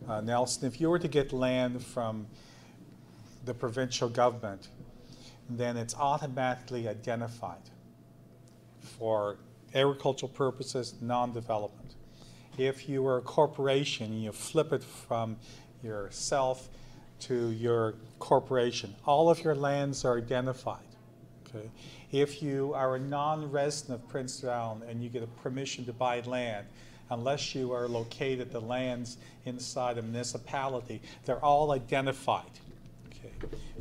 uh, Nelson, if you were to get land from the provincial government, then it's automatically identified for agricultural purposes, non-development. If you are a corporation, you flip it from yourself to your corporation. All of your lands are identified. Okay? If you are a non-resident of Prince Island and you get a permission to buy land, unless you are located the lands inside a municipality, they're all identified.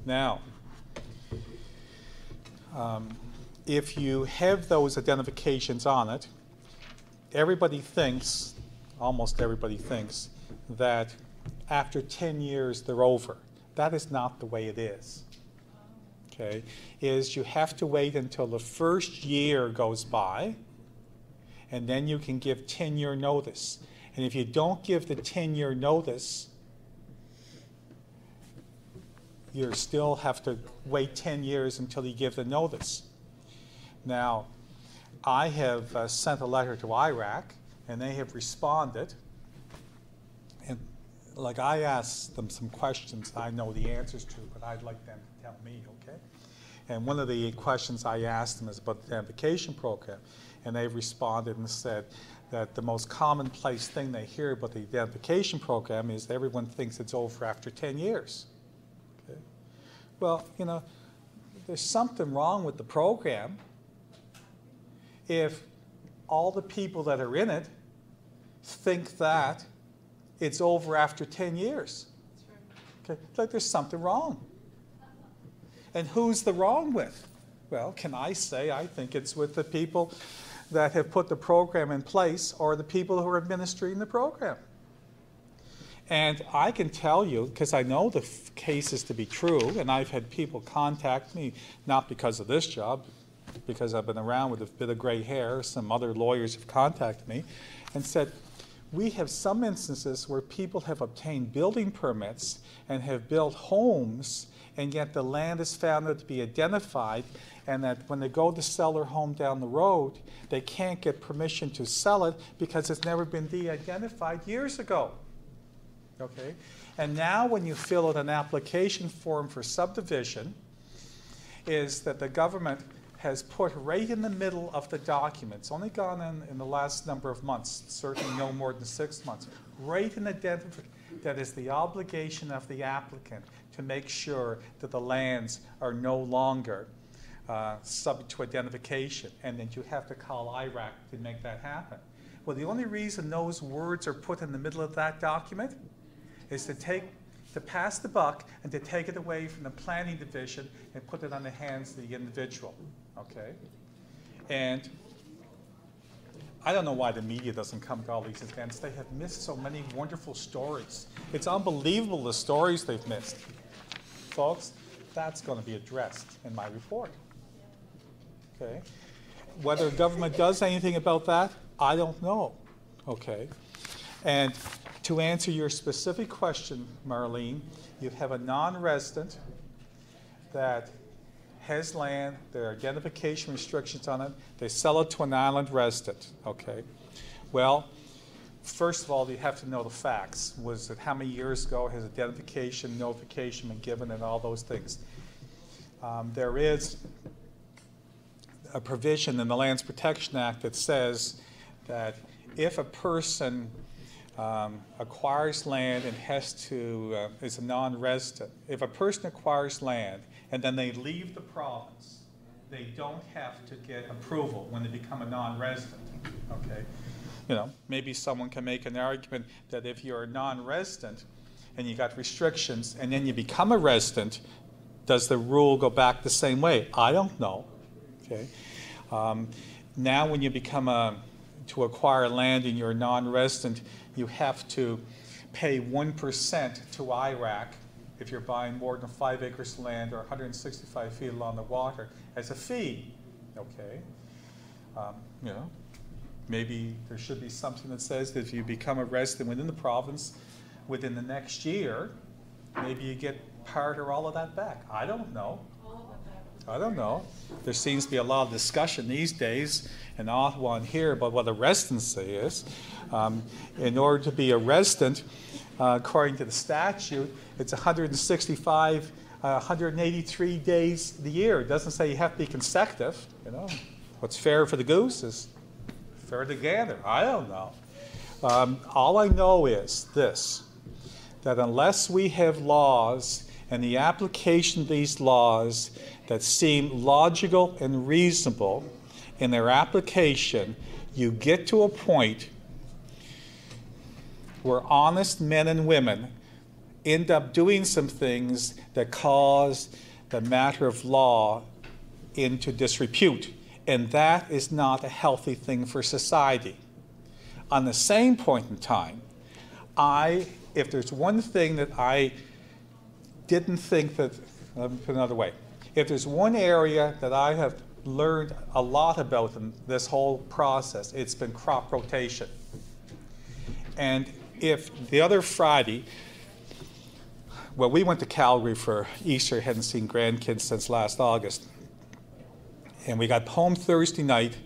Now, um, if you have those identifications on it, everybody thinks, almost everybody thinks, that after 10 years they're over. That is not the way it is. Okay, is you have to wait until the first year goes by, and then you can give 10 year notice. And if you don't give the 10 year notice, you still have to wait 10 years until you give the notice. Now, I have uh, sent a letter to IRAC, and they have responded. And like I asked them some questions I know the answers to, but I'd like them to tell me, okay? And one of the questions I asked them is about the identification program. And they've responded and said that the most commonplace thing they hear about the identification program is that everyone thinks it's over after 10 years. Well, you know, there's something wrong with the program if all the people that are in it think that it's over after 10 years. Okay? Like there's something wrong. And who's the wrong with? Well, can I say I think it's with the people that have put the program in place or the people who are administering the program. And I can tell you, because I know the cases to be true, and I've had people contact me, not because of this job, because I've been around with a bit of gray hair. Some other lawyers have contacted me and said, we have some instances where people have obtained building permits and have built homes, and yet the land is found to be identified, and that when they go to sell their home down the road, they can't get permission to sell it because it's never been de identified years ago. Okay? And now, when you fill out an application form for subdivision, is that the government has put right in the middle of the document, it's only gone in, in the last number of months, certainly no more than six months, right in the that is the obligation of the applicant to make sure that the lands are no longer uh, subject to identification, and that you have to call IRAC to make that happen. Well, the only reason those words are put in the middle of that document is to take to pass the buck and to take it away from the planning division and put it on the hands of the individual. Okay? And I don't know why the media doesn't come to all these events. They have missed so many wonderful stories. It's unbelievable the stories they've missed. Folks, that's going to be addressed in my report. Okay? Whether government does anything about that, I don't know. Okay? And to answer your specific question, Marlene, you have a non resident that has land, there are identification restrictions on it, they sell it to an island resident. Okay. Well, first of all, you have to know the facts. Was it how many years ago has identification, notification been given, and all those things? Um, there is a provision in the Lands Protection Act that says that if a person um, acquires land and has to, uh, is a non resident, if a person acquires land and then they leave the province, they don't have to get approval when they become a non-resident. Okay, you know, maybe someone can make an argument that if you're a non-resident and you got restrictions and then you become a resident, does the rule go back the same way? I don't know. Okay, um, now when you become a to acquire land and you're a non-resident, you have to pay one percent to IRAC if you're buying more than five acres of land or 165 feet along the water as a fee. Okay, um, you know, maybe there should be something that says that if you become a resident within the province within the next year, maybe you get part or all of that back. I don't know. I don't know. There seems to be a lot of discussion these days in Ottawa and here about what a residency is. Um, in order to be a resident, uh, according to the statute, it's 165, uh, 183 days the year. It doesn't say you have to be consecutive. You know, what's fair for the goose is fair to gander. I don't know. Um, all I know is this: that unless we have laws and the application of these laws that seem logical and reasonable in their application, you get to a point where honest men and women end up doing some things that cause the matter of law into disrepute. And that is not a healthy thing for society. On the same point in time, I, if there's one thing that I didn't think that, let me put it another way, if there's one area that I have learned a lot about in this whole process, it's been crop rotation. And if the other Friday, well, we went to Calgary for Easter, hadn't seen grandkids since last August. And we got home Thursday night.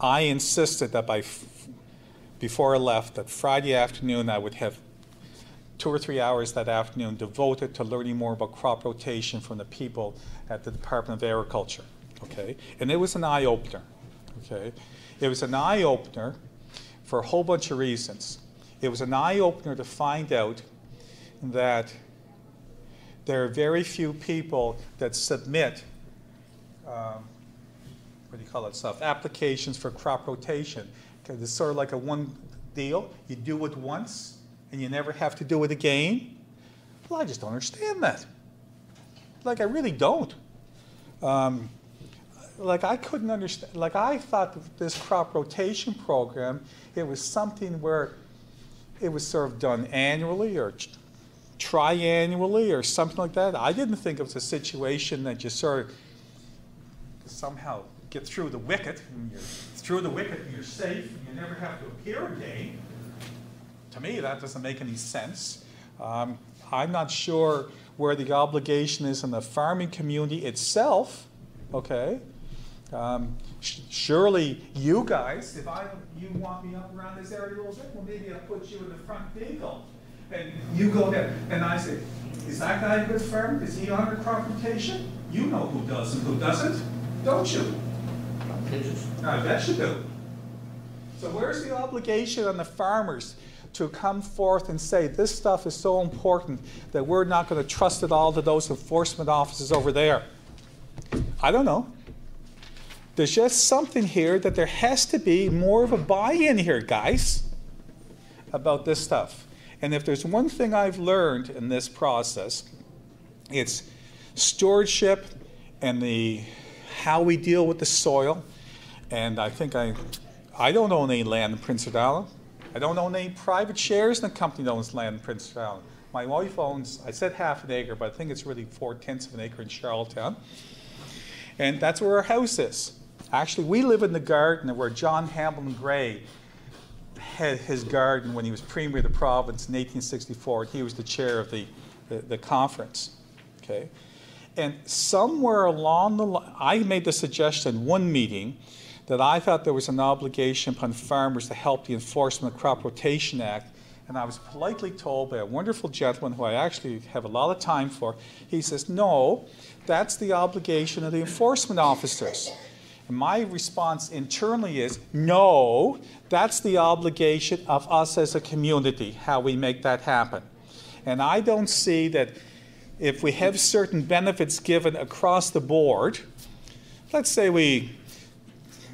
I insisted that by before I left, that Friday afternoon I would have two or three hours that afternoon devoted to learning more about crop rotation from the people at the Department of Agriculture. Okay, and it was an eye opener. Okay, it was an eye opener for a whole bunch of reasons. It was an eye opener to find out that there are very few people that submit, um, what do you call it stuff, applications for crop rotation. Because it's sort of like a one deal. You do it once and you never have to do it again. Well, I just don't understand that. Like, I really don't. Um, like, I couldn't understand. Like, I thought this crop rotation program, it was something where it was sort of done annually or triannually or something like that. I didn't think it was a situation that you sort of somehow get through the wicket, and you're through the wicket, and you're safe, and you never have to appear again. To me, that doesn't make any sense. Um, I'm not sure where the obligation is in the farming community itself, okay? Um, sh- surely you guys, if I, you want me up around this area a little bit, well, maybe I'll put you in the front vehicle. And you go there, and I say, is that guy a good farmer? Is he under crop rotation? You know who does and who doesn't, don't you? I bet you do. So where's the obligation on the farmers to come forth and say this stuff is so important that we're not going to trust it all to those enforcement officers over there? I don't know. There's just something here that there has to be more of a buy-in here, guys, about this stuff. And if there's one thing I've learned in this process, it's stewardship and the how we deal with the soil. And I think I I don't own any land in Prince Edward Island. I don't own any private shares in the company that owns land in Prince Edward My wife owns, I said half an acre, but I think it's really four tenths of an acre in Charlottetown. And that's where our house is. Actually, we live in the garden where John Hamilton Gray had his garden when he was Premier of the province in 1864. He was the chair of the, the, the conference. Okay? And somewhere along the line, I made the suggestion one meeting that I thought there was an obligation upon farmers to help the Enforcement of Crop Rotation Act. And I was politely told by a wonderful gentleman who I actually have a lot of time for, he says, no, that's the obligation of the enforcement officers. And my response internally is, no, that's the obligation of us as a community, how we make that happen. And I don't see that if we have certain benefits given across the board, let's say we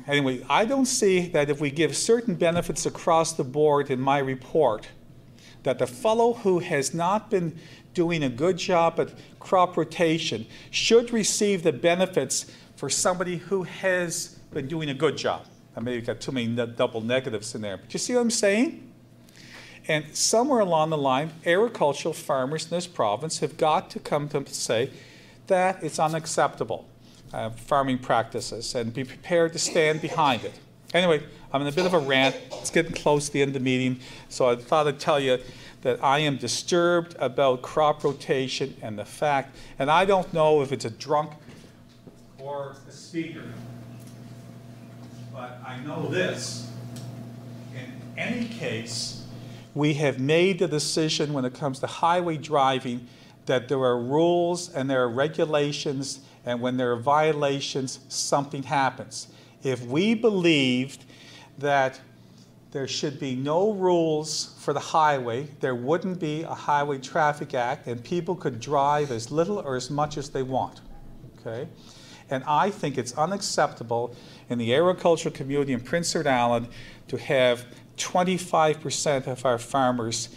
anyway, I don't see that if we give certain benefits across the board in my report, that the fellow who has not been doing a good job at crop rotation should receive the benefits for somebody who has been doing a good job. I may have got too many double negatives in there, but you see what I'm saying? And somewhere along the line, agricultural farmers in this province have got to come to say that it's unacceptable uh, farming practices and be prepared to stand behind it. Anyway, I'm in a bit of a rant. It's getting close to the end of the meeting, so I thought I'd tell you that I am disturbed about crop rotation and the fact, and I don't know if it's a drunk or a speaker, but I know this. In any case, we have made the decision when it comes to highway driving that there are rules and there are regulations and when there are violations, something happens. If we believed that there should be no rules for the highway, there wouldn't be a Highway Traffic Act, and people could drive as little or as much as they want. Okay? And I think it's unacceptable in the agricultural community in Prince Edward Island to have 25% of our farmers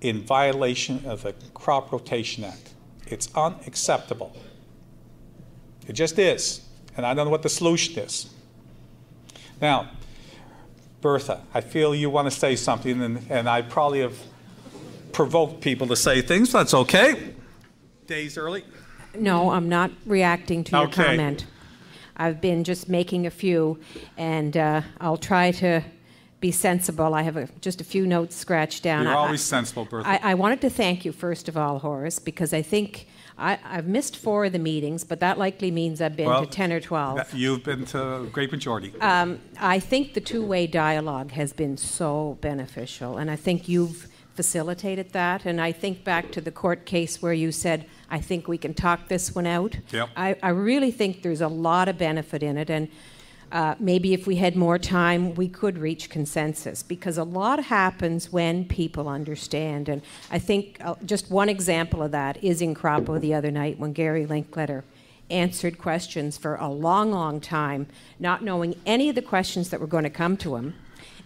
in violation of the Crop Rotation Act. It's unacceptable. It just is. And I don't know what the solution is. Now, Bertha, I feel you want to say something, and, and I probably have provoked people to say things. That's okay. Days early. No, I'm not reacting to your Okay. comment. I've been just making a few, and uh, I'll try to be sensible. I have a, just a few notes scratched down. You're I- always sensible, Bertha. I, I wanted to thank you, first of all, Horace, because I think I, I've missed four of the meetings, but that likely means I've been Well, to 10 or 12. That- You've been to a great majority. Um, I think the two way dialogue has been so beneficial, and I think you've facilitated that. And I think back to the court case where you said, I think we can talk this one out. Yep. I, I really think there's a lot of benefit in it, and uh, maybe if we had more time, we could reach consensus because a lot happens when people understand. And I think uh, just one example of that is in Crapaud the other night when Gary Linkletter answered questions for a long, long time, not knowing any of the questions that were going to come to him.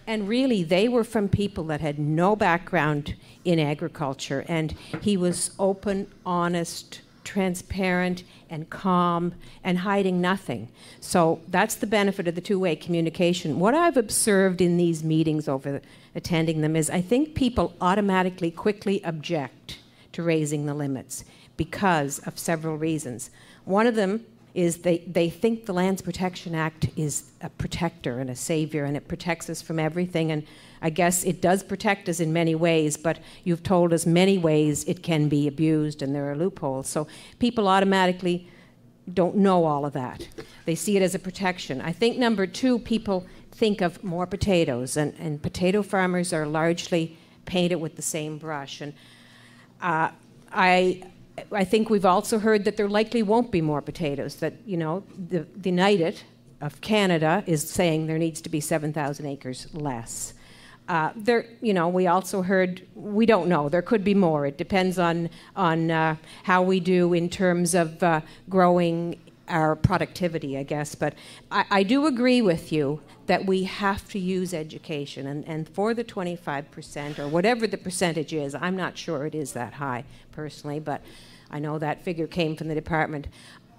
And really, they were from people that had no background in agriculture. And he was open, honest, transparent, and calm, and hiding nothing. So that's the benefit of the two way communication. What I've observed in these meetings over attending them is I think people automatically quickly object to raising the limits because of several reasons. One of them is they, they think the Lands Protection Act is a protector and a savior, and it protects us from everything. And I guess it does protect us in many ways, but you've told us many ways it can be abused and there are loopholes. So people automatically don't know all of that. They see it as a protection. I think number two, people think of more potatoes, and, and potato farmers are largely painted with the same brush. And uh, I, I think we've also heard that there likely won't be more potatoes, that, you know, the, the United of Canada is saying there needs to be 7,000 acres less. Uh, there, you know, we also heard we don't know. There could be more. It depends on on uh, how we do in terms of uh, growing our productivity, I guess. But I, I, do agree with you that we have to use education, and, and for the 25% or whatever the percentage is, I'm not sure it is that high personally, but I know that figure came from the department.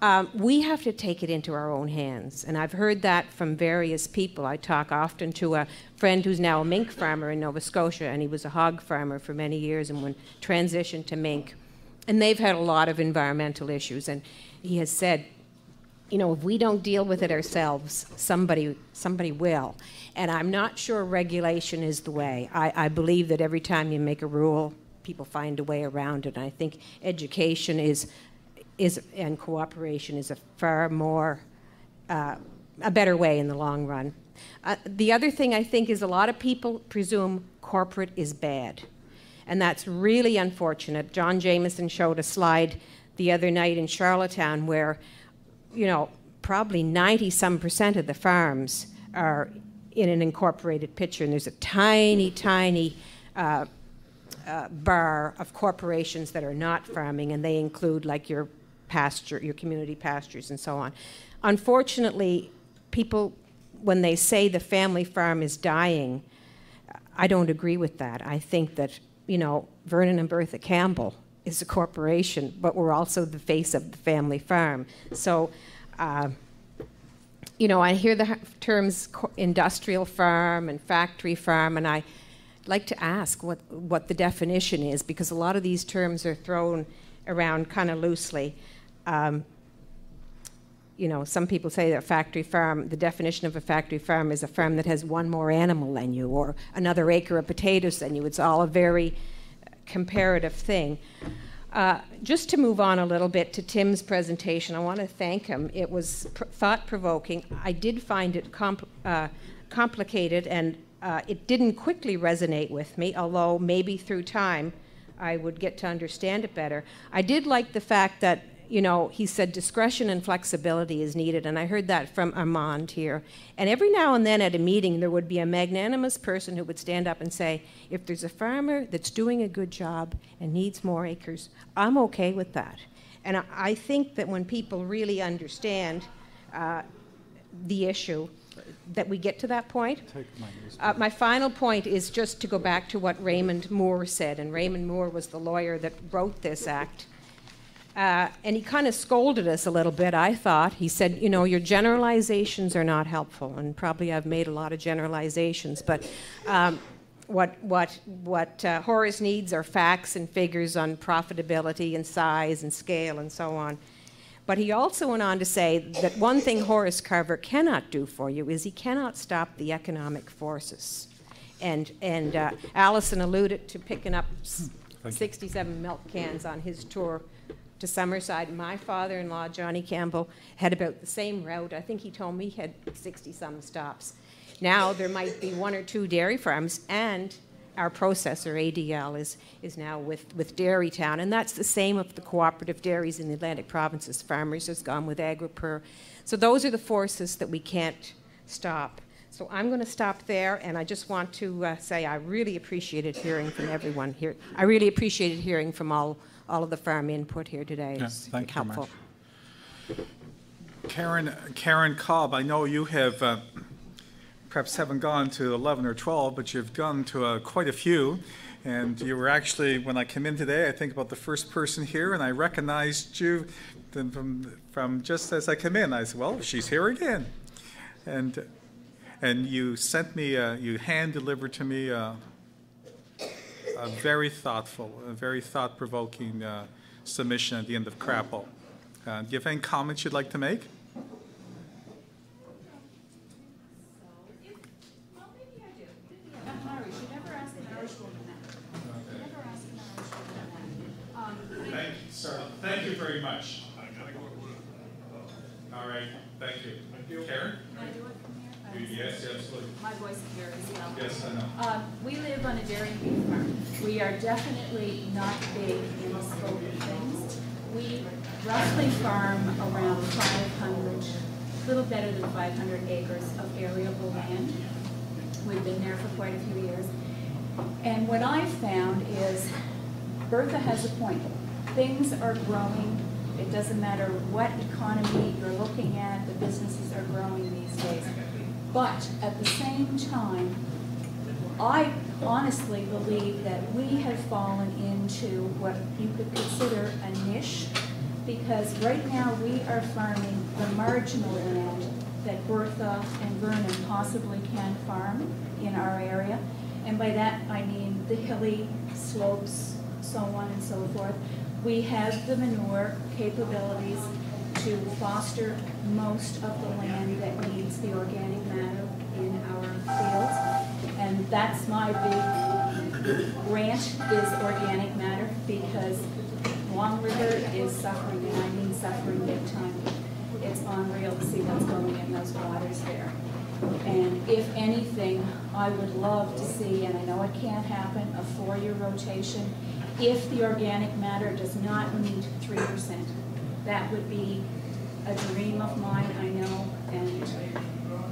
Um, we have to take it into our own hands. And I've heard that from various people. I talk often to a friend who's now a mink farmer in Nova Scotia, and he was a hog farmer for many years and when transitioned to mink. And they've had a lot of environmental issues. And he has said, you know, if we don't deal with it ourselves, somebody, somebody will. And I'm not sure regulation is the way. I, I believe that every time you make a rule, people find a way around it. And I think education is is and cooperation is a far more uh, a better way in the long run. Uh, the other thing I think is a lot of people presume corporate is bad, and that's really unfortunate. John Jamieson showed a slide the other night in Charlottetown where, you know, probably 90 some percent of the farms are in an incorporated picture, and there's a tiny, tiny uh, uh, bar of corporations that are not farming, and they include like your pasture, your community pastures, and so on. Unfortunately, people, when they say the family farm is dying, I don't agree with that. I think that, you know, Vernon and Bertha Campbell is a corporation, but we're also the face of the family farm. So, uh, you know, I hear the terms industrial farm and factory farm, and I like to ask what, what the definition is because a lot of these terms are thrown around kind of loosely. Um, you know, some people say that factory farm, the definition of a factory farm is a farm that has one more animal than you or another acre of potatoes than you. It's all a very comparative thing. Uh, just to move on a little bit to Tim's presentation, I want to thank him. It was pr- thought provoking. I did find it uh, complicated and uh, it didn't quickly resonate with me, although maybe through time I would get to understand it better. I did like the fact that you know, he said discretion and flexibility is needed, and I heard that from Armand here. And every now and then at a meeting, there would be a magnanimous person who would stand up and say, if there's a farmer that's doing a good job and needs more acres, I'm okay with that. And I think that when people really understand uh, the issue, that we get to that point. Uh, my final point is just to go back to what Raymond Moore said, and Raymond Moore was the lawyer that wrote this act. Uh, and he kind of scolded us a little bit, I thought. He said, You know, your generalizations are not helpful. And probably I've made a lot of generalizations, but um, what, what, what uh, Horace needs are facts and figures on profitability and size and scale and so on. But he also went on to say that one thing Horace Carver cannot do for you is he cannot stop the economic forces. And, and uh, Allison alluded to picking up 67 milk cans on his tour to Summerside. My father in law, Johnny Campbell, had about the same route. I think he told me he had 60 some stops. Now there might be one or two dairy farms, and our processor, ADL, is, is now with, with Dairytown. And that's the same of the cooperative dairies in the Atlantic provinces. Farmers has gone with Agropur. So those are the forces that we can't stop. So I'm going to stop there, and I just want to uh, say I really appreciated hearing from everyone here. I really appreciated hearing from all all of the farm input here today. Yeah, is thank helpful. you very much. Karen, Karen Cobb, I know you have uh, perhaps haven't gone to 11 or 12, but you've gone to uh, quite a few. And you were actually, when I came in today, I think about the first person here, and I recognized you from, from just as I came in. I said, well, she's here again. And, and you sent me, uh, you hand delivered to me uh, a very thoughtful, a very thought-provoking uh, submission at the end of Crapaud. Uh, do you have any comments you'd like to make? Thank you, sir. Thank you very much. All right, thank you. Karen? Can I do it from here? Yes, absolutely. My voice is here as well. Yes, I know. Um, we live on a dairy beef farm. We are definitely not big in the scope of things. We roughly farm around five hundred, a little better than five hundred acres of arable land. We've been there for quite a few years. And what I've found is Bertha has a point. Things are growing. It doesn't matter what economy you're looking at, the businesses are growing these days. But at the same time, I honestly believe that we have fallen into what you could consider a niche because right now we are farming the marginal land that Bertha and Vernon possibly can farm in our area. And by that, I mean the hilly slopes, so on and so forth. We have the manure capabilities to foster most of the land that needs the organic matter in our fields. And that's my big grant is organic matter because Long River is suffering, and I mean suffering big time. It's unreal to see what's going in those waters there. And if anything, I would love to see, and I know it can't happen, a four-year rotation if the organic matter does not meet three percent. That would be a dream of mine, I know, and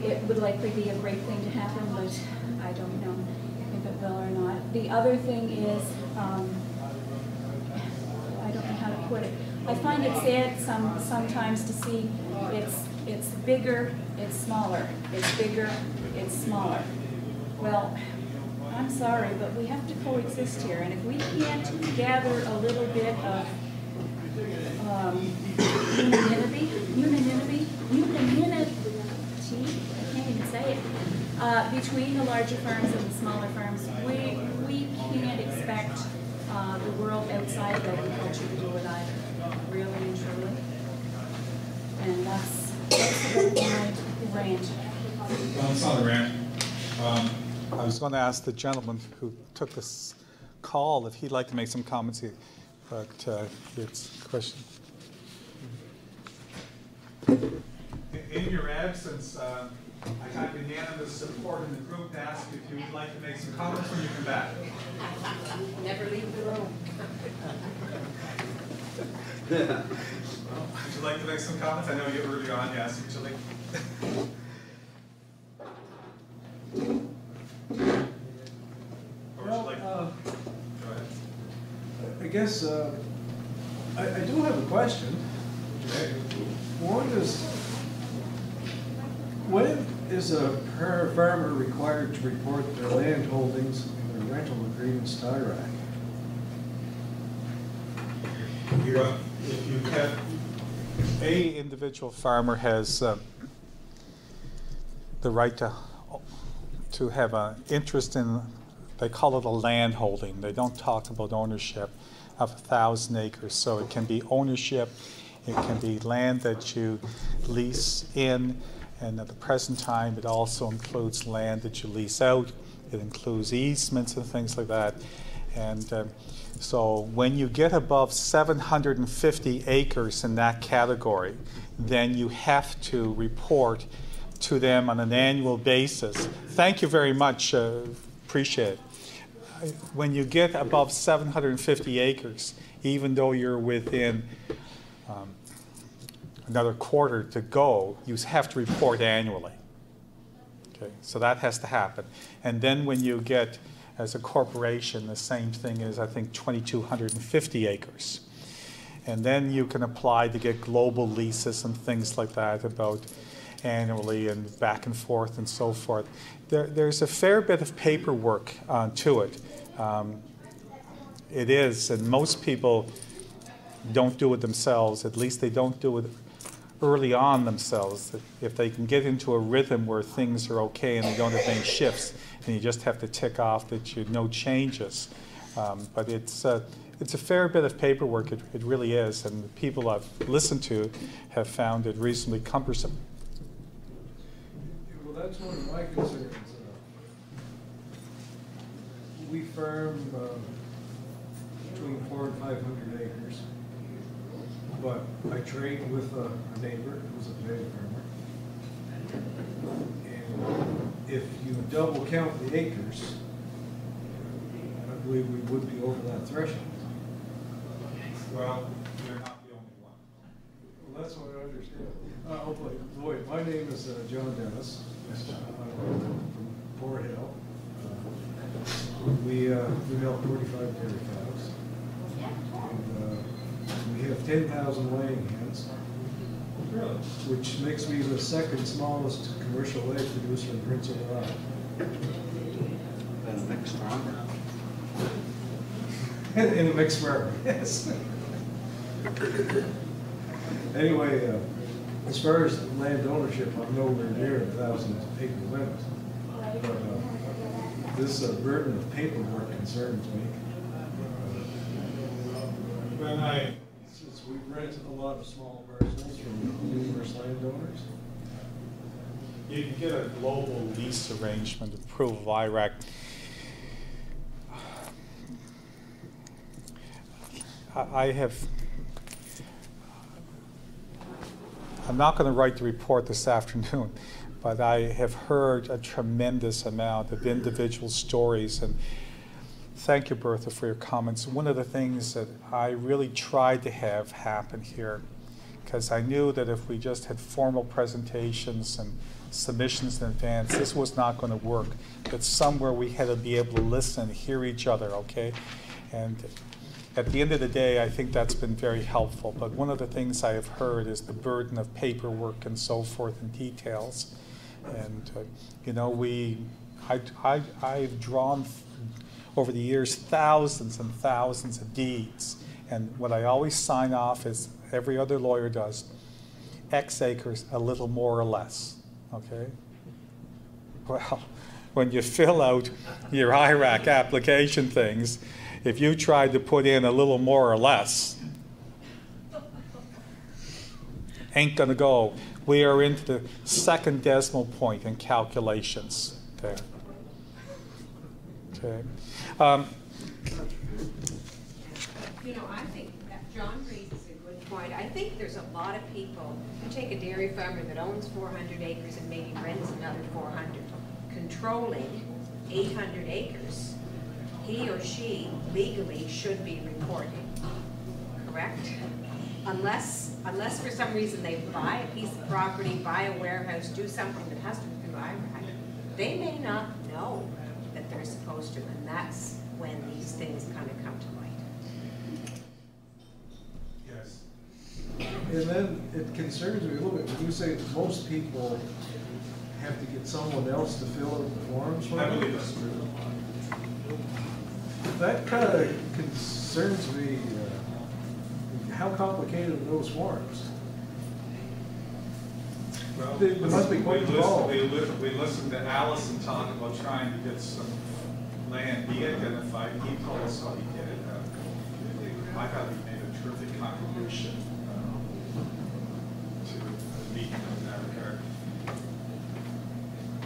it would likely be a great thing to happen, but I don't know if it will or not. The other thing is, um, I don't know how to put it. I find it sad some, sometimes to see it's, it's bigger, it's smaller, it's bigger, it's smaller. Well, I'm sorry, but we have to coexist here, and if we can't gather a little bit of um, unanimity, unanimity, unanimity, I can't even say it, uh, between the larger firms and the smaller firms, we, we can't expect uh, the world outside of agriculture to do it either, really and truly. And that's, that's rant. Well, it's not a rant. Um, I was going to ask the gentleman who took this call if he'd like to make some comments, here, but uh, it's a question. In- In your absence, uh, I got unanimous support in the group to ask if you would like to make some comments when you come back. Never leave the room. Would you like to make some comments? I know you earlier on, you asked, would you like? Or would you Well, like- uh, Go ahead. I guess, uh, I, I do have a question. One is, when is a farmer required to report their land holdings and their rental agreements to IRAC? If you have, a individual farmer has uh, the right to, to have an interest in, they call it a land holding. They don't talk about ownership of a thousand acres. So it can be ownership, it can be land that you lease in, and at the present time, it also includes land that you lease out. It includes easements and things like that. And um, so when you get above 750 acres in that category, then you have to report to them on an annual basis. Thank you very much. Uh, appreciate it. When you get above 750 acres, even though you're within um, another quarter to go, you have to report annually. Okay, so that has to happen. And then when you get, as a corporation, the same thing is, I think, 2,250 acres. And then you can apply to get global leases and things like that about annually and back and forth and so forth. There, there's a fair bit of paperwork uh, to it. Um, it is, and most people don't do it themselves. At least they don't do it early on themselves. If they can get into a rhythm where things are okay and they don't have any shifts, and you just have to tick off that you no changes, Um, But it's, uh, it's a fair bit of paperwork, it it really is, and the people I've listened to have found it reasonably cumbersome. Well, that's one of my concerns. uh, We farm uh, between four and five hundred acres. But I trade with a a neighbor who's a potato farmer. And if you double count the acres, I believe we would be over that threshold. Well, you're not the only one. Well, that's what I understand. Uh, oh, boy, boy, my name is uh, John Dennis. I'm from Port Hill. Uh, We, uh, we milk forty-five dairy cows. And, we have ten thousand laying hens. Which makes me the second smallest commercial egg producer in Prince Edward Island. Then a mixed farm. In in a mixed farm, yes. Anyway, uh, as far as land ownership, I'm nowhere near a thousand acre limit. But uh, this uh, burden of paperwork concerns me. When I, Rent a lot of small parcels from numerous landowners. You can get a global lease arrangement approval of IRAC. I have, I'm not going to write the report this afternoon, but I have heard a tremendous amount of individual stories and Thank you, Bertha, for your comments. One of the things that I really tried to have happen here, because I knew that if we just had formal presentations and submissions in advance, this was not going to work. But somewhere we had to be able to listen, and hear each other, okay? And at the end of the day, I think that's been very helpful. But one of the things I have heard is the burden of paperwork and so forth and details. And, uh, you know, we, I, I, I've drawn over the years thousands and thousands of deeds. And what I always sign off is every other lawyer does X acres, a little more or less. Okay? Well, when you fill out your IRAC application things, if you tried to put in a little more or less, ain't gonna go. We are into the second decimal point in calculations there. Okay. Um, You know, I think that John raises a good point. I think there's a lot of people, you take a dairy farmer that owns four hundred acres and maybe rents another four hundred, controlling eight hundred acres, he or she legally should be reporting, correct? Unless, unless for some reason they buy a piece of property, buy a warehouse, do something that has to be IRAC, they may not know they're supposed to, and that's when these things kind of come to light. Yes. And then it concerns me a little bit, when you say that most people have to get someone else to fill out the forms for I believe that's true. That kind of concerns me, uh, how complicated are those forms? Well, They must be quite we listened- involved. We listened, we listened to Allison talk about trying to get some land de-identified, he told us how he did it. Uh, I thought he made a terrific contribution uh, to the meeting in that regard.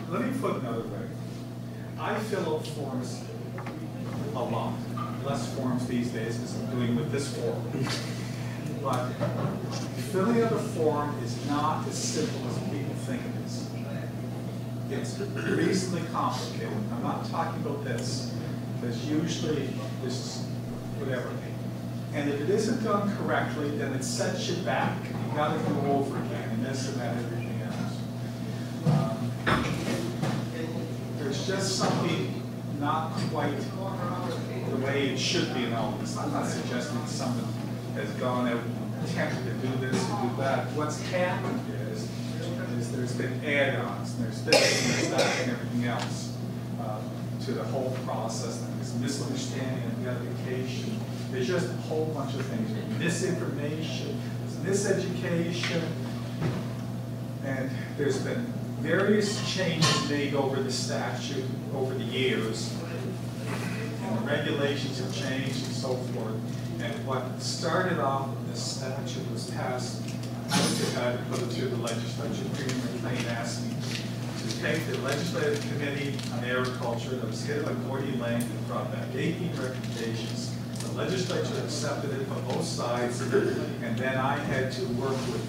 Let me put another way. I fill out forms a lot, less forms these days because I'm doing with this form. But filling out a form is not as simple as is. It's reasonably complicated. I'm not talking about this, because usually this, whatever. And if it isn't done correctly, then it sets you back. You gotta go over again, and this and that, everything else. Um, There's just something not quite the way it should be in all this. I'm not suggesting someone has gone out and attempted to do this and do that. What's happened there's been add-ons, and there's this, and there's that, and everything else uh, to the whole process, and there's misunderstanding and identification. There's just a whole bunch of things, misinformation, miseducation, and there's been various changes made over the statute over the years in the regulations have changed and so forth. And what started off with this statute was passed, Guy that put it through the legislature, Peter McLean asked me to take the legislative committee on agriculture that was headed by Gordy Lang and brought back 18 recommendations. The legislature accepted it from both sides, and then I had to work with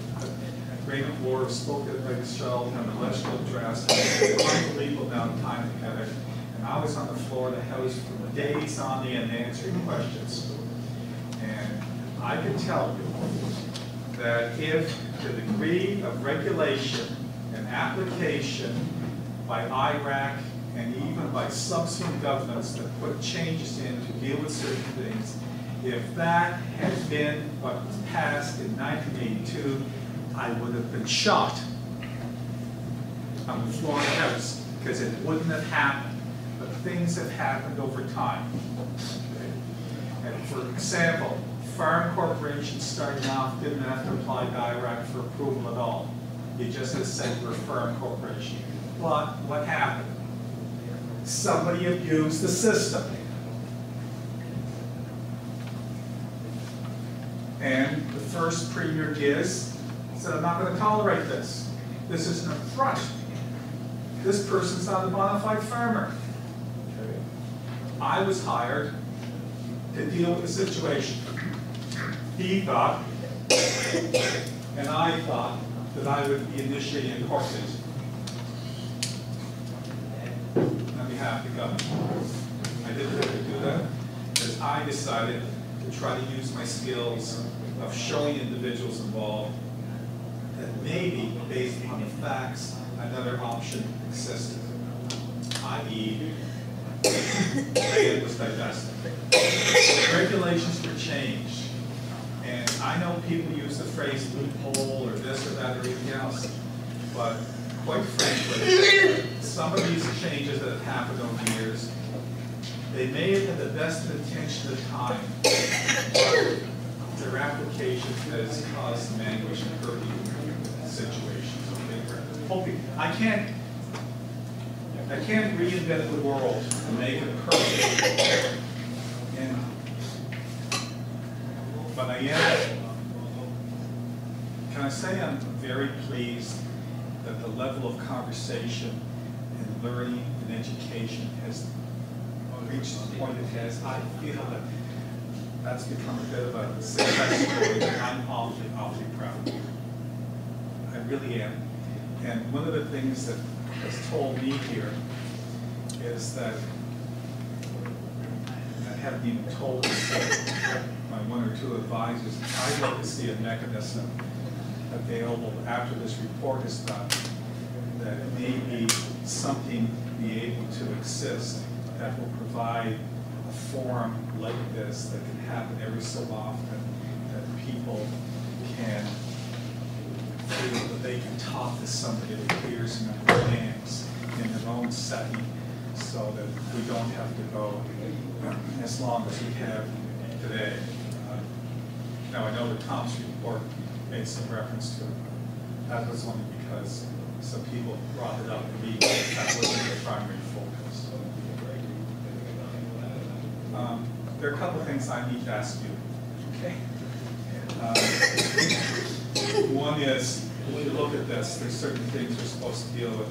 Raymond Ward, spoken by Michelle, and the legislative drafts, unbelievable amount of time together. And I was on the floor of the House for days on end answering questions. And I can tell you that if the degree of regulation and application by IRAC and even by subsequent governments that put changes in to deal with certain things, if that had been what was passed in 1982, I would have been shot on the floor of the House because it wouldn't have happened. But things have happened over time. And for example, farm corporations starting off didn't have to apply IRAC for approval at all. You just said we're a farm corporation. But what happened? Somebody abused the system. And the first Premier Ghiz said, I'm not going to tolerate this. This is an affront. This person's not a bona fide farmer. I was hired to deal with the situation. He thought, and I thought, that I would be initiating court on behalf of the government. I didn't to do that because I decided to try to use my skills of showing individuals involved that maybe, based on the facts, another option existed, i.e., land was divested. Regulations were changed. And I know people use the phrase loophole or this or that or anything else, but quite frankly, some of these changes that have happened over the years, they may have had the best intention at the time, but their application has caused some anguish and hurt situations. Okay? I can't I can't reinvent the world and make it perfect. And, but I am, can I say I'm very pleased that the level of conversation and learning and education has reached the point it has. I feel that that's become a bit of a success story that I'm awfully, awfully proud of. I really am. And one of the things that has told me here is that I haven't told by one or two advisors, I'd like to see a mechanism available after this report is done that maybe something be able to exist that will provide a forum like this that can happen every so often that people can feel that they can talk to somebody that hears and understands in their own setting so that we don't have to go as long as we have today. Uh, now, I know the Tom's report made some reference to it. That was only because some people brought it up to me. That wasn't the primary focus. Um, there are a couple of things I need to ask you. Okay. Uh, one is, when you look at this, there's certain things we're supposed to deal with.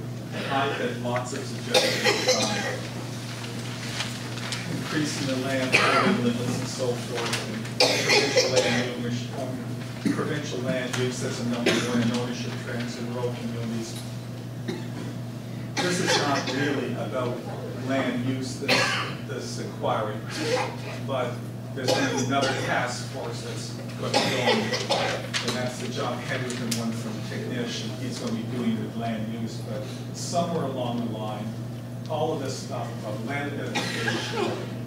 I've had lots of suggestions on increasing the land limits and so forth, and provincial land use, um, provincial land use as a number one in ownership trends in rural communities. This is not really about land use, this, this inquiry, but there's going to be another task force that's going and that's the John Henderson one from Tignish, and he's going to be doing the land use, but somewhere along the line, all of this stuff of land identification,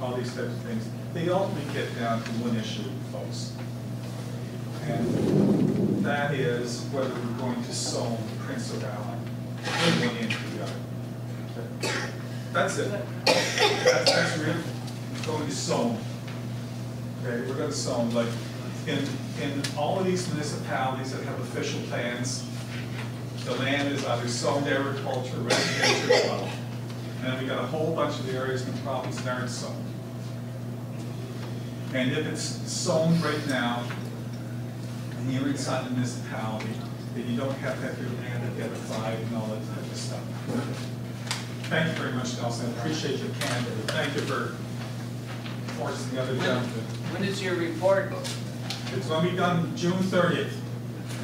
all these types of things, they ultimately get down to one issue, folks. And that is whether we're going to sow Prince Edward Island, one end the other. That's it. That's, that's really going to sow. Okay, we're going to sow like in in all of these municipalities that have official plans, the land is either to agriculture, residential, And then we got a whole bunch of areas the province that aren't sown. And if it's sown right now, and you're inside the municipality, then you don't have to have your land identified and all that type of stuff. Thank you very much, Nelson, I appreciate your candor, thank you for forcing the other gentleman. When is your report? It's gonna be done June thirtieth.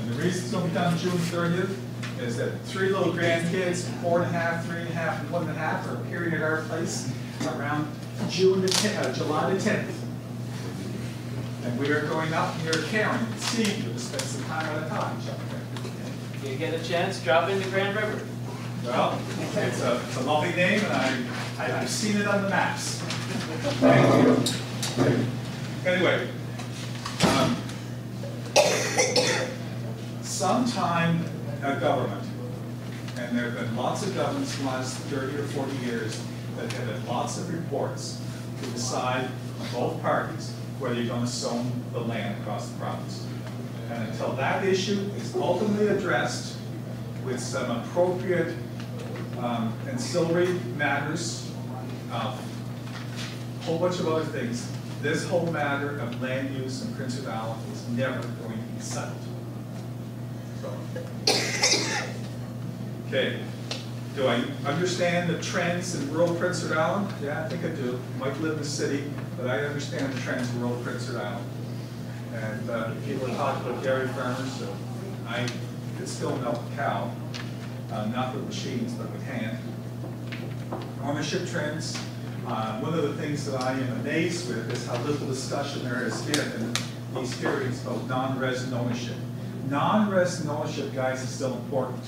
And the reason it's gonna be done June thirtieth is that three little grandkids, four and a half, three and a half, and one and a half, are appearing at our place around June the tenth, uh, July the tenth. And we are going up near Karen, and you to spend some time at a time, Chuck. If you get a chance, drop into Grand River. Well, it's a, it's a lovely name, and I, I- I've seen it on the maps. Thank you. Anyway, um, sometime a government, and there have been lots of governments in the last thirty or forty years that have had lots of reports to decide on both parties whether you're gonna zone the land across the province. And until that issue is ultimately addressed with some appropriate um, ancillary matters, a whole bunch of other things, this whole matter of land use in Prince Valley is never going to be settled. So, Okay, do I understand the trends in rural Prince Edward Island? Yeah, I think I do. Might live in the city, but I understand the trends in rural Prince Edward Island. And uh, people talk about dairy farmers, so I could still milk a cow, uh, not with machines, but with hand. Ownership trends, uh, one of the things that I am amazed with is how little discussion there has been in these hearings about non-resident ownership. Non-resident ownership, guys, is still important.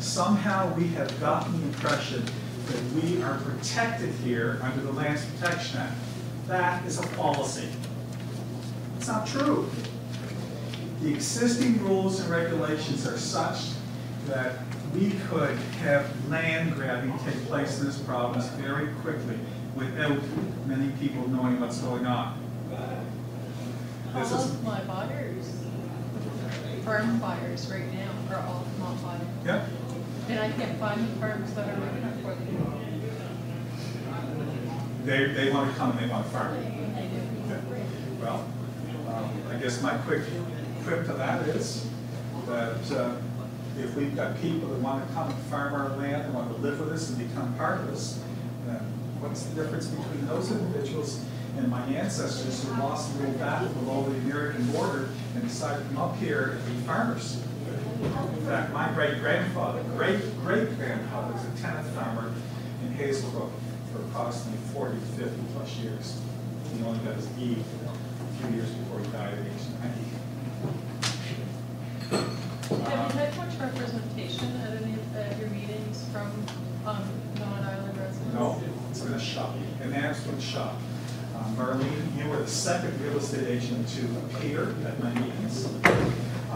Somehow we have gotten the impression that we are protected here under the Lands Protection Act. That is a policy. It's not true. The existing rules and regulations are such that we could have land grabbing take place in this province very quickly without many people knowing what's going on. All This is, of my buyers, farm buyers right now are all not buying. yeah, And I can't find the farms that are looking for them. they, they want to come and they want to farm. Well, um, I guess my quick quip to that is that uh, if we've got people that want to come and farm our land, and want to live with us and become part of us, then what's the difference between those individuals and my ancestors who lost the little battle below the American border and decided to come up here and be farmers? In fact, my great-grandfather, great-great-grandfather was a tenant farmer in Hazelbrook for approximately 40 to 50 plus years. He only got his deed a few years before he died at age 90. Have you had much representation at any of uh, your meetings from um, non-island residents? No, it's been a shock, an absolute shock. Uh, Marlene, you were the second real estate agent to appear at my meetings.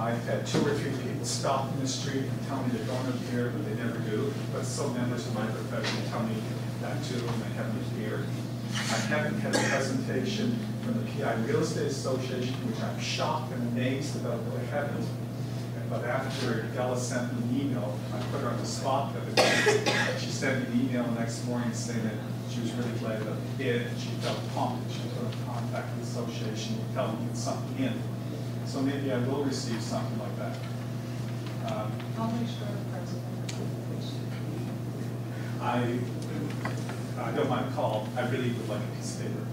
I've had two or three people stop in the street and tell me they're going to appear, but they never do. But some members of my profession tell me that too, and they haven't appeared. I haven't had a presentation from the PEI Real Estate Association, which I'm shocked and amazed about that I haven't. But after Della sent me an email, I put her on the spot the day. She sent me an email the next morning saying that she was really glad that I did, and she felt pumped, she going to contact the association and tell them get something in. So maybe I will receive something like that. Um, I'll make sure the president. I, I don't mind a call, I really would like a piece of paper.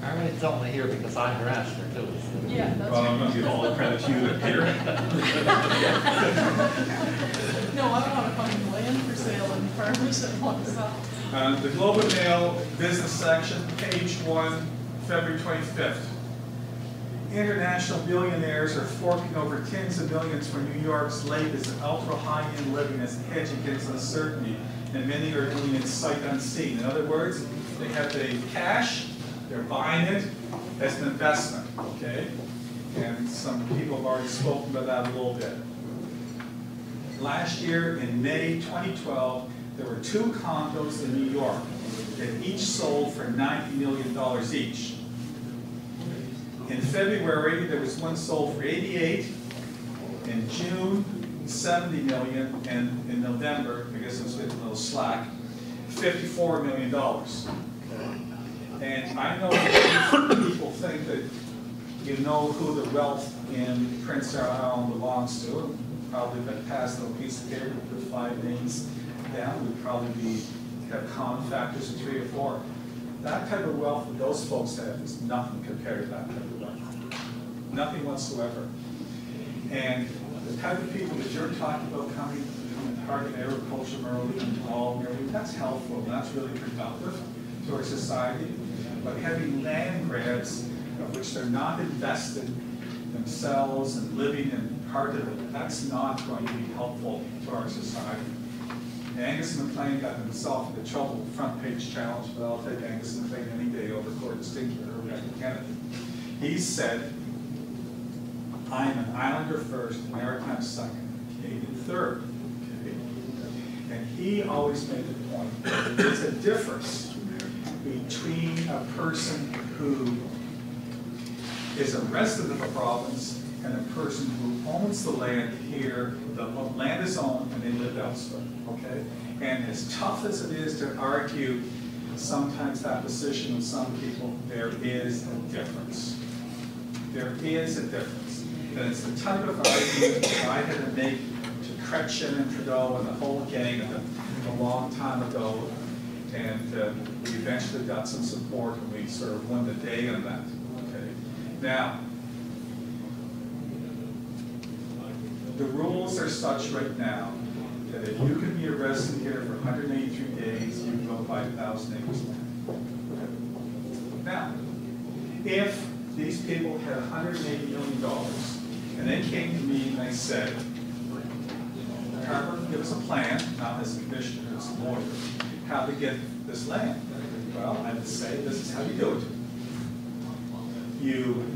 Marlene's only here because I harassed her too. Yeah, that's Well, I'm right. gonna give all the credit to you, Peter. No, I don't want to find land for sale and farmers that want to sell. Uh, The Globe and Mail business section, page one, February 25th. International billionaires are forking over tens of millions for New York's latest ultra-high-end living as a hedge against uncertainty, and many are doing it sight unseen. In other words, they have the cash, they're buying it as an investment, okay? And some people have already spoken about that a little bit. Last year, in May 2012, there were two condos in New York that each sold for $90 million each. In February, there was one sold for 88, in June, 70 million, and in November, I guess it was a little slack, $54 million. And I know people think that you know who the wealth in Prince Edward Island belongs to. Probably passed a piece of paper with five names down, we'd probably be, have common factors of three or four. That type of wealth that those folks have is nothing compared to that type of. Nothing whatsoever. And the type of people that you're talking about coming from the target agriculture, and all, that's helpful, that's really productive to our society. But having land grabs of which they're not invested themselves and living in part of it, that's not going to be helpful to our society. Angus MacLean got himself into trouble with the front page challenge, but I'll take Angus MacLean any day over Gordon Stinker or Rebecca Kennedy. He said, I am an Islander first, Maritime second, Canadian third. And he always made the point that there's a difference between a person who is a resident of a province and a person who owns the land here, the land is owned and they live elsewhere, okay? And as tough as it is to argue sometimes that position with some people, there is a difference. There is a difference. And it's the type of argument that I had to make to Chrétien and Trudeau and the whole gang a, a long time ago. And uh, we eventually got some support and we sort of won the day on that. Okay. Now, the rules are such right now that if you can be arrested here for 183 days, you can go buy a thousand acres land. Now, if these people had 180 million dollars and they came to me and they said, Carver, give us a plan, not as a commissioner, as a lawyer, how to get this land. Well, I would say, this is how you do it. You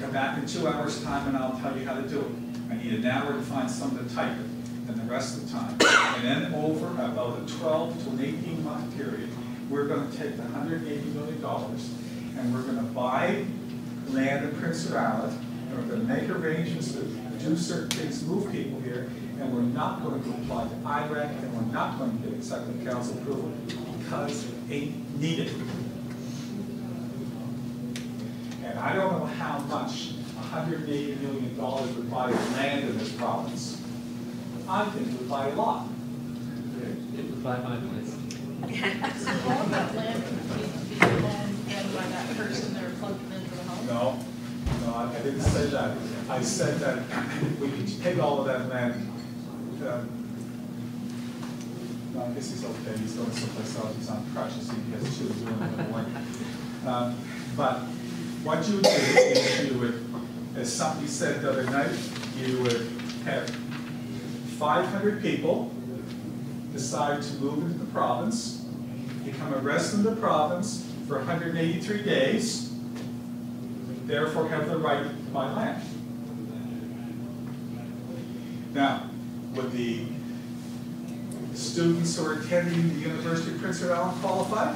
come back in two hours' time and I'll tell you how to do it. I need an hour to find someone to type it, and the rest of the time. And then over about a 12 to an 18 month period, we're going to take the $180 million and we're going to buy land in Prince and we're going to make arrangements to do certain things, move people here, and we're not going to apply to IRAC, and we're not going to get executive council approval because it ain't needed. And I don't know how much $180 million would buy land in this province. I think it would buy a lot. It would buy my place. So all that land would need to be owned and by that person they're plugging into the home? No, no, I I didn't say that. I said that we could take all of that land. um, no, I guess he's okay, he's going someplace else, he's on crutches, he has two doing morning. Um, But what you do is you would, as somebody said the other night, you would have five hundred people decide to move into the province, become a resident of the province for hundred and eighty-three days, therefore have the right to buy land. Now, would the students who are attending the University of Prince Edward Island qualify?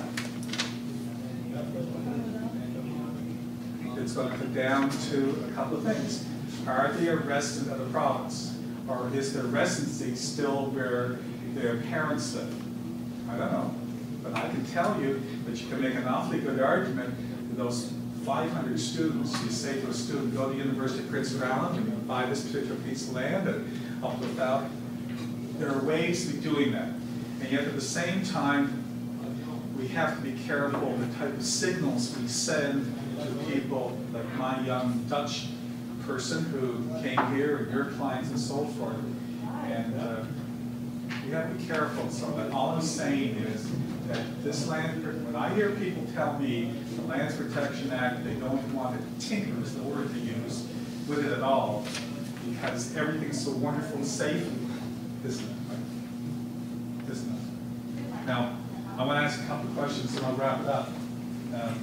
It's going to come down to a couple of things. Are they a resident of the province? Or is their residency still where their parents live? I don't know. But I can tell you that you can make an awfully good argument that those 500 students, you say to a student, go to the University of Prince Island, and buy this particular piece of land and help without. There are ways to be doing that. And yet at the same time, we have to be careful of the type of signals we send to people like my young Dutch person who came here and your clients and so forth. And uh, you have to be careful. So that all I'm saying is that this land, when I hear people tell me the Lands Protection Act, they don't want to tinker is the word to use with it at all because everything's so wonderful and safe, isn't it? Isn't? Now, I want to ask a couple of questions and I'll wrap it up. Um,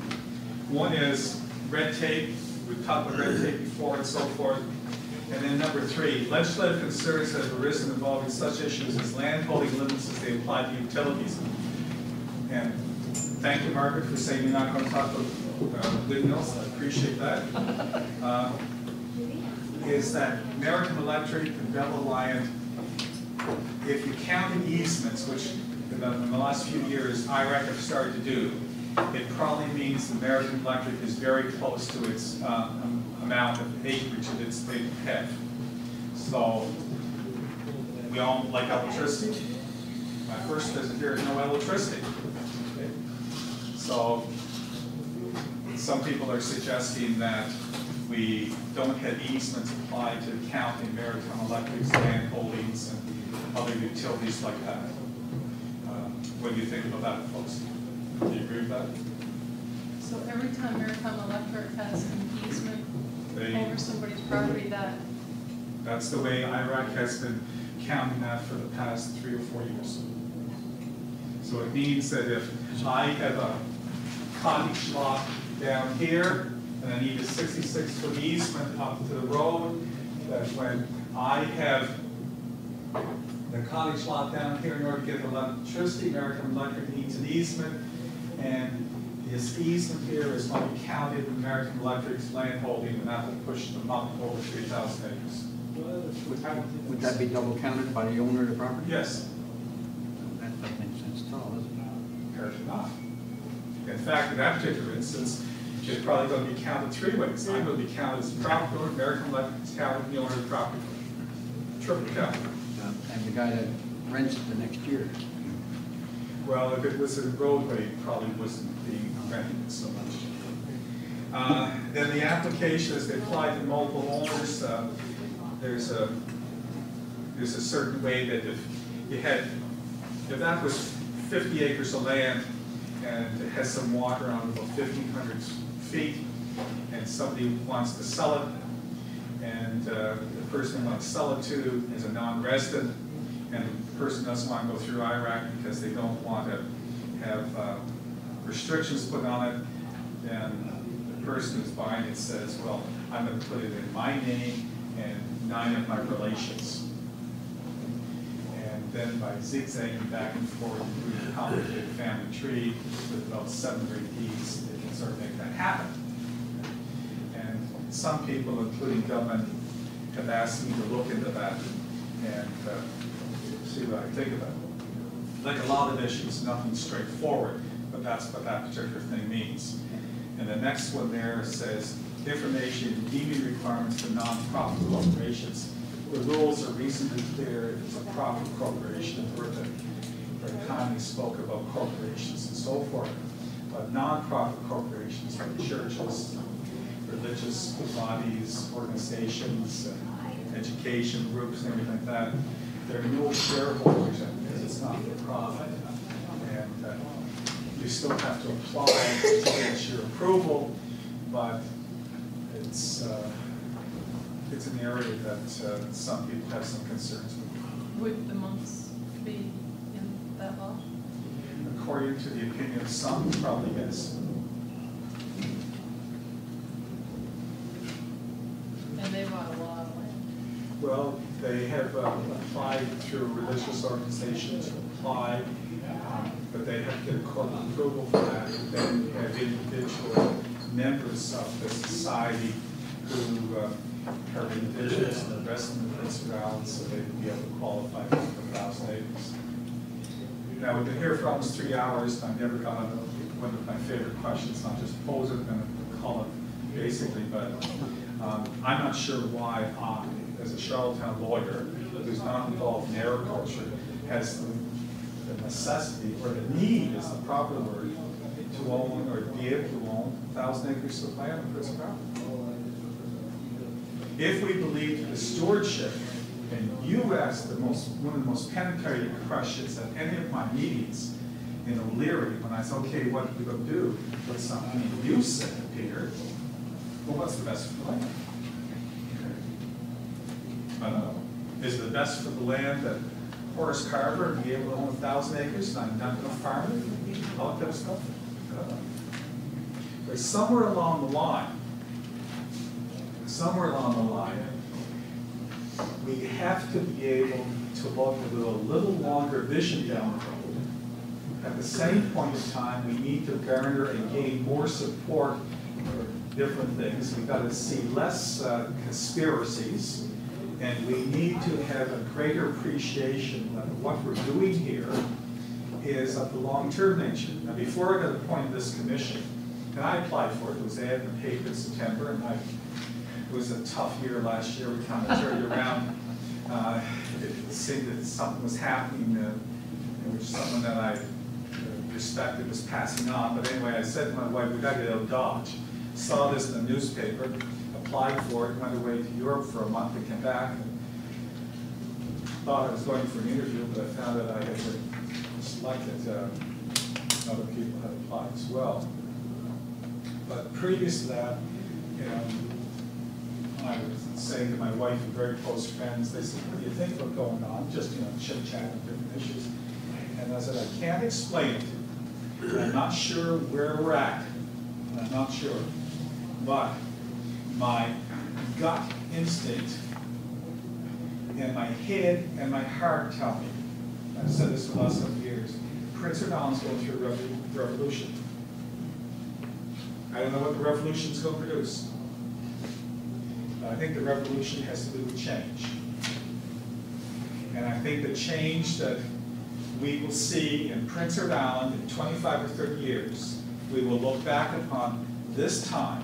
one is red tape. We've talked about red tape before and so forth. And then number three, legislative concerns that have arisen involving such issues as land holding limits as they apply to utilities. And thank you, Margaret, for saying you're not going to talk about uh, windmills. I appreciate that. Uh, is that Maritime Electric and Bell Alliant, if you count the easements, which in the, in the last few years IRAC have started to do, it probably means Maritime Electric is very close to its uh, amount of acreage that it's, they have. So, we all like electricity. My first visit here, no electricity. So, some people are suggesting that we don't have easements applied to counting Maritime Electric's land holdings and other utilities like that. Uh, What do you think about that, folks? Do you agree with that? So every time Maritime Electric has an easement They- over somebody's property, that, That's the way IRAC has been counting that for the past three or four years. So it means that if I have a cottage lot down here, and I need a sixty-six foot easement up to the road, that when I have the cottage lot down here, in order to get electricity, Maritime Electric needs an easement, and this easement here is going to be counted in Maritime Electric's land holding, and that will push them up over three thousand acres. Would that, would that be double counted by the owner of the property? Yes. That doesn't make sense at all, does it? Apparently not. In fact, in that particular instance, it's probably going to be counted three ways. I'm going to be counted as property owner, Maritime Electric is counted owner of the property. Triple count. And the guy that rents it the next year. Well, if it was a roadway, it probably wasn't being rented so much. Uh, Then the application is applied to multiple owners. Uh, There's a, there's a certain way that if you had, if that was fifty acres of land and it has some water on about fifteen hundred feet, and somebody wants to sell it, and uh, the person who wants to sell it to is a non-resident, and the person doesn't want to go through IRAC because they don't want to have uh, restrictions put on it, then the person who's buying it says, well, I'm going to put it in my name and nine of my relations. Then by zigzagging back and forth through the complicated family tree with about seven or eight they can sort of make that happen. And some people, including government, have asked me to look into that and uh, see what I think about it. Like a lot of issues, nothing straightforward, but that's what that particular thing means. And the next one there says, information and deeming requirements for nonprofit corporations. The rules are reasonably clear it's a profit corporation, or the, economy spoke about corporations and so forth. But nonprofit corporations like churches, religious bodies, organizations, education groups, and everything like that, there are no shareholders because it's not for profit. And uh, you still have to apply to get your approval, but it's, uh, it's an area that uh, some people have some concerns with. would the monks be in that law? According to the opinion of some, probably yes. And they bought a lot of land. Well, they have uh, applied through a religious organizations, applied, um, but they have to get court approval for that. And Then you have individual members of the society who uh, in the rest of the principality, so they would be able to qualify for a thousand acres. Now, we've been here for almost three hours, and I've never gotten one of my favorite questions, I'll just pose it and call it basically, but um, I'm not sure why I, as a Charlottetown lawyer who's not involved in agriculture, has the the necessity or the need is the proper word to own or be able to own a thousand acres of land on Chris property. If we believe in the stewardship, and you asked the most, one of the most penetrating questions at any of my meetings in O'Leary, when I said, okay, what are we gonna do with something you said, Peter? Well, what's the best for the land? Is it the best for the land that Horace Carver be able to own a thousand acres and I'm not gonna farm it? All that stuff? But somewhere along the line, somewhere along the line, we have to be able to look with a little longer vision down the road. At the same point in time, we need to garner and gain more support for different things. We've got to see less uh, conspiracies, and we need to have a greater appreciation of what we're doing here is of the long-term nature. Now, before I got appointed this commission, and I applied for it, it was ad in the paper in September, and I, was a tough year last year, we kind of turned around. Uh, It seemed that something was happening, uh, which someone that I uh, respected was passing on, but anyway, I said to my wife, we gotta get out of Dodge. Saw this in the newspaper, applied for it, went away to Europe for a month and came back, and thought I was going for an interview, but I found that I had been selected, uh, other people had applied as well. But previous to that, you know, I was saying to my wife and very close friends, they said, what do you think about going on? Just, you know, chit chat on different issues. And I said, I can't explain it. I'm not sure where we're at. I'm not sure. But my gut instinct and my head and my heart tell me, I've said this the last couple years, Prince Edward Island's going through a revolution. I don't know what the revolution's going to produce. I think the revolution has to do with change. And I think the change that we will see in Prince Edward Island in 25 or 30 years, we will look back upon this time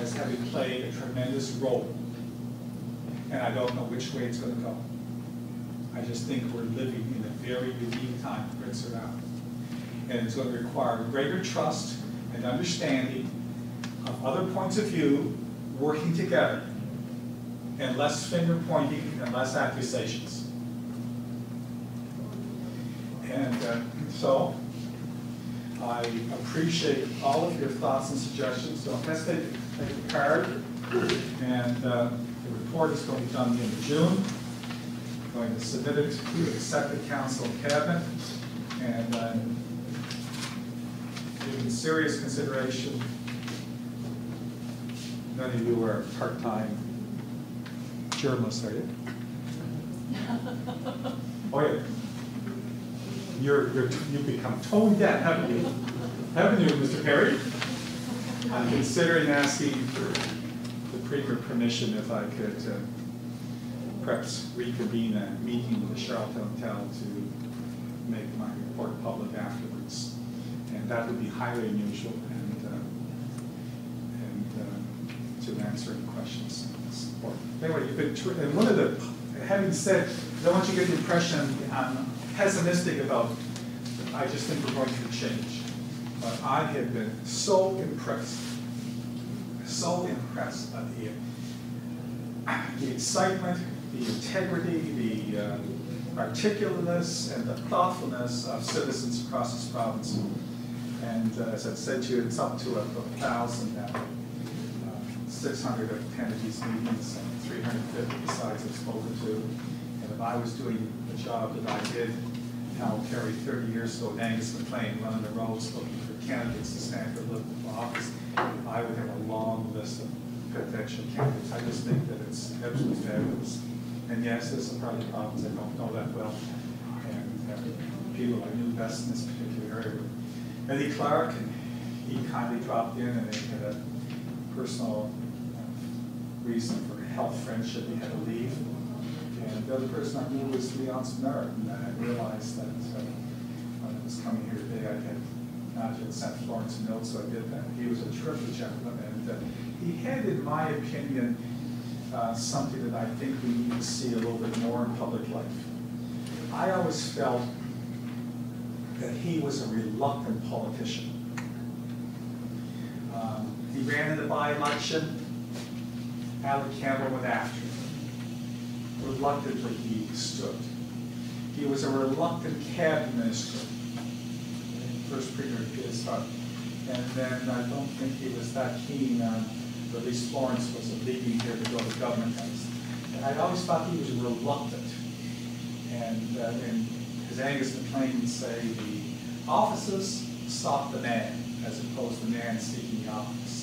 as having played a tremendous role. And I don't know which way it's going to go. I just think we're living in a very unique time for Prince Edward Island. And it's going to require greater trust and understanding of other points of view working together and less finger pointing and less accusations. And uh, so I appreciate all of your thoughts and suggestions. Don't hesitate to take a card. And uh, the report is going to be done in June. I'm going to submit it to the council cabinet. And I'm giving serious consideration. None of you are part-time journalists, are you? Oh, yeah. You're, you're, you've become tone deaf, haven't you? Haven't you, Mr. Perry? I'm considering asking for the premier permission if I could uh, perhaps reconvene a meeting with the Charlottetown Hotel to make my report public afterwards. And that would be highly unusual and, uh, and to answer any questions. Anyway, you've been, tr- and one of the, having said, I don't want you to get the impression I'm pessimistic about, I just think we're going to change. But I have been so impressed, so impressed by the, the excitement, the integrity, the uh, articulateness, and the thoughtfulness of citizens across this province. And uh, as I've said to you, it's up to a a thousand now. Uh, 600 have attended these meetings, and 350 besides I've spoken to. And if I was doing the job that I did, Hal Terry 30 years ago, Angus MacLean, running the roads, looking for candidates to stand for political office, I would have a long list of potential candidates. I just think that it's absolutely fabulous. And yes, there's some probably problems I don't know that well. And uh, people I knew best in this particular area Eddie Clark, and he kindly dropped in and he had a personal reason for a health friendship, he had to leave. And the other person I knew was Leon Samara, and I realized that uh, when I was coming here today, I had not yet sent Florence a note, so I did that. He was a terrific gentleman, and uh, he had, in my opinion, uh, something that I think we need to see a little bit more in public life. I always felt that he was a reluctant politician. Um, He ran in the by-election, Alec Campbell went after him. Reluctantly he stood. He was a reluctant cabinet minister, first premier of Pittsburgh. And then I don't think he was that keen on, or at least Florence was leaving here to go to government house. And I always thought he was reluctant. And, uh, and as Angus MacLean say, the offices stop the man, as opposed to the man seeking the office.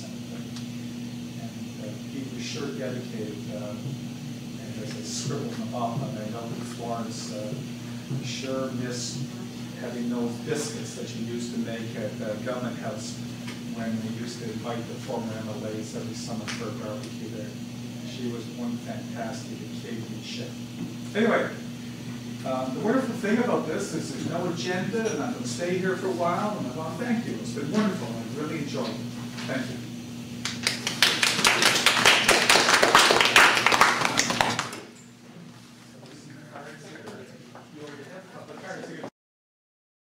Was sure dedicated, uh, and as I scribbled in the bottom, I know that Florence uh, sure missed having those biscuits that you used to make at uh, Government House when we used to invite the former MLAs every summer for a barbecue there. She was one fantastic occasion chef. Anyway, Um, the wonderful thing about this is there's no agenda, and I'm going to stay here for a while, and I to thank you. It's been wonderful. I've really enjoyed it. Thank you.